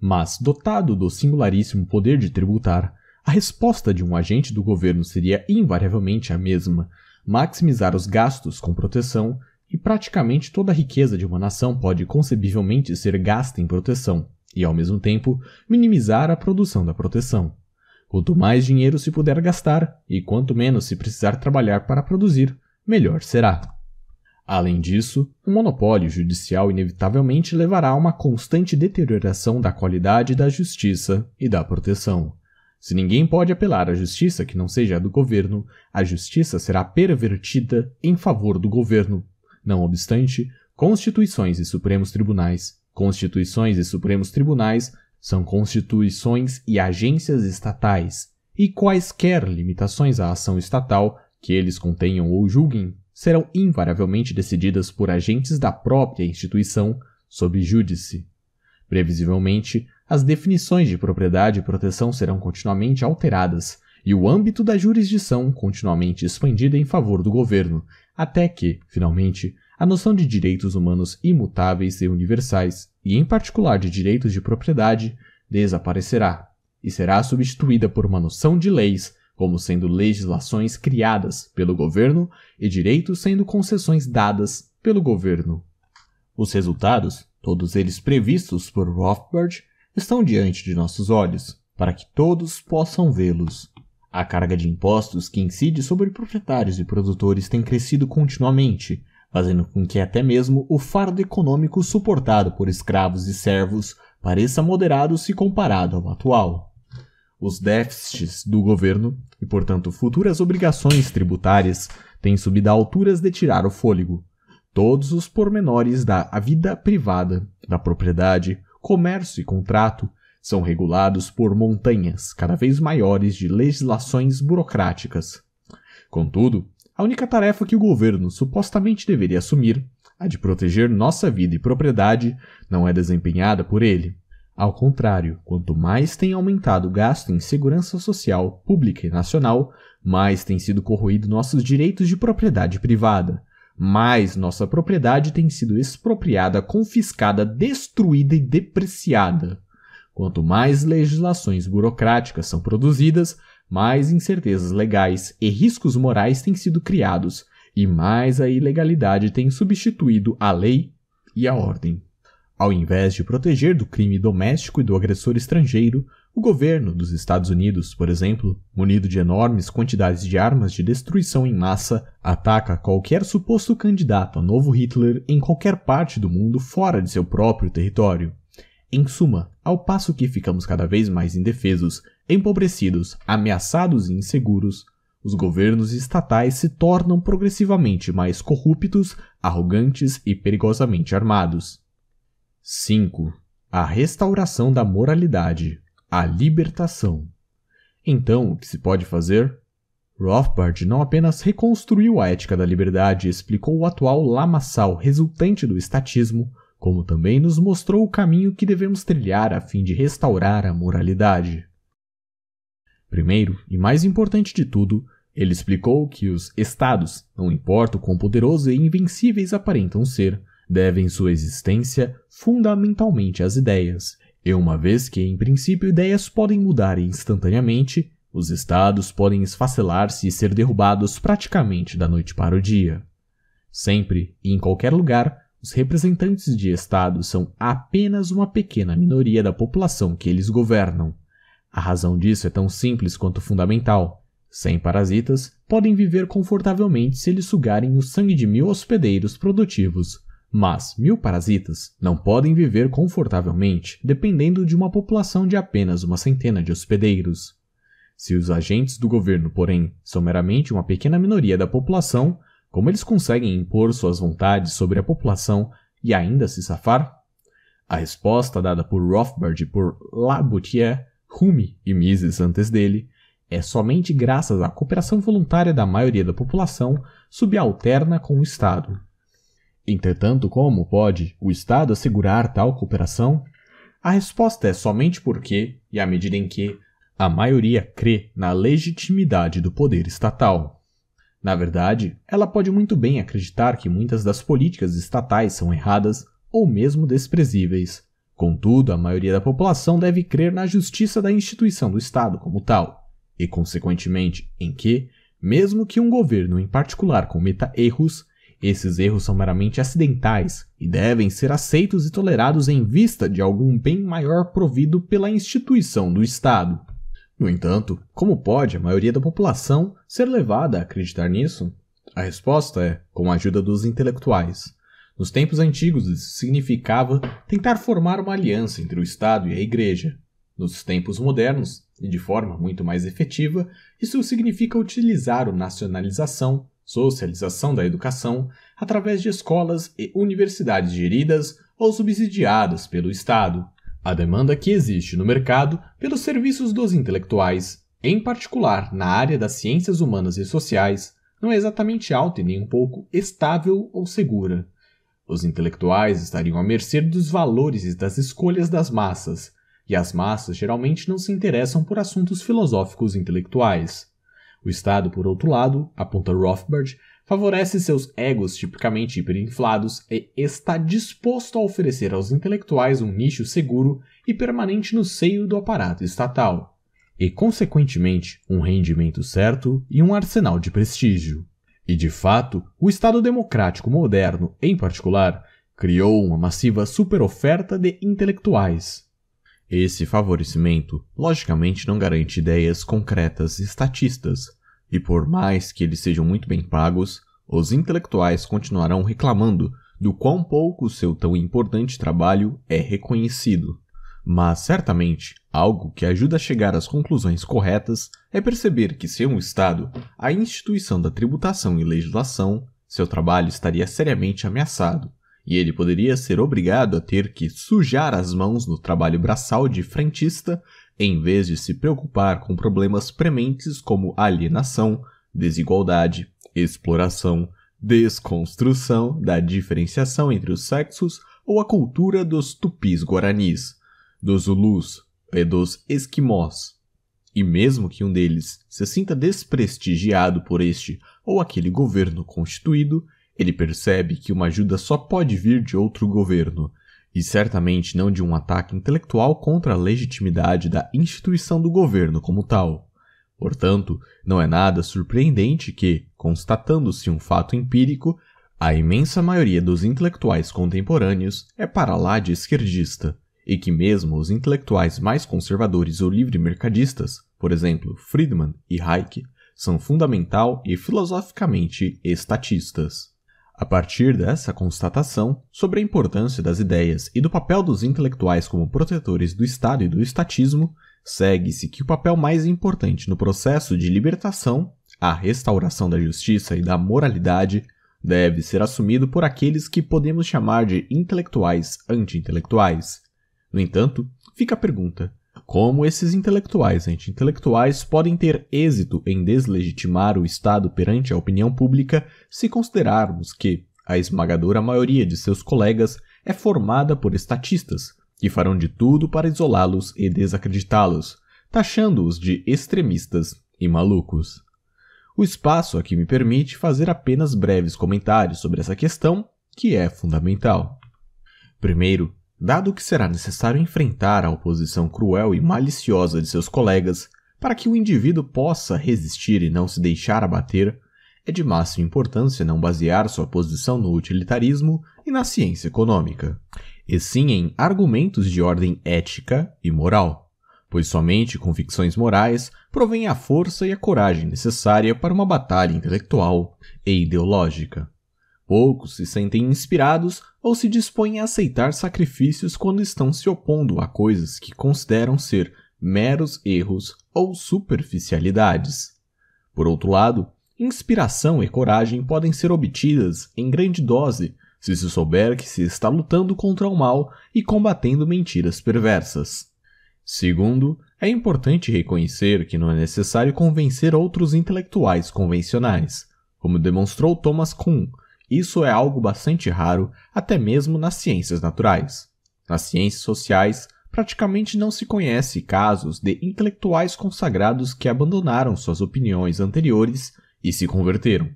mas dotado do singularíssimo poder de tributar, a resposta de um agente do governo seria invariavelmente a mesma: maximizar os gastos com proteção, e praticamente toda a riqueza de uma nação pode concebivelmente ser gasta em proteção, e ao mesmo tempo minimizar a produção da proteção. Quanto mais dinheiro se puder gastar e quanto menos se precisar trabalhar para produzir, melhor será. Além disso, o monopólio judicial inevitavelmente levará a uma constante deterioração da qualidade da justiça e da proteção. Se ninguém pode apelar à justiça que não seja a do governo, a justiça será pervertida em favor do governo. Não obstante, constituições e supremos tribunais, constituições e supremos tribunais são constituições e agências estatais, e quaisquer limitações à ação estatal que eles contenham ou julguem serão invariavelmente decididas por agentes da própria instituição sob júdice. Previsivelmente, as definições de propriedade e proteção serão continuamente alteradas e o âmbito da jurisdição continuamente expandido em favor do governo, até que, finalmente, a noção de direitos humanos imutáveis e universais, e em particular de direitos de propriedade, desaparecerá e será substituída por uma noção de leis como sendo legislações criadas pelo governo e direitos sendo concessões dadas pelo governo. Os resultados, todos eles previstos por Rothbard, estão diante de nossos olhos, para que todos possam vê-los. A carga de impostos que incide sobre proprietários e produtores tem crescido continuamente, fazendo com que até mesmo o fardo econômico suportado por escravos e servos pareça moderado se comparado ao atual. Os déficits do governo e, portanto, futuras obrigações tributárias têm subido a alturas de tirar o fôlego. Todos os pormenores da vida privada, da propriedade, comércio e contrato são regulados por montanhas cada vez maiores de legislações burocráticas. Contudo, a única tarefa que o governo supostamente deveria assumir, a de proteger nossa vida e propriedade, não é desempenhada por ele. Ao contrário, quanto mais tem aumentado o gasto em segurança social, pública e nacional, mais tem sido corroído nossos direitos de propriedade privada, mais nossa propriedade tem sido expropriada, confiscada, destruída e depreciada. Quanto mais legislações burocráticas são produzidas, mais incertezas legais e riscos morais têm sido criados, e mais a ilegalidade tem substituído a lei e a ordem. Ao invés de proteger do crime doméstico e do agressor estrangeiro, o governo dos Estados Unidos, por exemplo, munido de enormes quantidades de armas de destruição em massa, ataca qualquer suposto candidato a novo Hitler em qualquer parte do mundo fora de seu próprio território. Em suma, ao passo que ficamos cada vez mais indefesos, empobrecidos, ameaçados e inseguros, os governos estatais se tornam progressivamente mais corruptos, arrogantes e perigosamente armados. 5. A restauração da moralidade, a libertação. Então, o que se pode fazer? Rothbard não apenas reconstruiu a ética da liberdade e explicou o atual lamaçal resultante do estatismo, como também nos mostrou o caminho que devemos trilhar a fim de restaurar a moralidade. Primeiro, e mais importante de tudo, ele explicou que os Estados, não importa o quão poderosos e invencíveis aparentam ser, devem sua existência fundamentalmente às ideias, e uma vez que, em princípio, ideias podem mudar instantaneamente, os estados podem esfacelar-se e ser derrubados praticamente da noite para o dia. Sempre e em qualquer lugar, os representantes de estados são apenas uma pequena minoria da população que eles governam. A razão disso é tão simples quanto fundamental. Sem parasitas, podem viver confortavelmente se eles sugarem o sangue de mil hospedeiros produtivos, mas mil parasitas não podem viver confortavelmente dependendo de uma população de apenas uma centena de hospedeiros. Se os agentes do governo, porém, são meramente uma pequena minoria da população, como eles conseguem impor suas vontades sobre a população e ainda se safar? A resposta dada por Rothbard e por Laboutier, Rumi e Mises antes dele é somente graças à cooperação voluntária da maioria da população subalterna com o Estado. Entretanto, como pode o Estado assegurar tal cooperação? A resposta é somente porque, e à medida em que, a maioria crê na legitimidade do poder estatal. Na verdade, ela pode muito bem acreditar que muitas das políticas estatais são erradas ou mesmo desprezíveis. Contudo, a maioria da população deve crer na justiça da instituição do Estado como tal, e, consequentemente, em que, mesmo que um governo em particular cometa erros, esses erros são meramente acidentais e devem ser aceitos e tolerados em vista de algum bem maior provido pela instituição do Estado. No entanto, como pode a maioria da população ser levada a acreditar nisso? A resposta é com a ajuda dos intelectuais. Nos tempos antigos, isso significava tentar formar uma aliança entre o Estado e a Igreja. Nos tempos modernos, e de forma muito mais efetiva, isso significa utilizar a nacionalização socialização da educação através de escolas e universidades geridas ou subsidiadas pelo Estado. A demanda que existe no mercado pelos serviços dos intelectuais, em particular na área das ciências humanas e sociais, não é exatamente alta e nem um pouco estável ou segura. Os intelectuais estariam à mercê dos valores e das escolhas das massas, e as massas geralmente não se interessam por assuntos filosóficos intelectuais. O Estado, por outro lado, aponta Rothbard, favorece seus egos tipicamente hiperinflados e está disposto a oferecer aos intelectuais um nicho seguro e permanente no seio do aparato estatal, e, consequentemente, um rendimento certo e um arsenal de prestígio. E, de fato, o Estado democrático moderno, em particular, criou uma massiva superoferta de intelectuais, esse favorecimento, logicamente, não garante ideias concretas estatistas, e por mais que eles sejam muito bem pagos, os intelectuais continuarão reclamando do quão pouco seu tão importante trabalho é reconhecido. Mas certamente, algo que ajuda a chegar às conclusões corretas é perceber que, se um Estado, a instituição da tributação e legislação, seu trabalho estaria seriamente ameaçado, e ele poderia ser obrigado a ter que sujar as mãos no trabalho braçal de frentista em vez de se preocupar com problemas prementes como alienação, desigualdade, exploração, desconstrução da diferenciação entre os sexos ou a cultura dos tupis guaranis, dos zulus e dos esquimós. E mesmo que um deles se sinta desprestigiado por este ou aquele governo constituído, ele percebe que uma ajuda só pode vir de outro governo, e certamente não de um ataque intelectual contra a legitimidade da instituição do governo como tal. Portanto, não é nada surpreendente que, constatando-se um fato empírico, a imensa maioria dos intelectuais contemporâneos é para lá de esquerdista, e que mesmo os intelectuais mais conservadores ou livre-mercadistas, por exemplo, Friedman e Hayek, são fundamental e filosoficamente estatistas. A partir dessa constatação sobre a importância das ideias e do papel dos intelectuais como protetores do Estado e do estatismo, segue-se que o papel mais importante no processo de libertação, a restauração da justiça e da moralidade, deve ser assumido por aqueles que podemos chamar de intelectuais anti-intelectuais. No entanto, fica a pergunta: como esses intelectuais anti-intelectuais podem ter êxito em deslegitimar o Estado perante a opinião pública se considerarmos que a esmagadora maioria de seus colegas é formada por estatistas, que farão de tudo para isolá-los e desacreditá-los, taxando-os de extremistas e malucos. O espaço aqui me permite fazer apenas breves comentários sobre essa questão, que é fundamental. Primeiro, dado que será necessário enfrentar a oposição cruel e maliciosa de seus colegas para que o indivíduo possa resistir e não se deixar abater, é de máxima importância não basear sua posição no utilitarismo e na ciência econômica, e sim em argumentos de ordem ética e moral, pois somente convicções morais provém a força e a coragem necessária para uma batalha intelectual e ideológica. Poucos se sentem inspirados ou se dispõem a aceitar sacrifícios quando estão se opondo a coisas que consideram ser meros erros ou superficialidades. Por outro lado, inspiração e coragem podem ser obtidas em grande dose se se souber que se está lutando contra o mal e combatendo mentiras perversas. Segundo, é importante reconhecer que não é necessário convencer outros intelectuais convencionais, como demonstrou Thomas Kuhn isso é algo bastante raro, até mesmo nas ciências naturais. Nas ciências sociais, praticamente não se conhece casos de intelectuais consagrados que abandonaram suas opiniões anteriores e se converteram.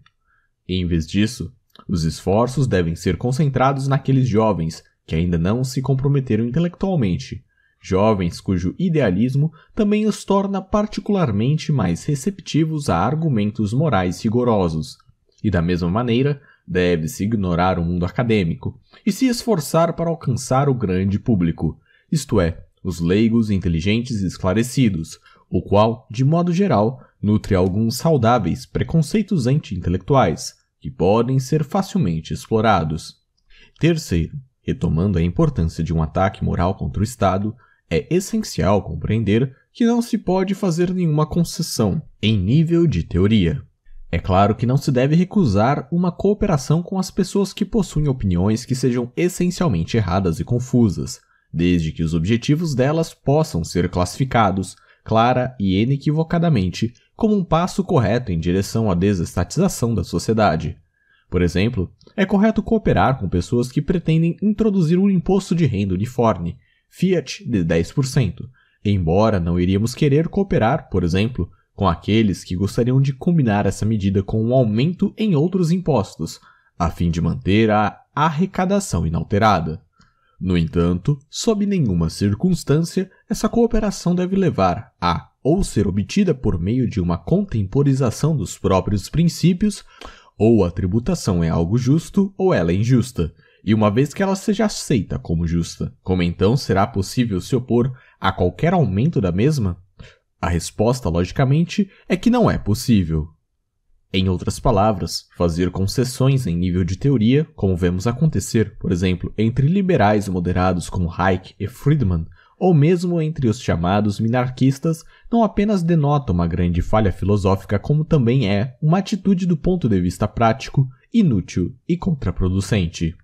Em vez disso, os esforços devem ser concentrados naqueles jovens que ainda não se comprometeram intelectualmente, jovens cujo idealismo também os torna particularmente mais receptivos a argumentos morais rigorosos, e da mesma maneira Deve-se ignorar o mundo acadêmico e se esforçar para alcançar o grande público, isto é, os leigos inteligentes e esclarecidos, o qual, de modo geral, nutre alguns saudáveis preconceitos anti-intelectuais, que podem ser facilmente explorados. Terceiro, retomando a importância de um ataque moral contra o Estado, é essencial compreender que não se pode fazer nenhuma concessão em nível de teoria. É claro que não se deve recusar uma cooperação com as pessoas que possuem opiniões que sejam essencialmente erradas e confusas, desde que os objetivos delas possam ser classificados, clara e inequivocadamente, como um passo correto em direção à desestatização da sociedade. Por exemplo, é correto cooperar com pessoas que pretendem introduzir um imposto de renda uniforme, Fiat de 10%, embora não iríamos querer cooperar, por exemplo, com aqueles que gostariam de combinar essa medida com um aumento em outros impostos, a fim de manter a arrecadação inalterada. No entanto, sob nenhuma circunstância, essa cooperação deve levar a ou ser obtida por meio de uma contemporização dos próprios princípios, ou a tributação é algo justo ou ela é injusta, e uma vez que ela seja aceita como justa, como então será possível se opor a qualquer aumento da mesma? A resposta, logicamente, é que não é possível. Em outras palavras, fazer concessões em nível de teoria, como vemos acontecer, por exemplo, entre liberais moderados como Hayek e Friedman, ou mesmo entre os chamados minarquistas, não apenas denota uma grande falha filosófica, como também é uma atitude do ponto de vista prático inútil e contraproducente.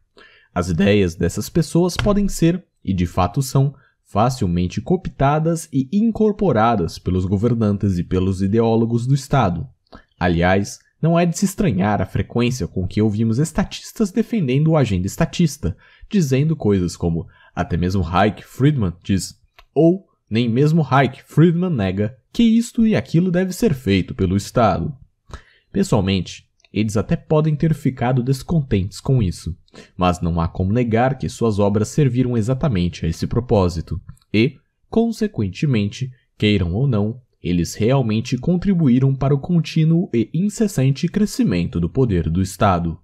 As ideias dessas pessoas podem ser, e de fato são, facilmente cooptadas e incorporadas pelos governantes e pelos ideólogos do Estado. Aliás, não é de se estranhar a frequência com que ouvimos estatistas defendendo o agenda estatista, dizendo coisas como até mesmo Hayek Friedman diz, ou nem mesmo Hayek Friedman nega que isto e aquilo deve ser feito pelo Estado. Pessoalmente, eles até podem ter ficado descontentes com isso, mas não há como negar que suas obras serviram exatamente a esse propósito e, consequentemente, queiram ou não, eles realmente contribuíram para o contínuo e incessante crescimento do poder do Estado.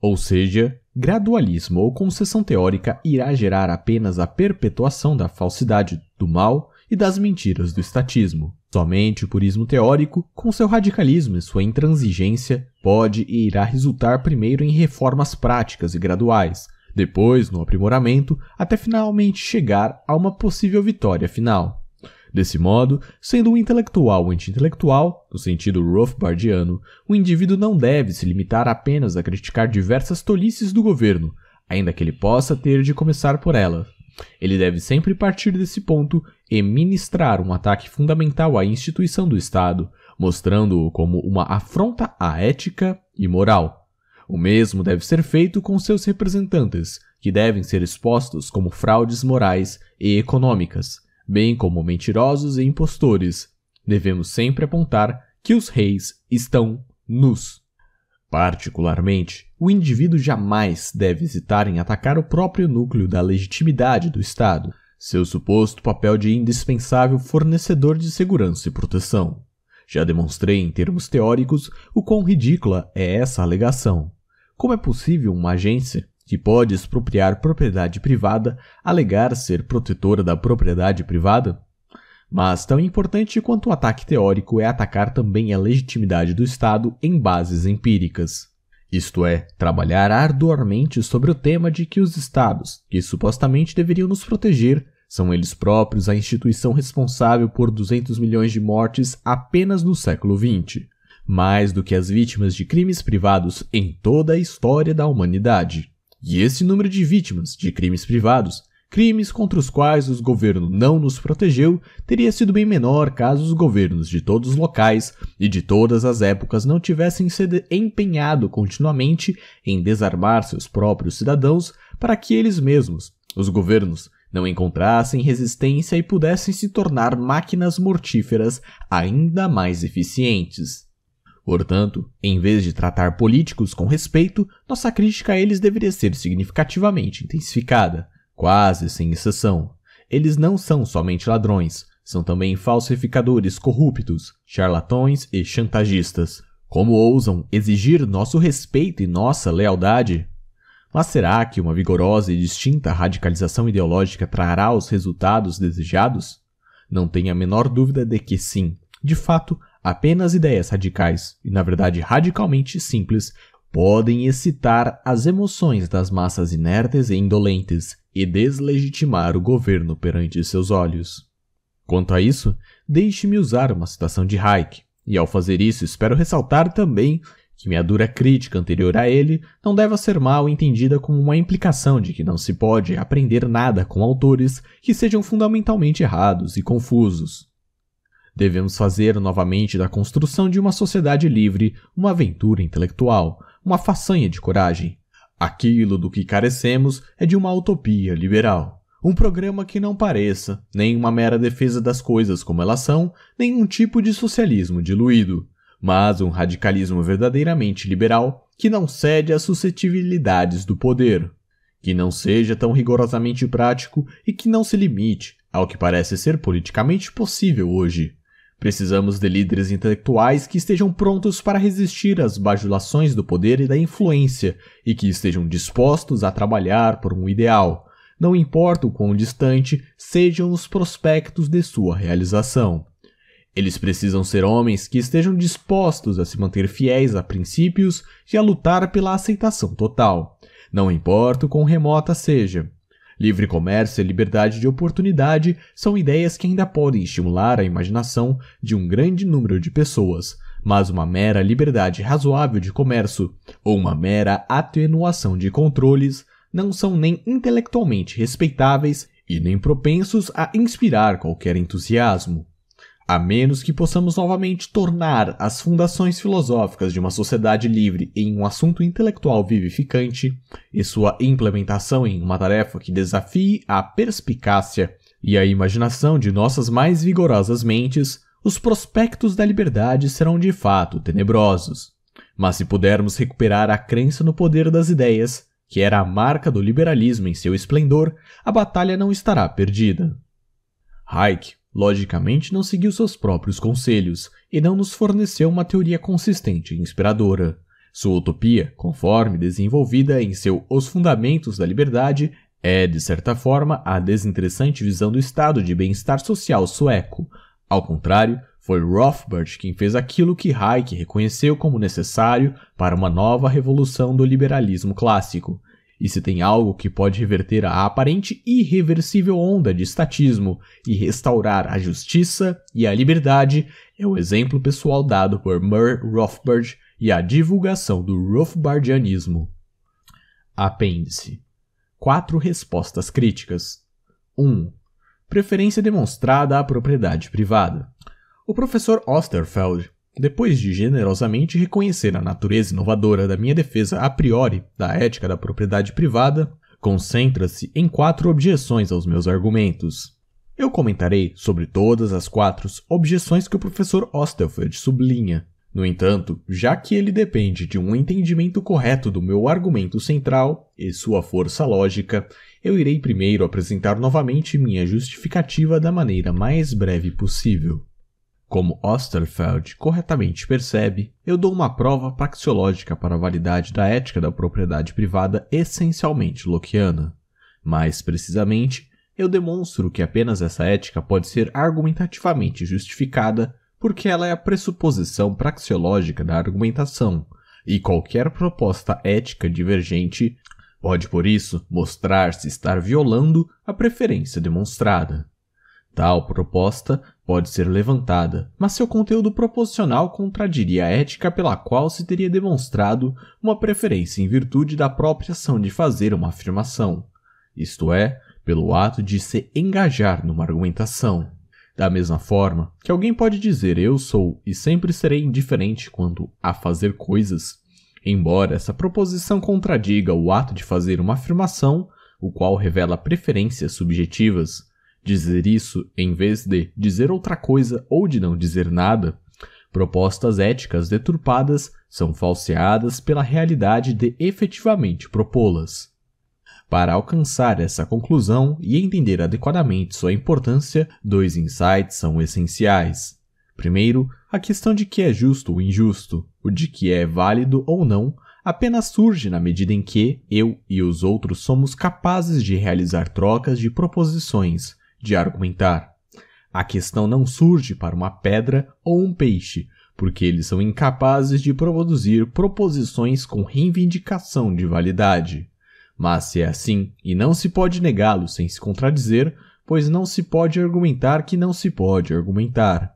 Ou seja, gradualismo ou concessão teórica irá gerar apenas a perpetuação da falsidade, do mal e das mentiras do estatismo. Somente o purismo teórico, com seu radicalismo e sua intransigência, pode e irá resultar primeiro em reformas práticas e graduais, depois no aprimoramento, até finalmente chegar a uma possível vitória final. Desse modo, sendo um intelectual anti-intelectual, no sentido Rothbardiano, o indivíduo não deve se limitar apenas a criticar diversas tolices do governo, ainda que ele possa ter de começar por ela. Ele deve sempre partir desse ponto e ministrar um ataque fundamental à instituição do Estado, mostrando-o como uma afronta à ética e moral. O mesmo deve ser feito com seus representantes, que devem ser expostos como fraudes morais e econômicas, bem como mentirosos e impostores. Devemos sempre apontar que os reis estão nus. Particularmente, o indivíduo jamais deve hesitar em atacar o próprio núcleo da legitimidade do Estado, seu suposto papel de indispensável fornecedor de segurança e proteção. Já demonstrei em termos teóricos o quão ridícula é essa alegação. Como é possível uma agência, que pode expropriar propriedade privada, alegar ser protetora da propriedade privada? Mas tão importante quanto o ataque teórico é atacar também a legitimidade do Estado em bases empíricas. Isto é, trabalhar arduamente sobre o tema de que os Estados, que supostamente deveriam nos proteger, são eles próprios a instituição responsável por 200 milhões de mortes apenas no século XX, mais do que as vítimas de crimes privados em toda a história da humanidade. E esse número de vítimas de crimes privados crimes contra os quais o governo não nos protegeu teria sido bem menor caso os governos de todos os locais e de todas as épocas não tivessem se empenhado continuamente em desarmar seus próprios cidadãos para que eles mesmos, os governos, não encontrassem resistência e pudessem se tornar máquinas mortíferas ainda mais eficientes. Portanto, em vez de tratar políticos com respeito, nossa crítica a eles deveria ser significativamente intensificada quase sem exceção. Eles não são somente ladrões, são também falsificadores corruptos, charlatões e chantagistas. Como ousam exigir nosso respeito e nossa lealdade? Mas será que uma vigorosa e distinta radicalização ideológica trará os resultados desejados? Não tenho a menor dúvida de que sim. De fato, apenas ideias radicais, e na verdade radicalmente simples, podem excitar as emoções das massas inertes e indolentes e deslegitimar o governo perante seus olhos. Quanto a isso, deixe-me usar uma citação de Hayek, e ao fazer isso espero ressaltar também que minha dura crítica anterior a ele não deve ser mal entendida como uma implicação de que não se pode aprender nada com autores que sejam fundamentalmente errados e confusos. Devemos fazer novamente da construção de uma sociedade livre uma aventura intelectual, uma façanha de coragem, Aquilo do que carecemos é de uma utopia liberal. Um programa que não pareça nem uma mera defesa das coisas como elas são, nem um tipo de socialismo diluído, mas um radicalismo verdadeiramente liberal que não cede às suscetibilidades do poder, que não seja tão rigorosamente prático e que não se limite ao que parece ser politicamente possível hoje. Precisamos de líderes intelectuais que estejam prontos para resistir às bajulações do poder e da influência e que estejam dispostos a trabalhar por um ideal, não importa o quão distante sejam os prospectos de sua realização. Eles precisam ser homens que estejam dispostos a se manter fiéis a princípios e a lutar pela aceitação total, não importa o quão remota seja. Livre comércio e liberdade de oportunidade são ideias que ainda podem estimular a imaginação de um grande número de pessoas, mas uma mera liberdade razoável de comércio ou uma mera atenuação de controles não são nem intelectualmente respeitáveis e nem propensos a inspirar qualquer entusiasmo. A menos que possamos novamente tornar as fundações filosóficas de uma sociedade livre em um assunto intelectual vivificante e sua implementação em uma tarefa que desafie a perspicácia e a imaginação de nossas mais vigorosas mentes, os prospectos da liberdade serão de fato tenebrosos. Mas se pudermos recuperar a crença no poder das ideias, que era a marca do liberalismo em seu esplendor, a batalha não estará perdida. Hayek, logicamente, não seguiu seus próprios conselhos e não nos forneceu uma teoria consistente e inspiradora. Sua utopia, conforme desenvolvida em seu Os Fundamentos da Liberdade, é, de certa forma, a desinteressante visão do estado de bem-estar social sueco. Ao contrário, foi Rothbard quem fez aquilo que Hayek reconheceu como necessário para uma nova revolução do liberalismo clássico. E se tem algo que pode reverter a aparente irreversível onda de estatismo e restaurar a justiça e a liberdade, é o exemplo pessoal dado por Murray Rothbard e a divulgação do Rothbardianismo. Apêndice quatro respostas críticas. 1. Um, preferência demonstrada à propriedade privada. O professor Osterfeld, depois de generosamente reconhecer a natureza inovadora da minha defesa a priori da ética da propriedade privada, concentra-se em quatro objeções aos meus argumentos. Eu comentarei sobre todas as quatro objeções que o professor Osterfeld sublinha, no entanto, já que ele depende de um entendimento correto do meu argumento central e sua força lógica, eu irei primeiro apresentar novamente minha justificativa da maneira mais breve possível. Como Osterfeld corretamente percebe, eu dou uma prova praxeológica para a validade da ética da propriedade privada essencialmente lockeana. Mais precisamente, eu demonstro que apenas essa ética pode ser argumentativamente justificada porque ela é a pressuposição praxeológica da argumentação, e qualquer proposta ética divergente pode, por isso, mostrar-se estar violando a preferência demonstrada. Tal proposta pode ser levantada, mas seu conteúdo proposicional contradiria a ética pela qual se teria demonstrado uma preferência em virtude da própria ação de fazer uma afirmação, isto é, pelo ato de se engajar numa argumentação. Da mesma forma que alguém pode dizer eu sou e sempre serei indiferente quanto a fazer coisas, embora essa proposição contradiga o ato de fazer uma afirmação, o qual revela preferências subjetivas, dizer isso em vez de dizer outra coisa ou de não dizer nada, propostas éticas deturpadas são falseadas pela realidade de efetivamente propô-las. Para alcançar essa conclusão e entender adequadamente sua importância, dois insights são essenciais. Primeiro, a questão de que é justo ou injusto, o de que é válido ou não, apenas surge na medida em que eu e os outros somos capazes de realizar trocas de proposições, de argumentar. A questão não surge para uma pedra ou um peixe, porque eles são incapazes de produzir proposições com reivindicação de validade. Mas se é assim, e não se pode negá-lo sem se contradizer, pois não se pode argumentar que não se pode argumentar.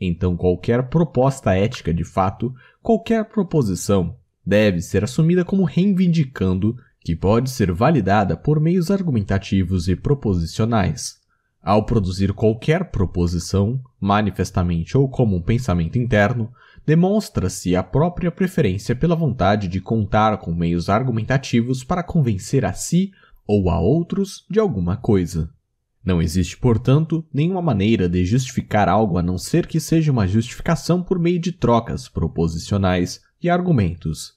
Então qualquer proposta ética de fato, qualquer proposição, deve ser assumida como reivindicando que pode ser validada por meios argumentativos e proposicionais. Ao produzir qualquer proposição, manifestamente ou como um pensamento interno, demonstra-se a própria preferência pela vontade de contar com meios argumentativos para convencer a si ou a outros de alguma coisa. Não existe, portanto, nenhuma maneira de justificar algo a não ser que seja uma justificação por meio de trocas proposicionais e argumentos.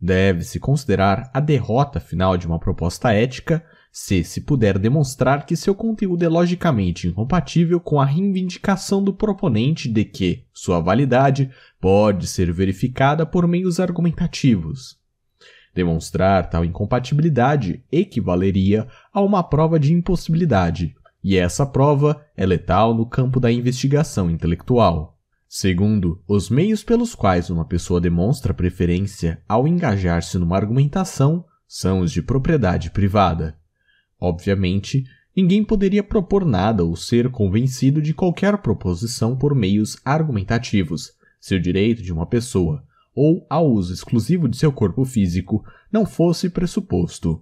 Deve-se considerar a derrota final de uma proposta ética se se puder demonstrar que seu conteúdo é logicamente incompatível com a reivindicação do proponente de que sua validade pode ser verificada por meios argumentativos. Demonstrar tal incompatibilidade equivaleria a uma prova de impossibilidade, e essa prova é letal no campo da investigação intelectual. Segundo, os meios pelos quais uma pessoa demonstra preferência ao engajar-se numa argumentação são os de propriedade privada. Obviamente, ninguém poderia propor nada ou ser convencido de qualquer proposição por meios argumentativos, se o direito de uma pessoa ou ao uso exclusivo de seu corpo físico não fosse pressuposto.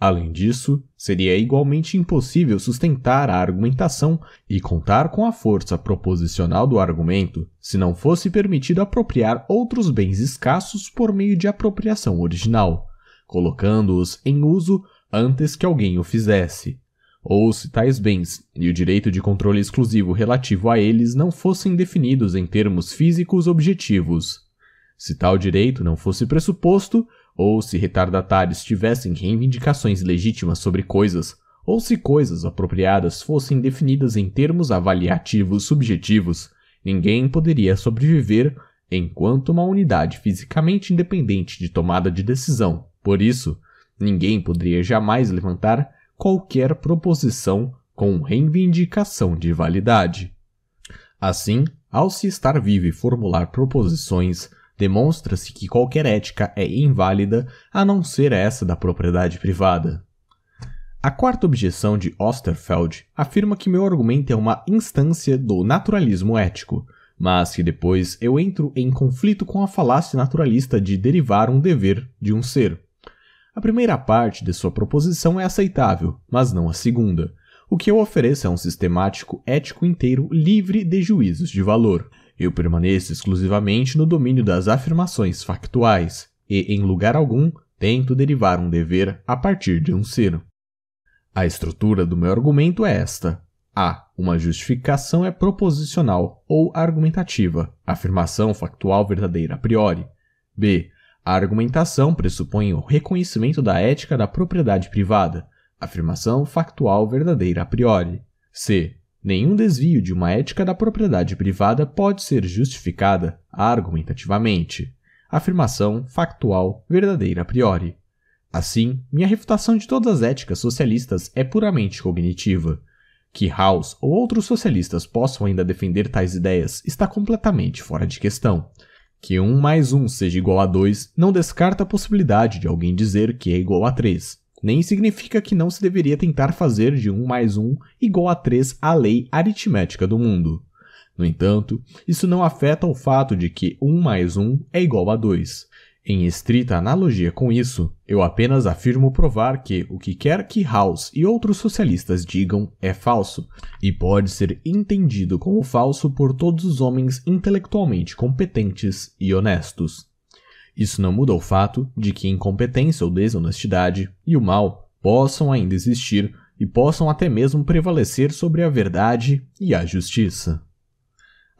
Além disso, seria igualmente impossível sustentar a argumentação e contar com a força proposicional do argumento se não fosse permitido apropriar outros bens escassos por meio de apropriação original, colocando-os em uso antes que alguém o fizesse, ou se tais bens e o direito de controle exclusivo relativo a eles não fossem definidos em termos físicos objetivos. Se tal direito não fosse pressuposto, ou se retardatários tivessem reivindicações legítimas sobre coisas, ou se coisas apropriadas fossem definidas em termos avaliativos subjetivos, ninguém poderia sobreviver enquanto uma unidade fisicamente independente de tomada de decisão. Por isso, ninguém poderia jamais levantar qualquer proposição com reivindicação de validade. Assim, ao se estar vivo e formular proposições, demonstra-se que qualquer ética é inválida a não ser essa da propriedade privada. A quarta objeção de Osterfeld afirma que meu argumento é uma instância do naturalismo ético, mas que depois eu entro em conflito com a falácia naturalista de derivar um dever de um ser. A primeira parte de sua proposição é aceitável, mas não a segunda. O que eu ofereço é um sistemático ético inteiro livre de juízos de valor. Eu permaneço exclusivamente no domínio das afirmações factuais e, em lugar algum, tento derivar um dever a partir de um ser. A estrutura do meu argumento é esta. A. Uma justificação é proposicional ou argumentativa, afirmação factual verdadeira a priori. B. A argumentação pressupõe o reconhecimento da ética da propriedade privada, afirmação factual verdadeira a priori. C. Nenhum desvio de uma ética da propriedade privada pode ser justificada argumentativamente. Afirmação factual verdadeira a priori. Assim, minha refutação de todas as éticas socialistas é puramente cognitiva. Que House ou outros socialistas possam ainda defender tais ideias está completamente fora de questão. Que 1 mais 1 seja igual a 2 não descarta a possibilidade de alguém dizer que é igual a 3 nem significa que não se deveria tentar fazer de 1 mais 1 igual a 3 a lei aritmética do mundo. No entanto, isso não afeta o fato de que 1 mais 1 é igual a 2. Em estrita analogia com isso, eu apenas afirmo provar que o que quer que House e outros socialistas digam é falso, e pode ser entendido como falso por todos os homens intelectualmente competentes e honestos. Isso não muda o fato de que incompetência ou desonestidade e o mal possam ainda existir e possam até mesmo prevalecer sobre a verdade e a justiça.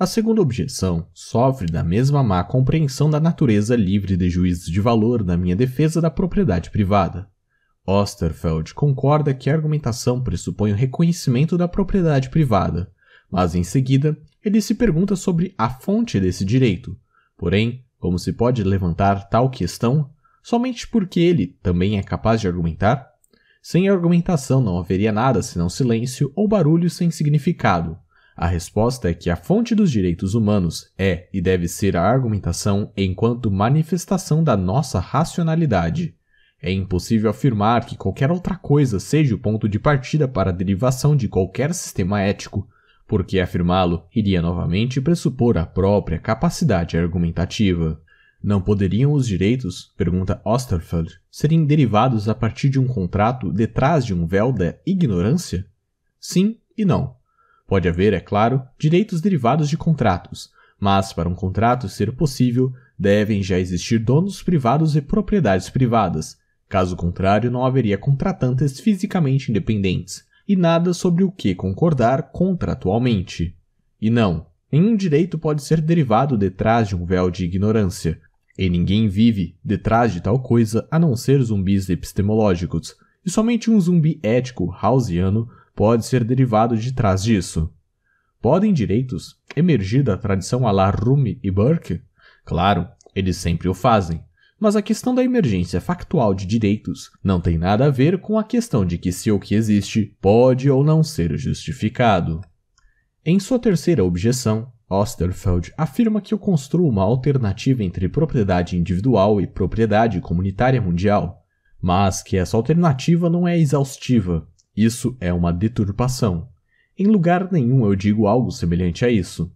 A segunda objeção sofre da mesma má compreensão da natureza livre de juízos de valor na minha defesa da propriedade privada. Osterfeld concorda que a argumentação pressupõe o reconhecimento da propriedade privada, mas em seguida ele se pergunta sobre a fonte desse direito. Porém, como se pode levantar tal questão somente porque ele também é capaz de argumentar? Sem argumentação não haveria nada senão silêncio ou barulho sem significado. A resposta é que a fonte dos direitos humanos é e deve ser a argumentação enquanto manifestação da nossa racionalidade. É impossível afirmar que qualquer outra coisa seja o ponto de partida para a derivação de qualquer sistema ético, porque afirmá-lo iria novamente pressupor a própria capacidade argumentativa. Não poderiam os direitos, pergunta Osterfeld, serem derivados a partir de um contrato detrás de um véu da ignorância? Sim e não. Pode haver, é claro, direitos derivados de contratos, mas para um contrato ser possível, devem já existir donos privados e propriedades privadas. Caso contrário, não haveria contratantes fisicamente independentes, e nada sobre o que concordar contratualmente. E não, nenhum direito pode ser derivado detrás de um véu de ignorância, e ninguém vive detrás de tal coisa a não ser zumbis epistemológicos, e somente um zumbi ético hausiano pode ser derivado de trás disso. Podem direitos emergir da tradição a la Rumi e Burke? Claro, eles sempre o fazem, mas a questão da emergência factual de direitos não tem nada a ver com a questão de que se o que existe pode ou não ser justificado. Em sua terceira objeção, Osterfeld afirma que eu construo uma alternativa entre propriedade individual e propriedade comunitária mundial, mas que essa alternativa não é exaustiva. Isso é uma deturpação. Em lugar nenhum eu digo algo semelhante a isso.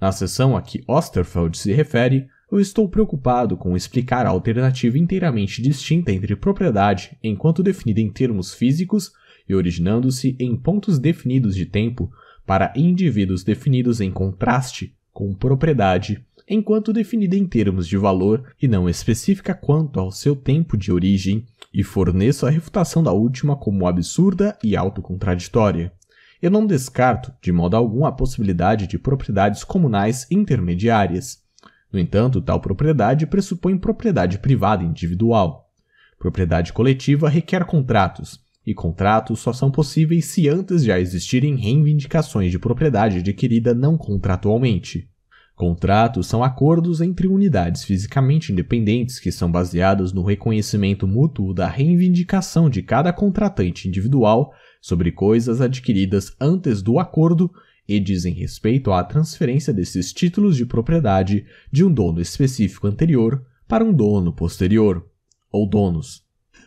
Na seção a que Osterfeld se refere, eu estou preocupado com explicar a alternativa inteiramente distinta entre propriedade, enquanto definida em termos físicos e originando-se em pontos definidos de tempo, para indivíduos definidos em contraste com propriedade, enquanto definida em termos de valor e não específica quanto ao seu tempo de origem, e forneço a refutação da última como absurda e autocontraditória. Eu não descarto, de modo algum, a possibilidade de propriedades comunais intermediárias. No entanto, tal propriedade pressupõe propriedade privada individual. Propriedade coletiva requer contratos, e contratos só são possíveis se antes já existirem reivindicações de propriedade adquirida não contratualmente. Contratos são acordos entre unidades fisicamente independentes que são baseados no reconhecimento mútuo da reivindicação de cada contratante individual sobre coisas adquiridas antes do acordo e dizem respeito à transferência desses títulos de propriedade de um dono específico anterior para um dono posterior, ou donos.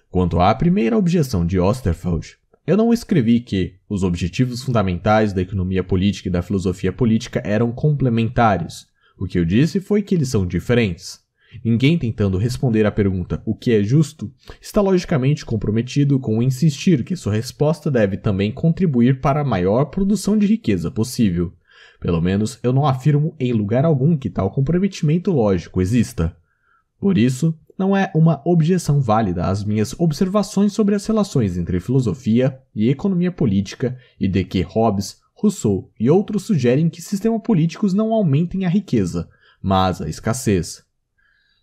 Quanto à primeira objeção de Osterfeld, eu não escrevi que os objetivos fundamentais da economia política e da filosofia política eram complementares. O que eu disse foi que eles são diferentes. Ninguém tentando responder à pergunta o que é justo está logicamente comprometido com insistir que sua resposta deve também contribuir para a maior produção de riqueza possível. Pelo menos eu não afirmo em lugar algum que tal comprometimento lógico exista. Por isso, não é uma objeção válida às minhas observações sobre as relações entre filosofia e economia política e de que Hobbes, Rousseau e outros sugerem que sistemas políticos não aumentem a riqueza, mas a escassez.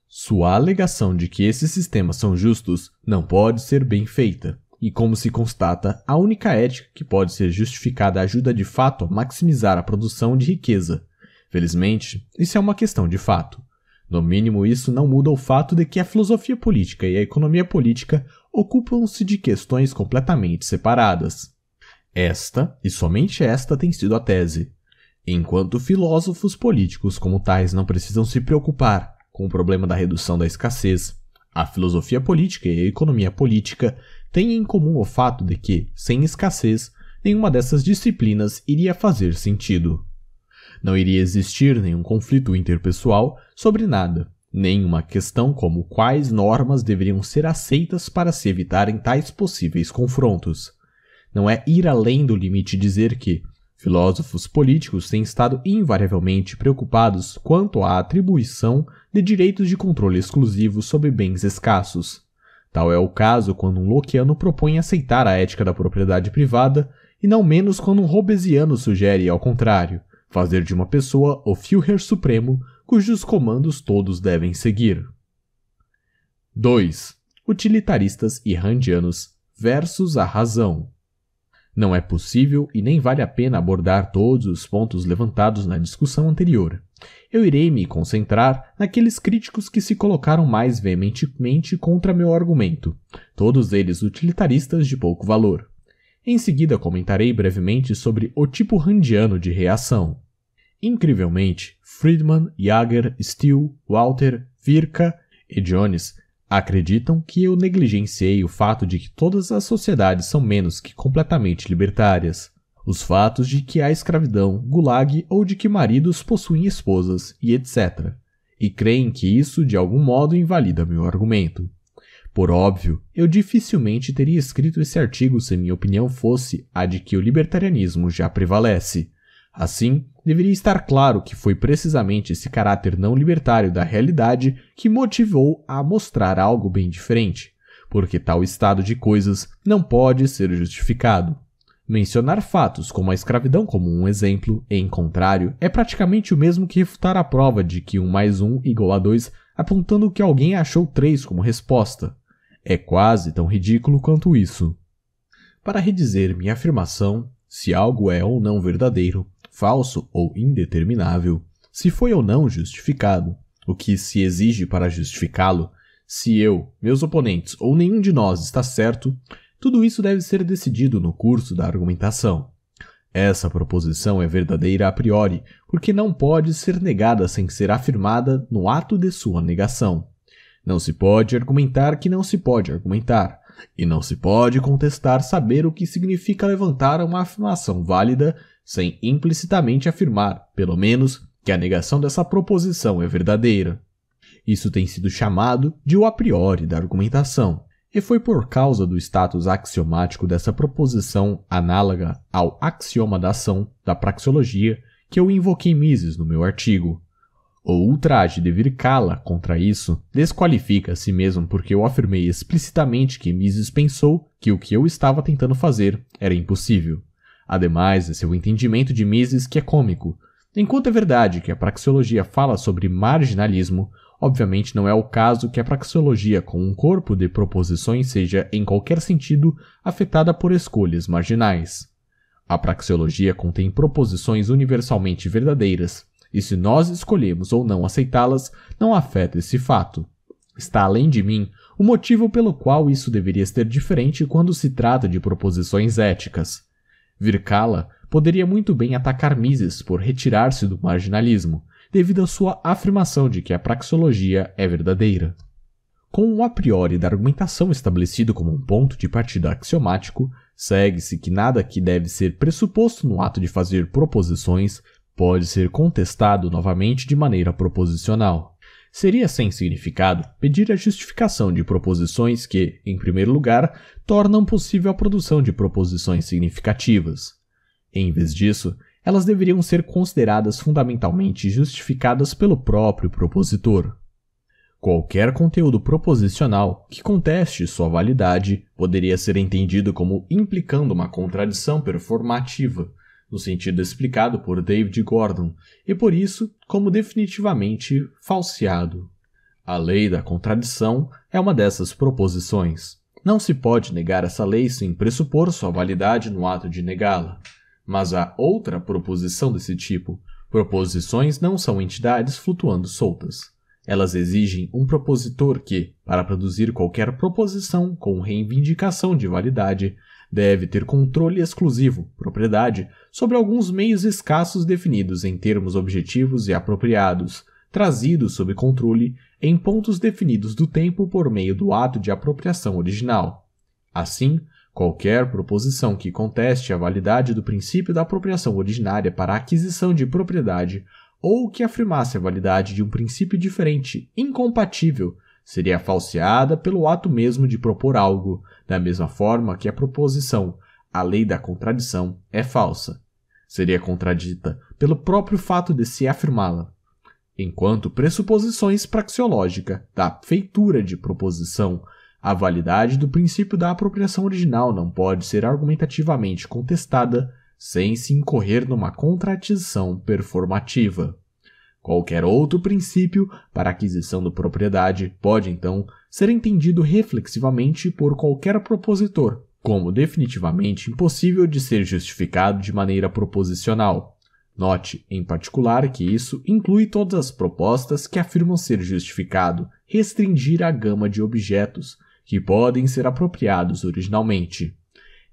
Sua alegação de que esses sistemas são justos não pode ser bem feita, e como se constata, a única ética que pode ser justificada ajuda de fato a maximizar a produção de riqueza. Felizmente, isso é uma questão de fato. No mínimo, isso não muda o fato de que a filosofia política e a economia política ocupam-se de questões completamente separadas. Esta, e somente esta, tem sido a tese. Enquanto filósofos políticos como tais não precisam se preocupar com o problema da redução da escassez, a filosofia política e a economia política têm em comum o fato de que, sem escassez, nenhuma dessas disciplinas iria fazer sentido. Não iria existir nenhum conflito interpessoal sobre nada, nem uma questão como quais normas deveriam ser aceitas para se evitarem tais possíveis confrontos. Não é ir além do limite dizer que, Filósofos políticos têm estado invariavelmente preocupados quanto à atribuição de direitos de controle exclusivo sobre bens escassos. Tal é o caso quando um Lockeano propõe aceitar a ética da propriedade privada, e não menos quando um Hobbesiano sugere, ao contrário, fazer de uma pessoa o Führer supremo cujos comandos todos devem seguir. 2. Utilitaristas e randianos versus a razão. Não é possível e nem vale a pena abordar todos os pontos levantados na discussão anterior. Eu irei me concentrar naqueles críticos que se colocaram mais veementemente contra meu argumento, todos eles utilitaristas de pouco valor. Em seguida comentarei brevemente sobre o tipo randiano de reação. Incrivelmente, Friedman, Jager, Steele, Walter, Virka e Jones Acreditam que eu negligenciei o fato de que todas as sociedades são menos que completamente libertárias. Os fatos de que há escravidão, gulag ou de que maridos possuem esposas e etc. E creem que isso de algum modo invalida meu argumento. Por óbvio, eu dificilmente teria escrito esse artigo se minha opinião fosse a de que o libertarianismo já prevalece. Assim, deveria estar claro que foi precisamente esse caráter não libertário da realidade que motivou a mostrar algo bem diferente, porque tal estado de coisas não pode ser justificado. Mencionar fatos como a escravidão como um exemplo, em contrário, é praticamente o mesmo que refutar a prova de que 1 mais 1 igual a 2 apontando que alguém achou 3 como resposta. É quase tão ridículo quanto isso. Para redizer minha afirmação, se algo é ou não verdadeiro, falso ou indeterminável, se foi ou não justificado, o que se exige para justificá-lo, se eu, meus oponentes ou nenhum de nós está certo, tudo isso deve ser decidido no curso da argumentação. Essa proposição é verdadeira a priori, porque não pode ser negada sem ser afirmada no ato de sua negação. Não se pode argumentar que não se pode argumentar, e não se pode contestar saber o que significa levantar uma afirmação válida sem implicitamente afirmar, pelo menos, que a negação dessa proposição é verdadeira. Isso tem sido chamado de o a priori da argumentação, e foi por causa do status axiomático dessa proposição análoga ao axioma da ação da praxeologia que eu invoquei Mises no meu artigo. O ultraje de Virkala contra isso desqualifica a si mesmo porque eu afirmei explicitamente que Mises pensou que o que eu estava tentando fazer era impossível. Ademais, é seu entendimento de Mises que é cômico. Enquanto é verdade que a praxeologia fala sobre marginalismo, obviamente não é o caso que a praxeologia com um corpo de proposições seja, em qualquer sentido, afetada por escolhas marginais. A praxeologia contém proposições universalmente verdadeiras, e se nós escolhemos ou não aceitá-las, não afeta esse fato. Está além de mim o motivo pelo qual isso deveria ser diferente quando se trata de proposições éticas. Virkala poderia muito bem atacar Mises por retirar-se do marginalismo, devido à sua afirmação de que a praxeologia é verdadeira. Com o a priori da argumentação estabelecido como um ponto de partida axiomático, segue-se que nada que deve ser pressuposto no ato de fazer proposições pode ser contestado novamente de maneira proposicional. Seria sem significado pedir a justificação de proposições que, em primeiro lugar, tornam possível a produção de proposições significativas. Em vez disso, elas deveriam ser consideradas fundamentalmente justificadas pelo próprio propositor. Qualquer conteúdo proposicional que conteste sua validade poderia ser entendido como implicando uma contradição performativa, no sentido explicado por David Gordon, e por isso como definitivamente falseado. A lei da contradição é uma dessas proposições. Não se pode negar essa lei sem pressupor sua validade no ato de negá-la. Mas há outra proposição desse tipo. Proposições não são entidades flutuando soltas. Elas exigem um propositor que, para produzir qualquer proposição com reivindicação de validade, deve ter controle exclusivo, propriedade, sobre alguns meios escassos definidos em termos objetivos e apropriados, trazidos sob controle em pontos definidos do tempo por meio do ato de apropriação original. Assim, qualquer proposição que conteste a validade do princípio da apropriação originária para a aquisição de propriedade ou que afirmasse a validade de um princípio diferente, incompatível, seria falseada pelo ato mesmo de propor algo, da mesma forma que a proposição, a lei da contradição, é falsa. Seria contradita pelo próprio fato de se afirmá-la. Enquanto pressuposições praxeológica da feitura de proposição, a validade do princípio da apropriação original não pode ser argumentativamente contestada sem se incorrer numa contradição performativa. Qualquer outro princípio para aquisição de propriedade pode, então, ser entendido reflexivamente por qualquer propositor, como definitivamente impossível de ser justificado de maneira proposicional. Note, em particular, que isso inclui todas as propostas que afirmam ser justificado restringir a gama de objetos que podem ser apropriados originalmente.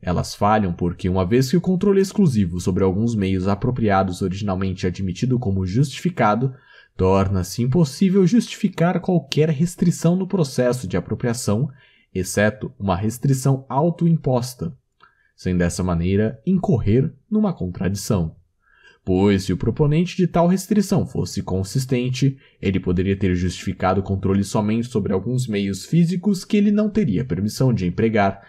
Elas falham porque, uma vez que o controle exclusivo sobre alguns meios apropriados originalmente admitido como justificado, torna-se impossível justificar qualquer restrição no processo de apropriação, exceto uma restrição autoimposta, sem dessa maneira incorrer numa contradição. Pois, se o proponente de tal restrição fosse consistente, ele poderia ter justificado o controle somente sobre alguns meios físicos que ele não teria permissão de empregar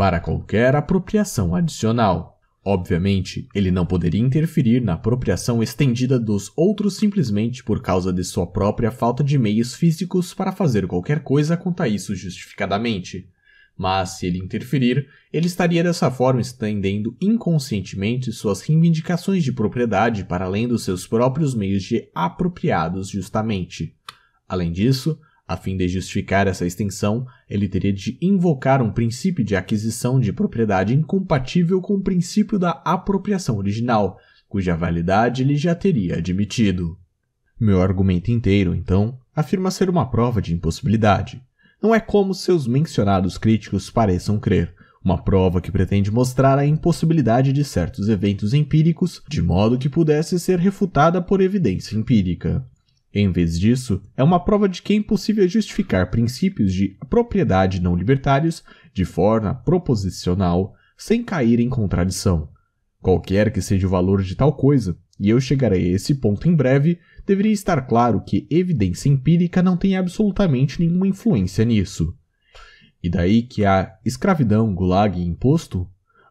para qualquer apropriação adicional. Obviamente, ele não poderia interferir na apropriação estendida dos outros simplesmente por causa de sua própria falta de meios físicos para fazer qualquer coisa quanto a isso justificadamente. Mas, se ele interferir, ele estaria dessa forma estendendo inconscientemente suas reivindicações de propriedade para além dos seus próprios meios de apropriados justamente. Além disso, a fim de justificar essa extensão, ele teria de invocar um princípio de aquisição de propriedade incompatível com o princípio da apropriação original, cuja validade ele já teria admitido. Meu argumento inteiro, então, afirma ser uma prova de impossibilidade. Não é como seus mencionados críticos pareçam crer, uma prova que pretende mostrar a impossibilidade de certos eventos empíricos de modo que pudesse ser refutada por evidência empírica. Em vez disso, é uma prova de que é impossível justificar princípios de propriedade não libertários de forma proposicional sem cair em contradição. Qualquer que seja o valor de tal coisa, e eu chegarei a esse ponto em breve, deveria estar claro que evidência empírica não tem absolutamente nenhuma influência nisso. E daí que a escravidão, gulag e imposto?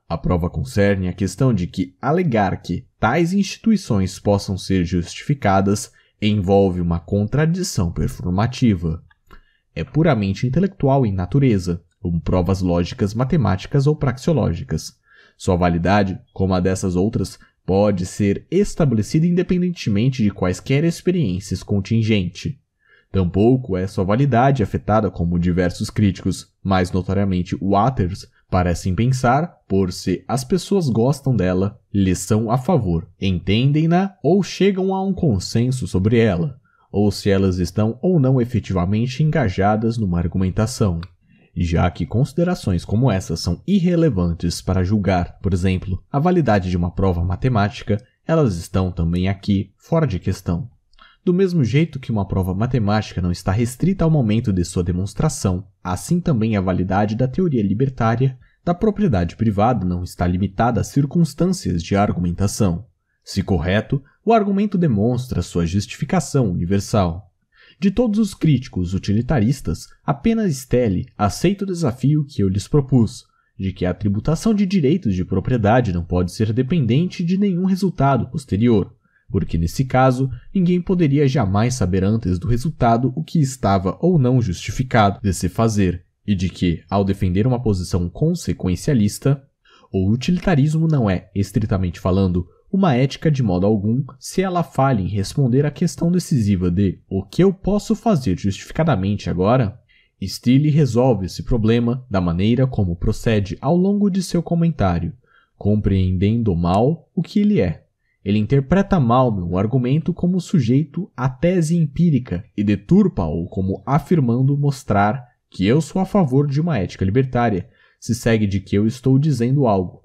A prova concerne a questão de que alegar que tais instituições possam ser justificadas envolve uma contradição performativa. É puramente intelectual em natureza, como provas lógicas, matemáticas ou praxeológicas. Sua validade, como a dessas outras, pode ser estabelecida independentemente de quaisquer experiências contingente. Tampouco é sua validade afetada como diversos críticos, mais notoriamente Waters, parecem pensar, por se as pessoas gostam dela, lhes são a favor, entendem-na ou chegam a um consenso sobre ela, ou se elas estão ou não efetivamente engajadas numa argumentação. Já que considerações como essas são irrelevantes para julgar, por exemplo, a validade de uma prova matemática, elas estão também aqui fora de questão. Do mesmo jeito que uma prova matemática não está restrita ao momento de sua demonstração, assim também a validade da teoria libertária da propriedade privada não está limitada às circunstâncias de argumentação. Se correto, o argumento demonstra sua justificação universal. De todos os críticos utilitaristas, apenas Stelle aceita o desafio que eu lhes propus, de que a tributação de direitos de propriedade não pode ser dependente de nenhum resultado posterior, porque nesse caso ninguém poderia jamais saber antes do resultado o que estava ou não justificado de se fazer, e de que, ao defender uma posição consequencialista, o utilitarismo não é, estritamente falando, uma ética de modo algum se ela falha em responder à questão decisiva de o que eu posso fazer justificadamente agora? Steele resolve esse problema da maneira como procede ao longo de seu comentário, compreendendo mal o que ele é. Ele interpreta mal meu argumento como sujeito à tese empírica e deturpa-o como afirmando mostrar que eu sou a favor de uma ética libertária, se segue de que eu estou dizendo algo,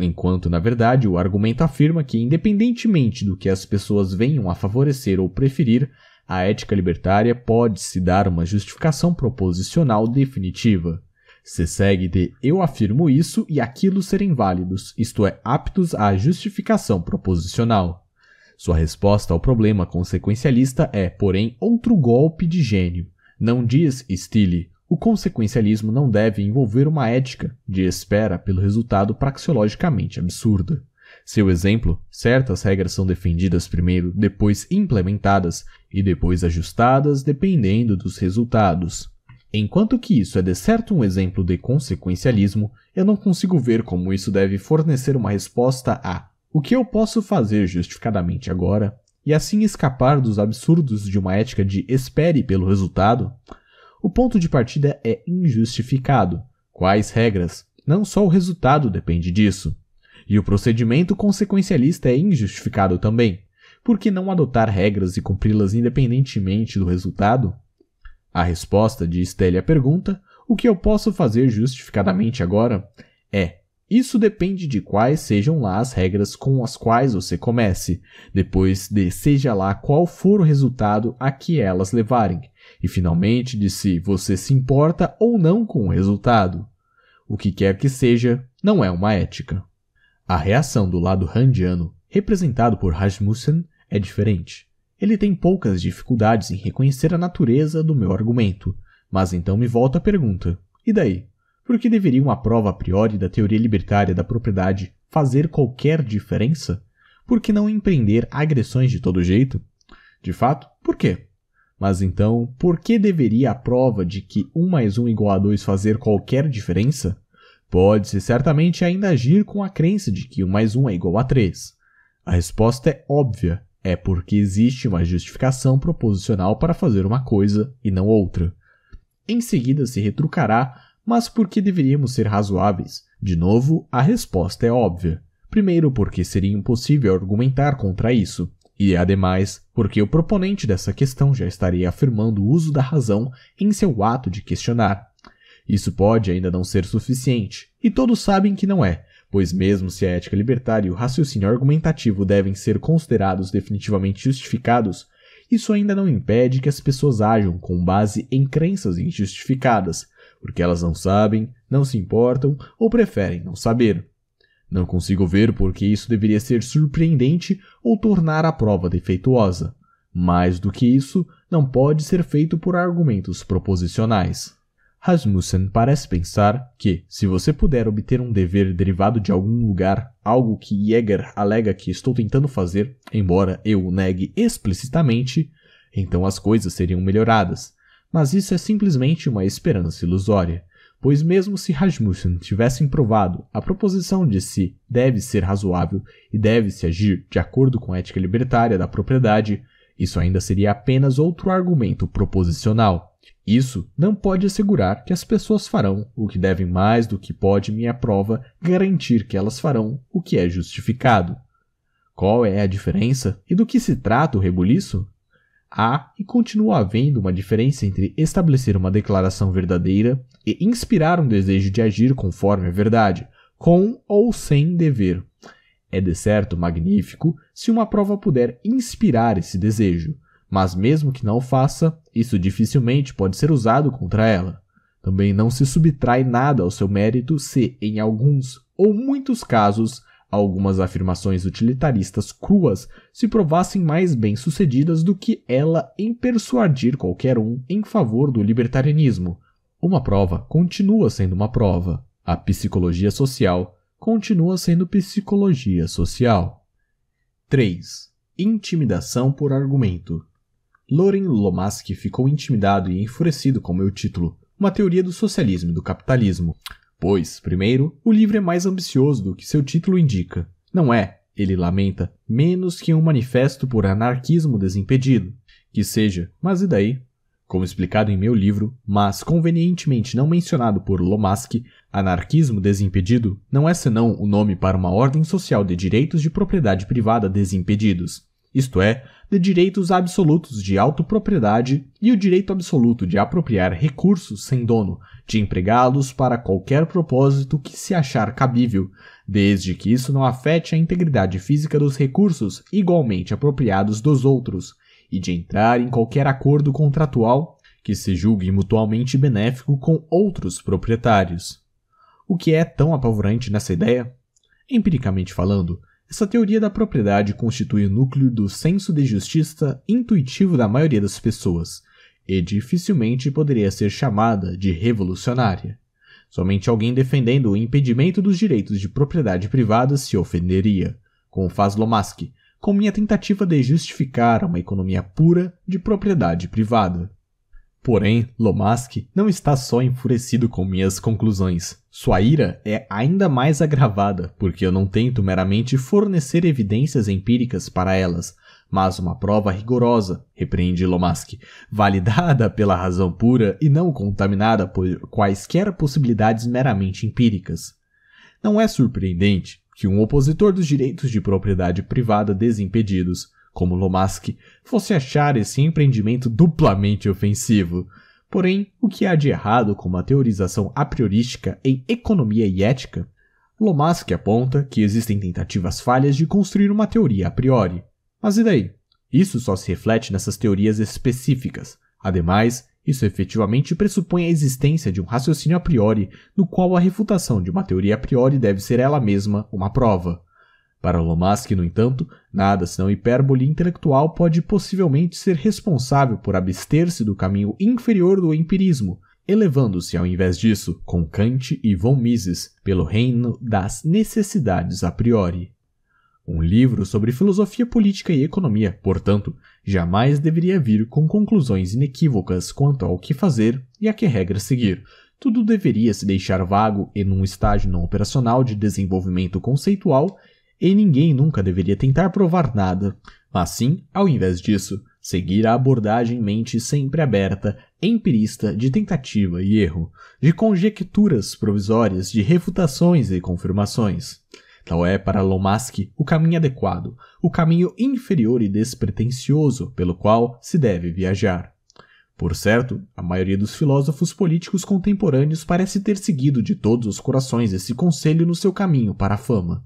enquanto na verdade o argumento afirma que, independentemente do que as pessoas venham a favorecer ou preferir, a ética libertária pode-se dar uma justificação proposicional definitiva. Se segue de eu afirmo isso e aquilo serem válidos, isto é, aptos à justificação proposicional. Sua resposta ao problema consequencialista é, porém, outro golpe de gênio. Não diz Stille, o consequencialismo não deve envolver uma ética de espera pelo resultado praxeologicamente absurda. Seu exemplo, certas regras são defendidas primeiro, depois implementadas e depois ajustadas dependendo dos resultados. Enquanto que isso é de certo um exemplo de consequencialismo, eu não consigo ver como isso deve fornecer uma resposta a o que eu posso fazer justificadamente agora e assim escapar dos absurdos de uma ética de espere pelo resultado. O ponto de partida é injustificado. Quais regras? Não só o resultado depende disso. E o procedimento consequencialista é injustificado também. Por que não adotar regras e cumpri-las independentemente do resultado? A resposta de Stelle à pergunta, o que eu posso fazer justificadamente agora, é: isso depende de quais sejam lá as regras com as quais você comece, depois de seja lá qual for o resultado a que elas levarem, e finalmente de se você se importa ou não com o resultado. O que quer que seja, não é uma ética. A reação do lado randiano, representado por Rasmussen, é diferente. Ele tem poucas dificuldades em reconhecer a natureza do meu argumento, mas então me volta a pergunta: e daí? Por que deveria uma prova a priori da teoria libertária da propriedade fazer qualquer diferença? Por que não empreender agressões de todo jeito? De fato, por quê? Mas então, por que deveria a prova de que 1 mais 1 igual a 2 fazer qualquer diferença? Pode-se certamente ainda agir com a crença de que 1 mais 1 é igual a 3. A resposta é óbvia é porque existe uma justificação proposicional para fazer uma coisa e não outra. Em seguida se retrucará, mas por que deveríamos ser razoáveis? De novo, a resposta é óbvia. Primeiro, porque seria impossível argumentar contra isso, e ademais, porque o proponente dessa questão já estaria afirmando o uso da razão em seu ato de questionar. Isso pode ainda não ser suficiente, e todos sabem que não é, pois mesmo se a ética libertária e o raciocínio argumentativo devem ser considerados definitivamente justificados, isso ainda não impede que as pessoas ajam com base em crenças injustificadas, porque elas não sabem, não se importam ou preferem não saber. Não consigo ver por que isso deveria ser surpreendente ou tornar a prova defeituosa. Mais do que isso, não pode ser feito por argumentos proposicionais. Rasmussen parece pensar que, se você puder obter um dever derivado de algum lugar, algo que Jäger alega que estou tentando fazer, embora eu o negue explicitamente, então as coisas seriam melhoradas. Mas isso é simplesmente uma esperança ilusória, pois mesmo se Rasmussen tivesse provado a proposição de se deve ser razoável e deve-se agir de acordo com a ética libertária da propriedade, isso ainda seria apenas outro argumento proposicional. Isso não pode assegurar que as pessoas farão o que devem mais do que pode minha prova garantir que elas farão o que é justificado. Qual é a diferença e do que se trata o rebuliço? Há e continua havendo uma diferença entre estabelecer uma declaração verdadeira e inspirar um desejo de agir conforme a verdade, com ou sem dever. É de certo magnífico se uma prova puder inspirar esse desejo, mas mesmo que não o faça, isso dificilmente pode ser usado contra ela. Também não se subtrai nada ao seu mérito se, em alguns ou muitos casos, algumas afirmações utilitaristas cruas se provassem mais bem-sucedidas do que ela em persuadir qualquer um em favor do libertarianismo. Uma prova continua sendo uma prova. A psicologia social continua sendo psicologia social. 3. Intimidação por argumento. Loren Lomaski ficou intimidado e enfurecido com meu título, Uma Teoria do Socialismo e do Capitalismo, Pois, primeiro, o livro é mais ambicioso do que seu título indica. Não é, ele lamenta, menos que um manifesto por anarquismo desimpedido. Que seja, mas e daí? Como explicado em meu livro, mas convenientemente não mencionado por Lomaski, anarquismo desimpedido não é senão o nome para uma ordem social de direitos de propriedade privada desimpedidos, isto é, de direitos absolutos de autopropriedade e o direito absoluto de apropriar recursos sem dono, de empregá-los para qualquer propósito que se achar cabível, desde que isso não afete a integridade física dos recursos igualmente apropriados dos outros, e de entrar em qualquer acordo contratual que se julgue mutualmente benéfico com outros proprietários. O que é tão apavorante nessa ideia? Empiricamente falando, essa teoria da propriedade constitui o núcleo do senso de justiça intuitivo da maioria das pessoas, e dificilmente poderia ser chamada de revolucionária. Somente alguém defendendo o impedimento dos direitos de propriedade privada se ofenderia, como faz Lomaski, com minha tentativa de justificar uma economia pura de propriedade privada. Porém, Lomaski não está só enfurecido com minhas conclusões. Sua ira é ainda mais agravada porque eu não tento meramente fornecer evidências empíricas para elas, mas uma prova rigorosa, repreende Lomaski, validada pela razão pura e não contaminada por quaisquer possibilidades meramente empíricas. Não é surpreendente que um opositor dos direitos de propriedade privada desimpedidos, como Lomaski, fosse achar esse empreendimento duplamente ofensivo. Porém, o que há de errado com uma teorização a priorística em economia e ética? Lomaski aponta que existem tentativas falhas de construir uma teoria a priori, mas e daí? Isso só se reflete nessas teorias específicas. Ademais, isso efetivamente pressupõe a existência de um raciocínio a priori, no qual a refutação de uma teoria a priori deve ser ela mesma uma prova. Para Lomaski, no entanto, nada senão hipérbole intelectual pode possivelmente ser responsável por abster-se do caminho inferior do empirismo, elevando-se ao invés disso, com Kant e von Mises, pelo reino das necessidades a priori. Um livro sobre filosofia política e economia, portanto, jamais deveria vir com conclusões inequívocas quanto ao que fazer e a que regra seguir. Tudo deveria se deixar vago em um estágio não operacional de desenvolvimento conceitual e ninguém nunca deveria tentar provar nada, mas sim, ao invés disso, seguir a abordagem mente sempre aberta, empirista de tentativa e erro, de conjecturas provisórias, de refutações e confirmações. Tal é para Lomaski o caminho adequado, o caminho inferior e despretensioso pelo qual se deve viajar. Por certo, a maioria dos filósofos políticos contemporâneos parece ter seguido de todos os corações esse conselho no seu caminho para a fama.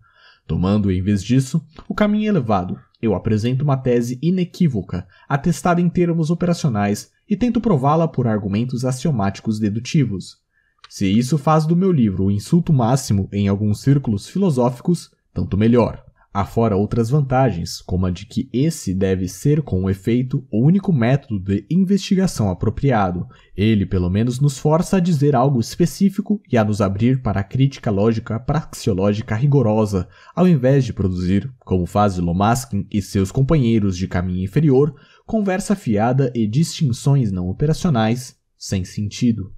Tomando, em vez disso, o caminho elevado, eu apresento uma tese inequívoca, atestada em termos operacionais, e tento prová-la por argumentos axiomáticos dedutivos. Se isso faz do meu livro o insulto máximo em alguns círculos filosóficos, tanto melhor. Afora outras vantagens, como a de que esse deve ser, com efeito, o único método de investigação apropriado. Ele, pelo menos, nos força a dizer algo específico e a nos abrir para a crítica lógica praxeológica rigorosa, ao invés de produzir, como faz Lomaskin e seus companheiros de caminho inferior, conversa fiada e distinções não operacionais sem sentido.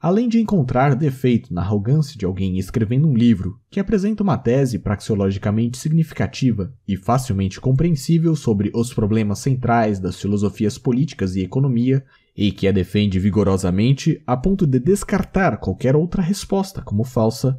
Além de encontrar defeito na arrogância de alguém escrevendo um livro que apresenta uma tese praxeologicamente significativa e facilmente compreensível sobre os problemas centrais das filosofias políticas e economia, e que a defende vigorosamente a ponto de descartar qualquer outra resposta como falsa,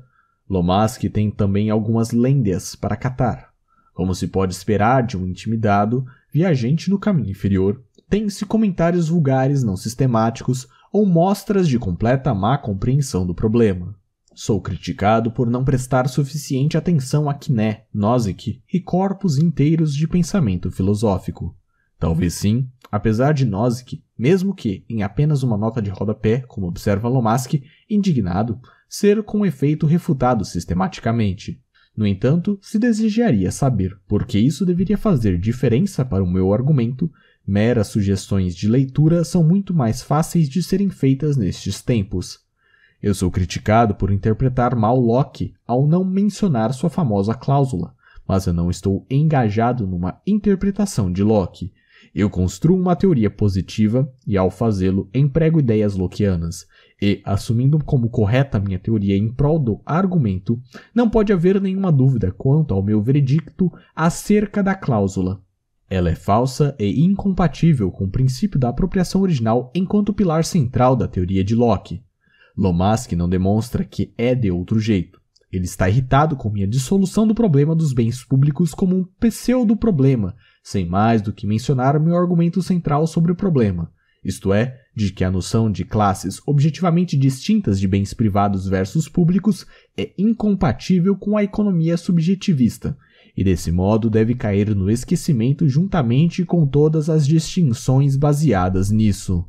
Lomaski tem também algumas lendas para catar. Como se pode esperar de um intimidado viajante no caminho inferior, tem-se comentários vulgares não sistemáticos ou mostras de completa má compreensão do problema. Sou criticado por não prestar suficiente atenção a Quiné, Nozick e corpos inteiros de pensamento filosófico. Talvez sim, apesar de Nozick, mesmo que em apenas uma nota de rodapé, como observa Lomaski, indignado, ser com efeito refutado sistematicamente. No entanto, se desejaria saber por que isso deveria fazer diferença para o meu argumento, Meras sugestões de leitura são muito mais fáceis de serem feitas nestes tempos. Eu sou criticado por interpretar mal Locke ao não mencionar sua famosa cláusula, mas eu não estou engajado numa interpretação de Locke. Eu construo uma teoria positiva e, ao fazê-lo, emprego ideias lockeanas. E, assumindo como correta minha teoria em prol do argumento, não pode haver nenhuma dúvida quanto ao meu veredicto acerca da cláusula. Ela é falsa e incompatível com o princípio da apropriação original enquanto pilar central da teoria de Locke. Lomaski não demonstra que é de outro jeito. Ele está irritado com minha dissolução do problema dos bens públicos como um pseudo-problema, sem mais do que mencionar meu argumento central sobre o problema, isto é, de que a noção de classes objetivamente distintas de bens privados versus públicos é incompatível com a economia subjetivista e desse modo deve cair no esquecimento juntamente com todas as distinções baseadas nisso.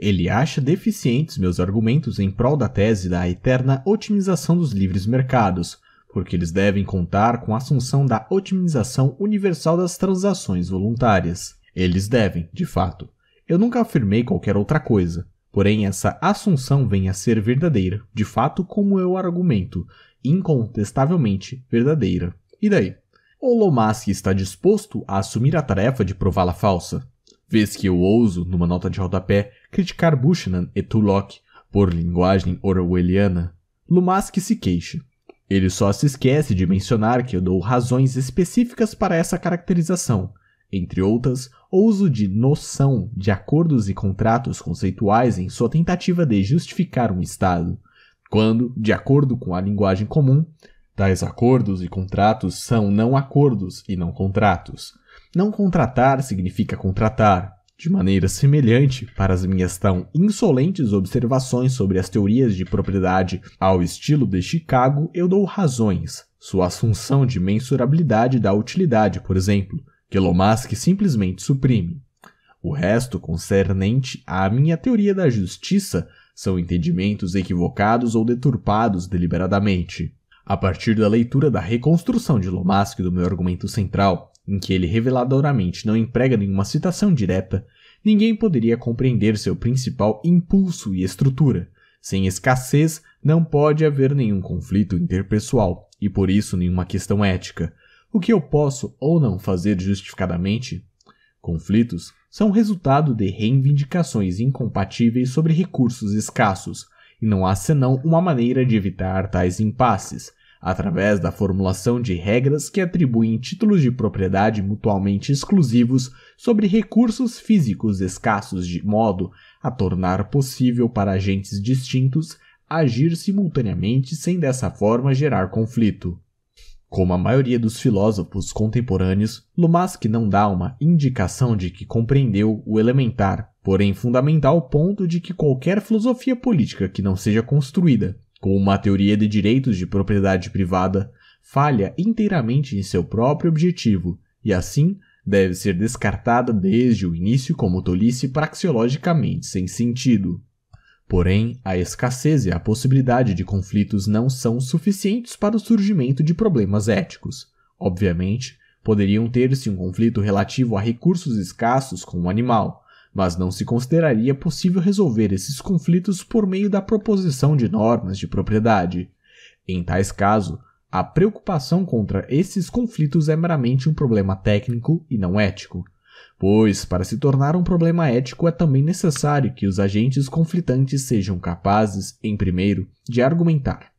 Ele acha deficientes meus argumentos em prol da tese da eterna otimização dos livres mercados, porque eles devem contar com a assunção da otimização universal das transações voluntárias. Eles devem, de fato. Eu nunca afirmei qualquer outra coisa, porém essa assunção vem a ser verdadeira, de fato, como eu argumento, incontestavelmente verdadeira. E daí? Ou Lomaski está disposto a assumir a tarefa de prová-la falsa? Vês que eu ouso, numa nota de rodapé, criticar Buchanan e Tulloch por linguagem orwelliana, Lumaski se queixa. Ele só se esquece de mencionar que eu dou razões específicas para essa caracterização, entre outras, o uso de noção de acordos e contratos conceituais em sua tentativa de justificar um Estado, quando, de acordo com a linguagem comum, Tais acordos e contratos são não acordos e não contratos. Não contratar significa contratar. De maneira semelhante, para as minhas tão insolentes observações sobre as teorias de propriedade ao estilo de Chicago, eu dou razões. Sua assunção de mensurabilidade da utilidade, por exemplo, que Lomaski simplesmente suprime. O resto concernente à minha teoria da justiça são entendimentos equivocados ou deturpados deliberadamente. A partir da leitura da reconstrução de Lomaski do meu argumento central, em que ele reveladoramente não emprega nenhuma citação direta, ninguém poderia compreender seu principal impulso e estrutura. Sem escassez, não pode haver nenhum conflito interpessoal e por isso nenhuma questão ética. O que eu posso ou não fazer justificadamente? Conflitos são resultado de reivindicações incompatíveis sobre recursos escassos, e não há senão uma maneira de evitar tais impasses, através da formulação de regras que atribuem títulos de propriedade mutualmente exclusivos sobre recursos físicos escassos de modo a tornar possível para agentes distintos agir simultaneamente sem dessa forma gerar conflito. Como a maioria dos filósofos contemporâneos, Lumács não dá uma indicação de que compreendeu o elementar, porém fundamental ponto de que qualquer filosofia política que não seja construída com uma teoria de direitos de propriedade privada falha inteiramente em seu próprio objetivo e assim deve ser descartada desde o início como tolice praxeologicamente sem sentido. Porém, a escassez e a possibilidade de conflitos não são suficientes para o surgimento de problemas éticos. Obviamente, poderiam ter-se um conflito relativo a recursos escassos com o animal, mas não se consideraria possível resolver esses conflitos por meio da proposição de normas de propriedade. Em tais casos, a preocupação contra esses conflitos é meramente um problema técnico e não ético, pois, para se tornar um problema ético, é também necessário que os agentes conflitantes sejam capazes, em primeiro, de argumentar.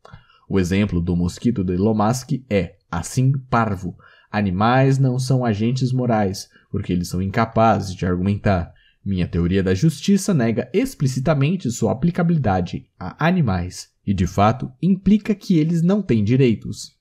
O exemplo do mosquito de Lomaski é, assim, parvo. Animais não são agentes morais, porque eles são incapazes de argumentar. Minha teoria da justiça nega explicitamente sua aplicabilidade a animais e de fato implica que eles não têm direitos.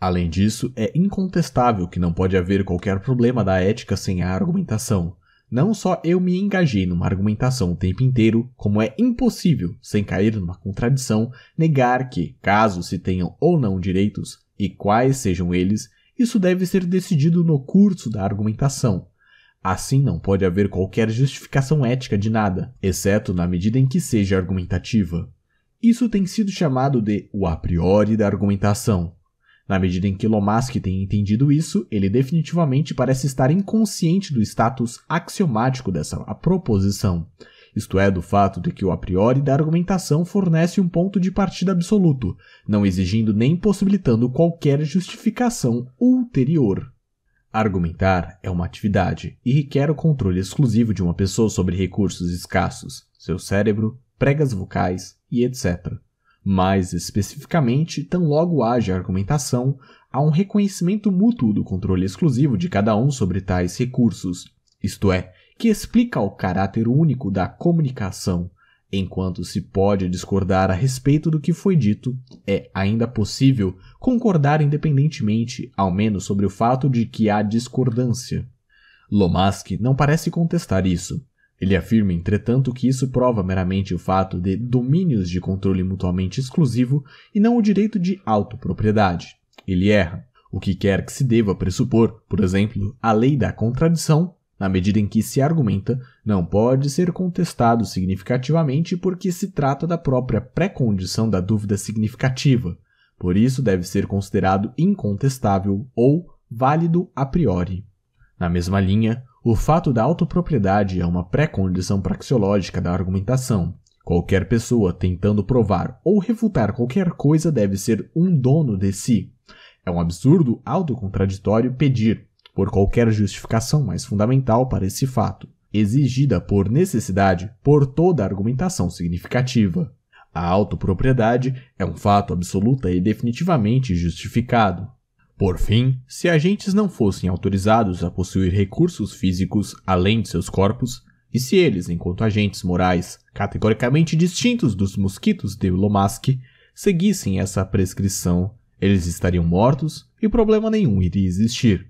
Além disso, é incontestável que não pode haver qualquer problema da ética sem a argumentação. Não só eu me engajei numa argumentação o tempo inteiro, como é impossível, sem cair numa contradição, negar que, caso se tenham ou não direitos, e quais sejam eles, isso deve ser decidido no curso da argumentação. Assim não pode haver qualquer justificação ética de nada, exceto na medida em que seja argumentativa. Isso tem sido chamado de o a priori da argumentação. Na medida em que Lomaski tem entendido isso, ele definitivamente parece estar inconsciente do status axiomático dessa proposição, isto é, do fato de que o a priori da argumentação fornece um ponto de partida absoluto, não exigindo nem possibilitando qualquer justificação ulterior. Argumentar é uma atividade e requer o controle exclusivo de uma pessoa sobre recursos escassos, seu cérebro, pregas vocais e etc. Mais especificamente, tão logo haja argumentação, há um reconhecimento mútuo do controle exclusivo de cada um sobre tais recursos, isto é, que explica o caráter único da comunicação. Enquanto se pode discordar a respeito do que foi dito, é ainda possível concordar independentemente, ao menos sobre o fato de que há discordância. Lomaski não parece contestar isso. Ele afirma, entretanto, que isso prova meramente o fato de domínios de controle mutuamente exclusivo e não o direito de autopropriedade. Ele erra. O que quer que se deva pressupor, por exemplo, a lei da contradição, na medida em que se argumenta, não pode ser contestado significativamente porque se trata da própria pré-condição da dúvida significativa. Por isso deve ser considerado incontestável ou válido a priori. Na mesma linha, o fato da autopropriedade é uma pré-condição praxeológica da argumentação. Qualquer pessoa tentando provar ou refutar qualquer coisa deve ser um dono de si. É um absurdo autocontraditório pedir, por qualquer justificação mais fundamental para esse fato, exigida por necessidade por toda argumentação significativa. A autopropriedade é um fato absoluta e definitivamente justificado. Por fim, se agentes não fossem autorizados a possuir recursos físicos além de seus corpos, e se eles, enquanto agentes morais, categoricamente distintos dos mosquitos de Lomaski, seguissem essa prescrição, eles estariam mortos e problema nenhum iria existir.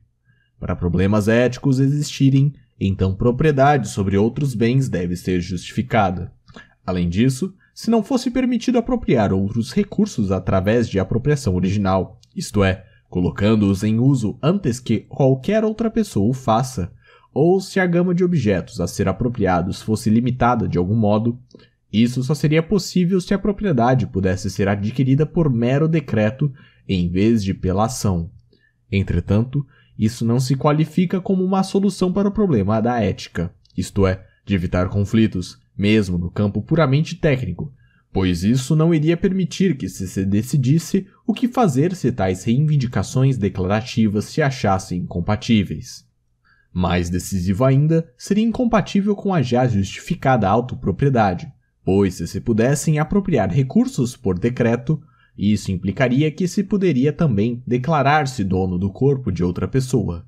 Para problemas éticos existirem, então propriedade sobre outros bens deve ser justificada. Além disso, se não fosse permitido apropriar outros recursos através de apropriação original, isto é, colocando-os em uso antes que qualquer outra pessoa o faça, ou se a gama de objetos a ser apropriados fosse limitada de algum modo, isso só seria possível se a propriedade pudesse ser adquirida por mero decreto em vez de pela ação. Entretanto, isso não se qualifica como uma solução para o problema da ética, isto é, de evitar conflitos, mesmo no campo puramente técnico, pois isso não iria permitir que se decidisse o que fazer se tais reivindicações declarativas se achassem incompatíveis. Mais decisivo ainda, seria incompatível com a já justificada autopropriedade, pois se se pudessem apropriar recursos por decreto, isso implicaria que se poderia também declarar-se dono do corpo de outra pessoa.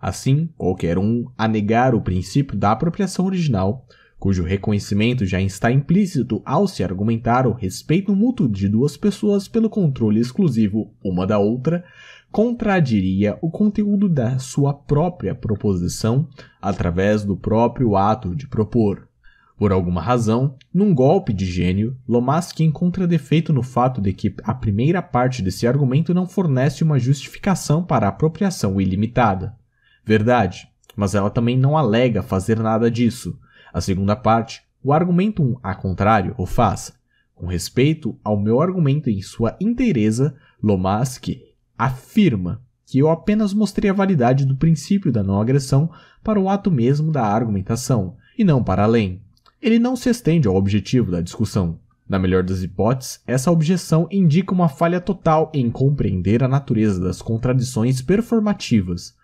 Assim, qualquer um a negar o princípio da apropriação original cujo reconhecimento já está implícito ao se argumentar o respeito mútuo de duas pessoas pelo controle exclusivo uma da outra, contradiria o conteúdo da sua própria proposição através do próprio ato de propor. Por alguma razão, num golpe de gênio, Lomaski encontra defeito no fato de que a primeira parte desse argumento não fornece uma justificação para a apropriação ilimitada. Verdade, mas ela também não alega fazer nada disso, a segunda parte, o argumento a contrário o faz. Com respeito ao meu argumento em sua inteireza, Lomaski afirma que eu apenas mostrei a validade do princípio da não agressão para o ato mesmo da argumentação, e não para além. Ele não se estende ao objetivo da discussão. Na melhor das hipóteses, essa objeção indica uma falha total em compreender a natureza das contradições performativas.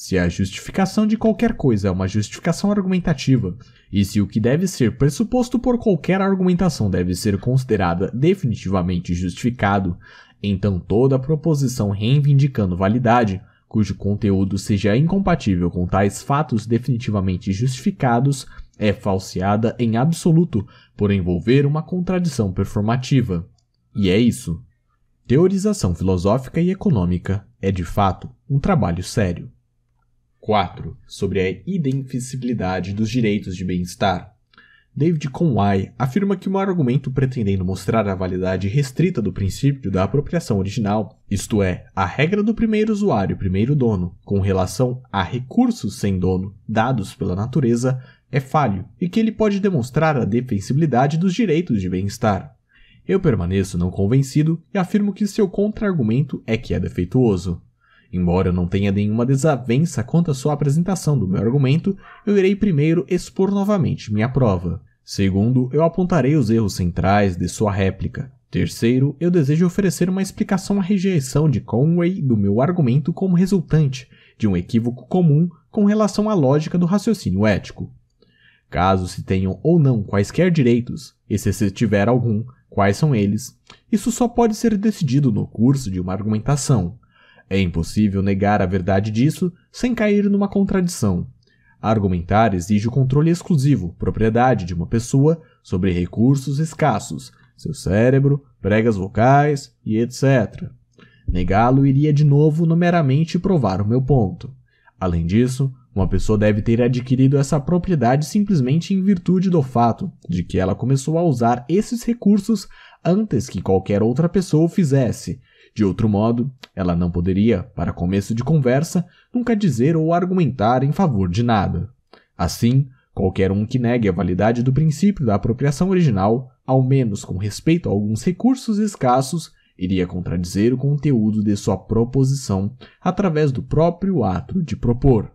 Se a justificação de qualquer coisa é uma justificação argumentativa, e se o que deve ser pressuposto por qualquer argumentação deve ser considerada definitivamente justificado, então toda proposição reivindicando validade, cujo conteúdo seja incompatível com tais fatos definitivamente justificados, é falseada em absoluto por envolver uma contradição performativa. E é isso. Teorização filosófica e econômica é de fato um trabalho sério. 4. Sobre a indefensibilidade dos direitos de bem-estar. David Conway afirma que um argumento pretendendo mostrar a validade restrita do princípio da apropriação original, isto é, a regra do primeiro usuário e primeiro dono, com relação a recursos sem dono dados pela natureza, é falho e que ele pode demonstrar a defensibilidade dos direitos de bem-estar. Eu permaneço não convencido e afirmo que seu contra-argumento é que é defeituoso. Embora eu não tenha nenhuma desavença quanto à sua apresentação do meu argumento, eu irei primeiro expor novamente minha prova. Segundo, eu apontarei os erros centrais de sua réplica. Terceiro, eu desejo oferecer uma explicação à rejeição de Conway do meu argumento como resultante de um equívoco comum com relação à lógica do raciocínio ético. Caso se tenham ou não quaisquer direitos, e se se tiver algum, quais são eles, isso só pode ser decidido no curso de uma argumentação. É impossível negar a verdade disso sem cair numa contradição. Argumentar exige o controle exclusivo, propriedade de uma pessoa sobre recursos escassos, seu cérebro, pregas vocais e etc. Negá-lo iria de novo numeramente provar o meu ponto. Além disso, uma pessoa deve ter adquirido essa propriedade simplesmente em virtude do fato de que ela começou a usar esses recursos antes que qualquer outra pessoa o fizesse, de outro modo, ela não poderia, para começo de conversa, nunca dizer ou argumentar em favor de nada. Assim, qualquer um que negue a validade do princípio da apropriação original, ao menos com respeito a alguns recursos escassos, iria contradizer o conteúdo de sua proposição através do próprio ato de propor.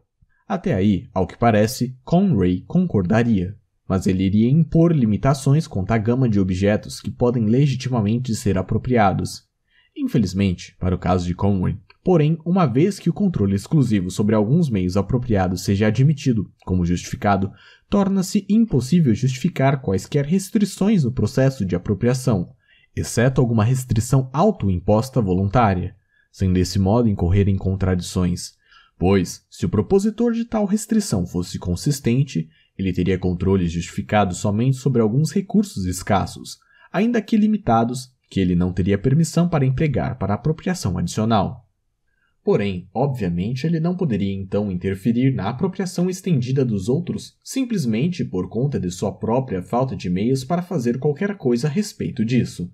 Até aí, ao que parece, Conray concordaria, mas ele iria impor limitações quanto à gama de objetos que podem legitimamente ser apropriados, Infelizmente, para o caso de Conway, porém, uma vez que o controle exclusivo sobre alguns meios apropriados seja admitido como justificado, torna-se impossível justificar quaisquer restrições no processo de apropriação, exceto alguma restrição autoimposta voluntária, sem desse modo incorrer em contradições. Pois, se o propositor de tal restrição fosse consistente, ele teria controle justificado somente sobre alguns recursos escassos, ainda que limitados que ele não teria permissão para empregar para apropriação adicional. Porém, obviamente, ele não poderia então interferir na apropriação estendida dos outros simplesmente por conta de sua própria falta de meios para fazer qualquer coisa a respeito disso.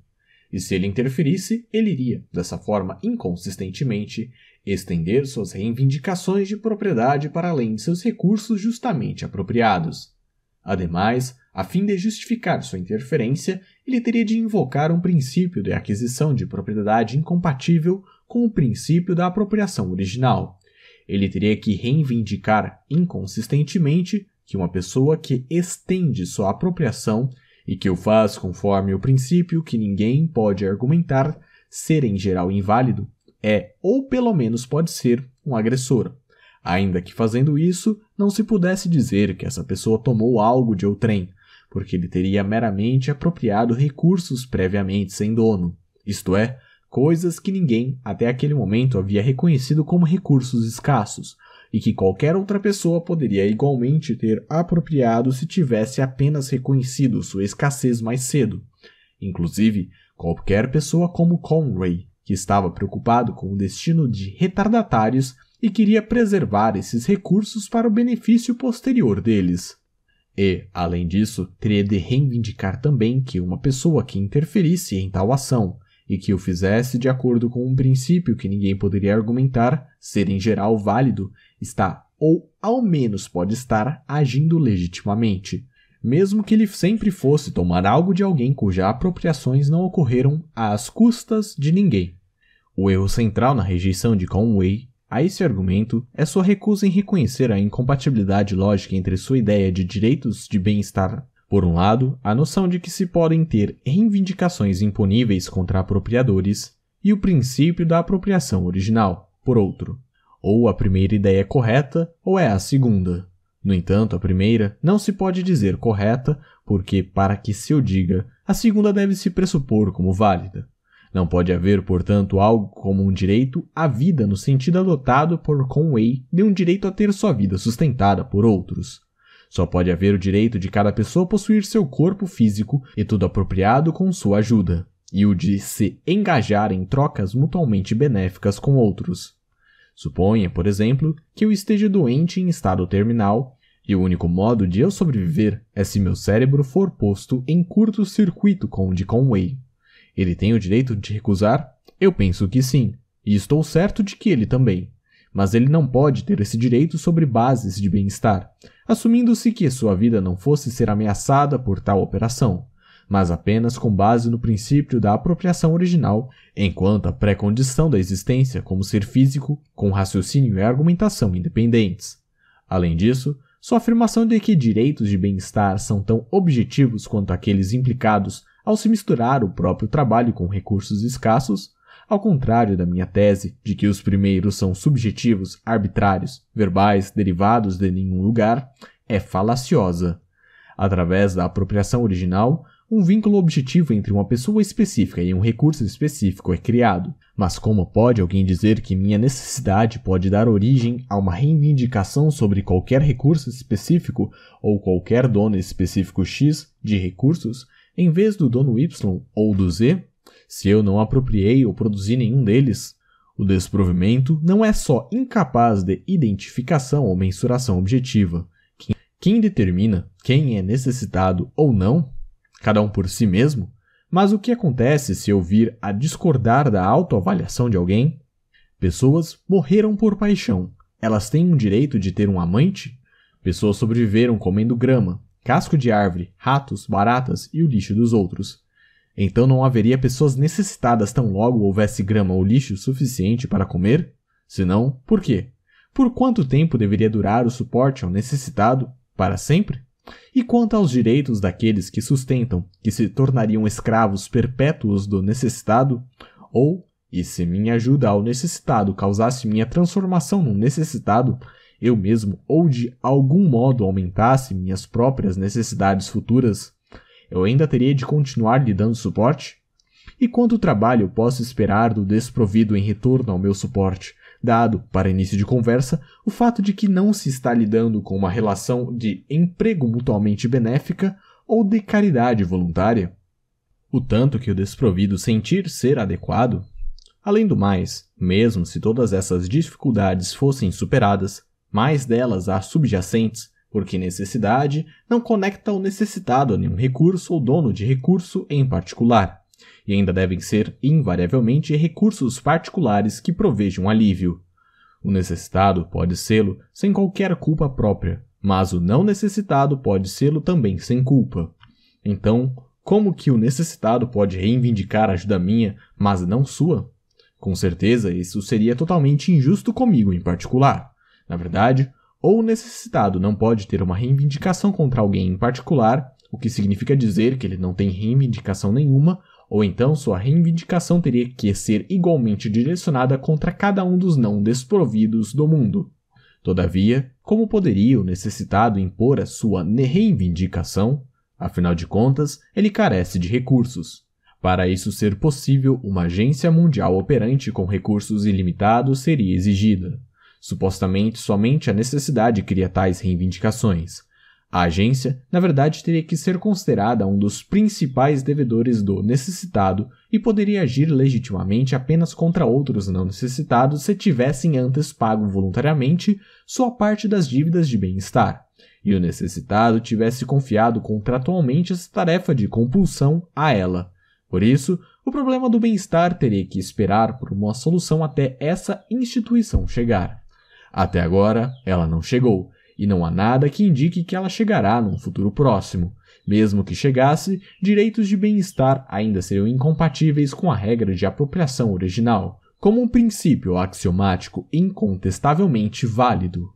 E se ele interferisse, ele iria, dessa forma inconsistentemente, estender suas reivindicações de propriedade para além de seus recursos justamente apropriados. Ademais, a fim de justificar sua interferência, ele teria de invocar um princípio de aquisição de propriedade incompatível com o princípio da apropriação original. Ele teria que reivindicar inconsistentemente que uma pessoa que estende sua apropriação e que o faz conforme o princípio que ninguém pode argumentar ser em geral inválido é, ou pelo menos pode ser, um agressor, ainda que fazendo isso não se pudesse dizer que essa pessoa tomou algo de outrem, porque ele teria meramente apropriado recursos previamente sem dono, isto é, coisas que ninguém até aquele momento havia reconhecido como recursos escassos, e que qualquer outra pessoa poderia igualmente ter apropriado se tivesse apenas reconhecido sua escassez mais cedo. Inclusive, qualquer pessoa como Conway, que estava preocupado com o destino de retardatários e queria preservar esses recursos para o benefício posterior deles. E, além disso, teria de reivindicar também que uma pessoa que interferisse em tal ação e que o fizesse de acordo com um princípio que ninguém poderia argumentar ser em geral válido, está, ou ao menos pode estar, agindo legitimamente. mesmo que ele sempre fosse tomar algo de alguém cujas apropriações não ocorreram às custas de ninguém. O erro central na rejeição de Conway a esse argumento é sua recusa em reconhecer a incompatibilidade lógica entre sua ideia de direitos de bem-estar, por um lado, a noção de que se podem ter reivindicações imponíveis contra apropriadores, e o princípio da apropriação original, por outro. Ou a primeira ideia é correta, ou é a segunda. No entanto, a primeira não se pode dizer correta, porque, para que se o diga, a segunda deve se pressupor como válida. Não pode haver, portanto, algo como um direito à vida no sentido adotado por Conway de um direito a ter sua vida sustentada por outros. Só pode haver o direito de cada pessoa possuir seu corpo físico e tudo apropriado com sua ajuda, e o de se engajar em trocas mutualmente benéficas com outros. Suponha, por exemplo, que eu esteja doente em estado terminal e o único modo de eu sobreviver é se meu cérebro for posto em curto-circuito com o de Conway. Ele tem o direito de recusar? Eu penso que sim, e estou certo de que ele também. Mas ele não pode ter esse direito sobre bases de bem-estar, assumindo-se que sua vida não fosse ser ameaçada por tal operação mas apenas com base no princípio da apropriação original, enquanto a pré-condição da existência como ser físico, com raciocínio e argumentação independentes. Além disso, sua afirmação de que direitos de bem-estar são tão objetivos quanto aqueles implicados ao se misturar o próprio trabalho com recursos escassos, ao contrário da minha tese de que os primeiros são subjetivos, arbitrários, verbais, derivados de nenhum lugar, é falaciosa. Através da apropriação original, um vínculo objetivo entre uma pessoa específica e um recurso específico é criado. Mas como pode alguém dizer que minha necessidade pode dar origem a uma reivindicação sobre qualquer recurso específico ou qualquer dono específico X de recursos, em vez do dono Y ou do Z, se eu não apropriei ou produzi nenhum deles? O desprovimento não é só incapaz de identificação ou mensuração objetiva. Quem determina quem é necessitado ou não cada um por si mesmo, mas o que acontece se eu vir a discordar da autoavaliação de alguém? Pessoas morreram por paixão. Elas têm um direito de ter um amante? Pessoas sobreviveram comendo grama, casco de árvore, ratos, baratas e o lixo dos outros. Então não haveria pessoas necessitadas tão logo houvesse grama ou lixo suficiente para comer? Se não, por quê? Por quanto tempo deveria durar o suporte ao necessitado? Para sempre? E quanto aos direitos daqueles que sustentam, que se tornariam escravos perpétuos do necessitado? Ou, e se minha ajuda ao necessitado causasse minha transformação num necessitado, eu mesmo ou de algum modo aumentasse minhas próprias necessidades futuras, eu ainda teria de continuar lhe dando suporte? E quanto trabalho posso esperar do desprovido em retorno ao meu suporte? dado, para início de conversa, o fato de que não se está lidando com uma relação de emprego mutuamente benéfica ou de caridade voluntária. O tanto que o desprovido sentir ser adequado. Além do mais, mesmo se todas essas dificuldades fossem superadas, mais delas há subjacentes, porque necessidade não conecta o necessitado a nenhum recurso ou dono de recurso em particular e ainda devem ser, invariavelmente, recursos particulares que provejam alívio. O necessitado pode sê-lo sem qualquer culpa própria, mas o não necessitado pode sê-lo também sem culpa. Então, como que o necessitado pode reivindicar ajuda minha, mas não sua? Com certeza, isso seria totalmente injusto comigo em particular. Na verdade, ou o necessitado não pode ter uma reivindicação contra alguém em particular, o que significa dizer que ele não tem reivindicação nenhuma, ou então sua reivindicação teria que ser igualmente direcionada contra cada um dos não desprovidos do mundo. Todavia, como poderia o necessitado impor a sua reivindicação? Afinal de contas, ele carece de recursos. Para isso ser possível, uma agência mundial operante com recursos ilimitados seria exigida. Supostamente, somente a necessidade cria tais reivindicações. A agência, na verdade, teria que ser considerada um dos principais devedores do necessitado e poderia agir legitimamente apenas contra outros não necessitados se tivessem antes pago voluntariamente sua parte das dívidas de bem-estar, e o necessitado tivesse confiado contratualmente essa tarefa de compulsão a ela. Por isso, o problema do bem-estar teria que esperar por uma solução até essa instituição chegar. Até agora, ela não chegou e não há nada que indique que ela chegará num futuro próximo. Mesmo que chegasse, direitos de bem-estar ainda seriam incompatíveis com a regra de apropriação original, como um princípio axiomático incontestavelmente válido.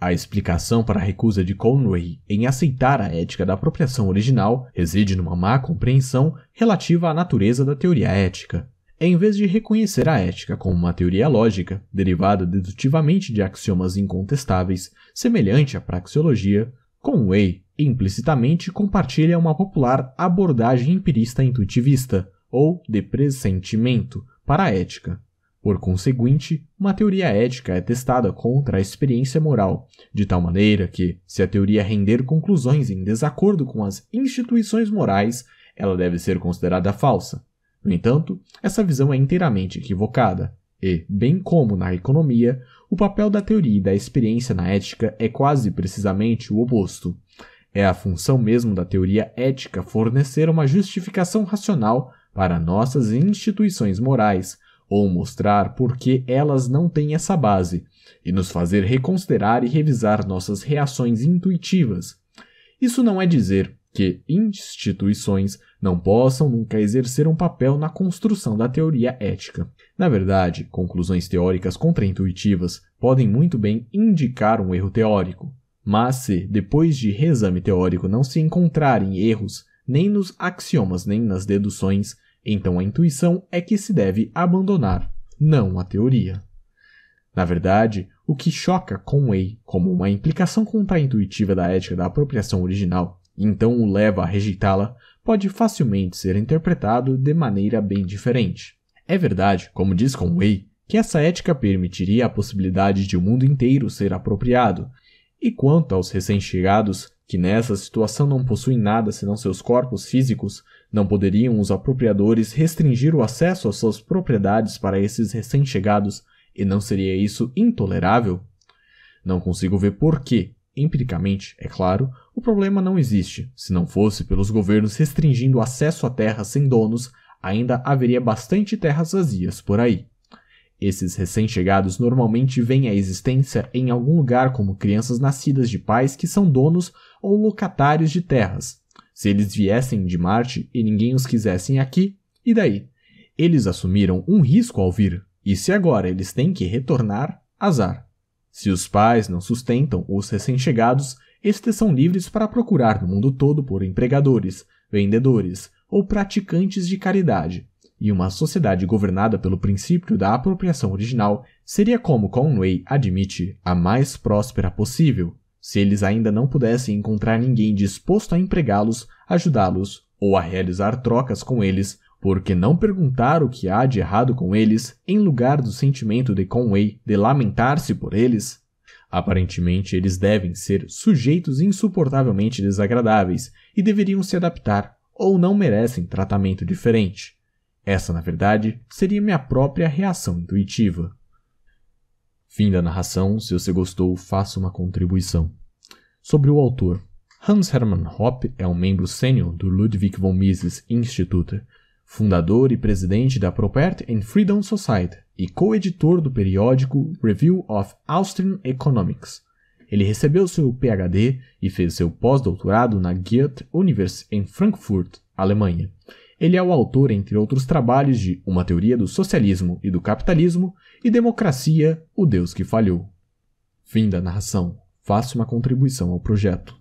A explicação para a recusa de Conway em aceitar a ética da apropriação original reside numa má compreensão relativa à natureza da teoria ética. Em vez de reconhecer a ética como uma teoria lógica, derivada dedutivamente de axiomas incontestáveis, semelhante à praxeologia, Conway implicitamente compartilha uma popular abordagem empirista intuitivista, ou de pressentimento, para a ética. Por conseguinte, uma teoria ética é testada contra a experiência moral, de tal maneira que, se a teoria render conclusões em desacordo com as instituições morais, ela deve ser considerada falsa. No entanto, essa visão é inteiramente equivocada, e, bem como na economia, o papel da teoria e da experiência na ética é quase precisamente o oposto. É a função mesmo da teoria ética fornecer uma justificação racional para nossas instituições morais, ou mostrar por que elas não têm essa base, e nos fazer reconsiderar e revisar nossas reações intuitivas. Isso não é dizer que instituições não possam nunca exercer um papel na construção da teoria ética. Na verdade, conclusões teóricas contraintuitivas podem muito bem indicar um erro teórico. Mas se, depois de reexame teórico, não se encontrarem erros nem nos axiomas nem nas deduções, então a intuição é que se deve abandonar, não a teoria. Na verdade, o que choca Conway como uma implicação contraintuitiva da ética da apropriação original, então o leva a rejeitá-la, pode facilmente ser interpretado de maneira bem diferente. É verdade, como diz Conway, que essa ética permitiria a possibilidade de o mundo inteiro ser apropriado, e quanto aos recém-chegados, que nessa situação não possuem nada senão seus corpos físicos, não poderiam os apropriadores restringir o acesso às suas propriedades para esses recém-chegados, e não seria isso intolerável? Não consigo ver por que, empiricamente, é claro, o problema não existe. Se não fosse pelos governos restringindo o acesso a terras sem donos, ainda haveria bastante terras vazias por aí. Esses recém-chegados normalmente vêm à existência em algum lugar como crianças nascidas de pais que são donos ou locatários de terras. Se eles viessem de Marte e ninguém os quisessem aqui, e daí? Eles assumiram um risco ao vir, e se agora eles têm que retornar, azar. Se os pais não sustentam os recém-chegados, estes são livres para procurar no mundo todo por empregadores, vendedores ou praticantes de caridade, e uma sociedade governada pelo princípio da apropriação original seria, como Conway admite, a mais próspera possível, se eles ainda não pudessem encontrar ninguém disposto a empregá-los, ajudá-los ou a realizar trocas com eles, porque não perguntar o que há de errado com eles, em lugar do sentimento de Conway de lamentar-se por eles? Aparentemente, eles devem ser sujeitos insuportavelmente desagradáveis e deveriam se adaptar, ou não merecem tratamento diferente. Essa, na verdade, seria minha própria reação intuitiva. Fim da narração. Se você gostou, faça uma contribuição. Sobre o autor. Hans Hermann Hoppe é um membro sênior do Ludwig von Mises Institute, fundador e presidente da Property and Freedom Society e co-editor do periódico Review of Austrian Economics. Ele recebeu seu PhD e fez seu pós-doutorado na Goethe University em Frankfurt, Alemanha. Ele é o autor, entre outros trabalhos, de Uma Teoria do Socialismo e do Capitalismo e Democracia, o Deus que Falhou. Fim da narração. Faça uma contribuição ao projeto.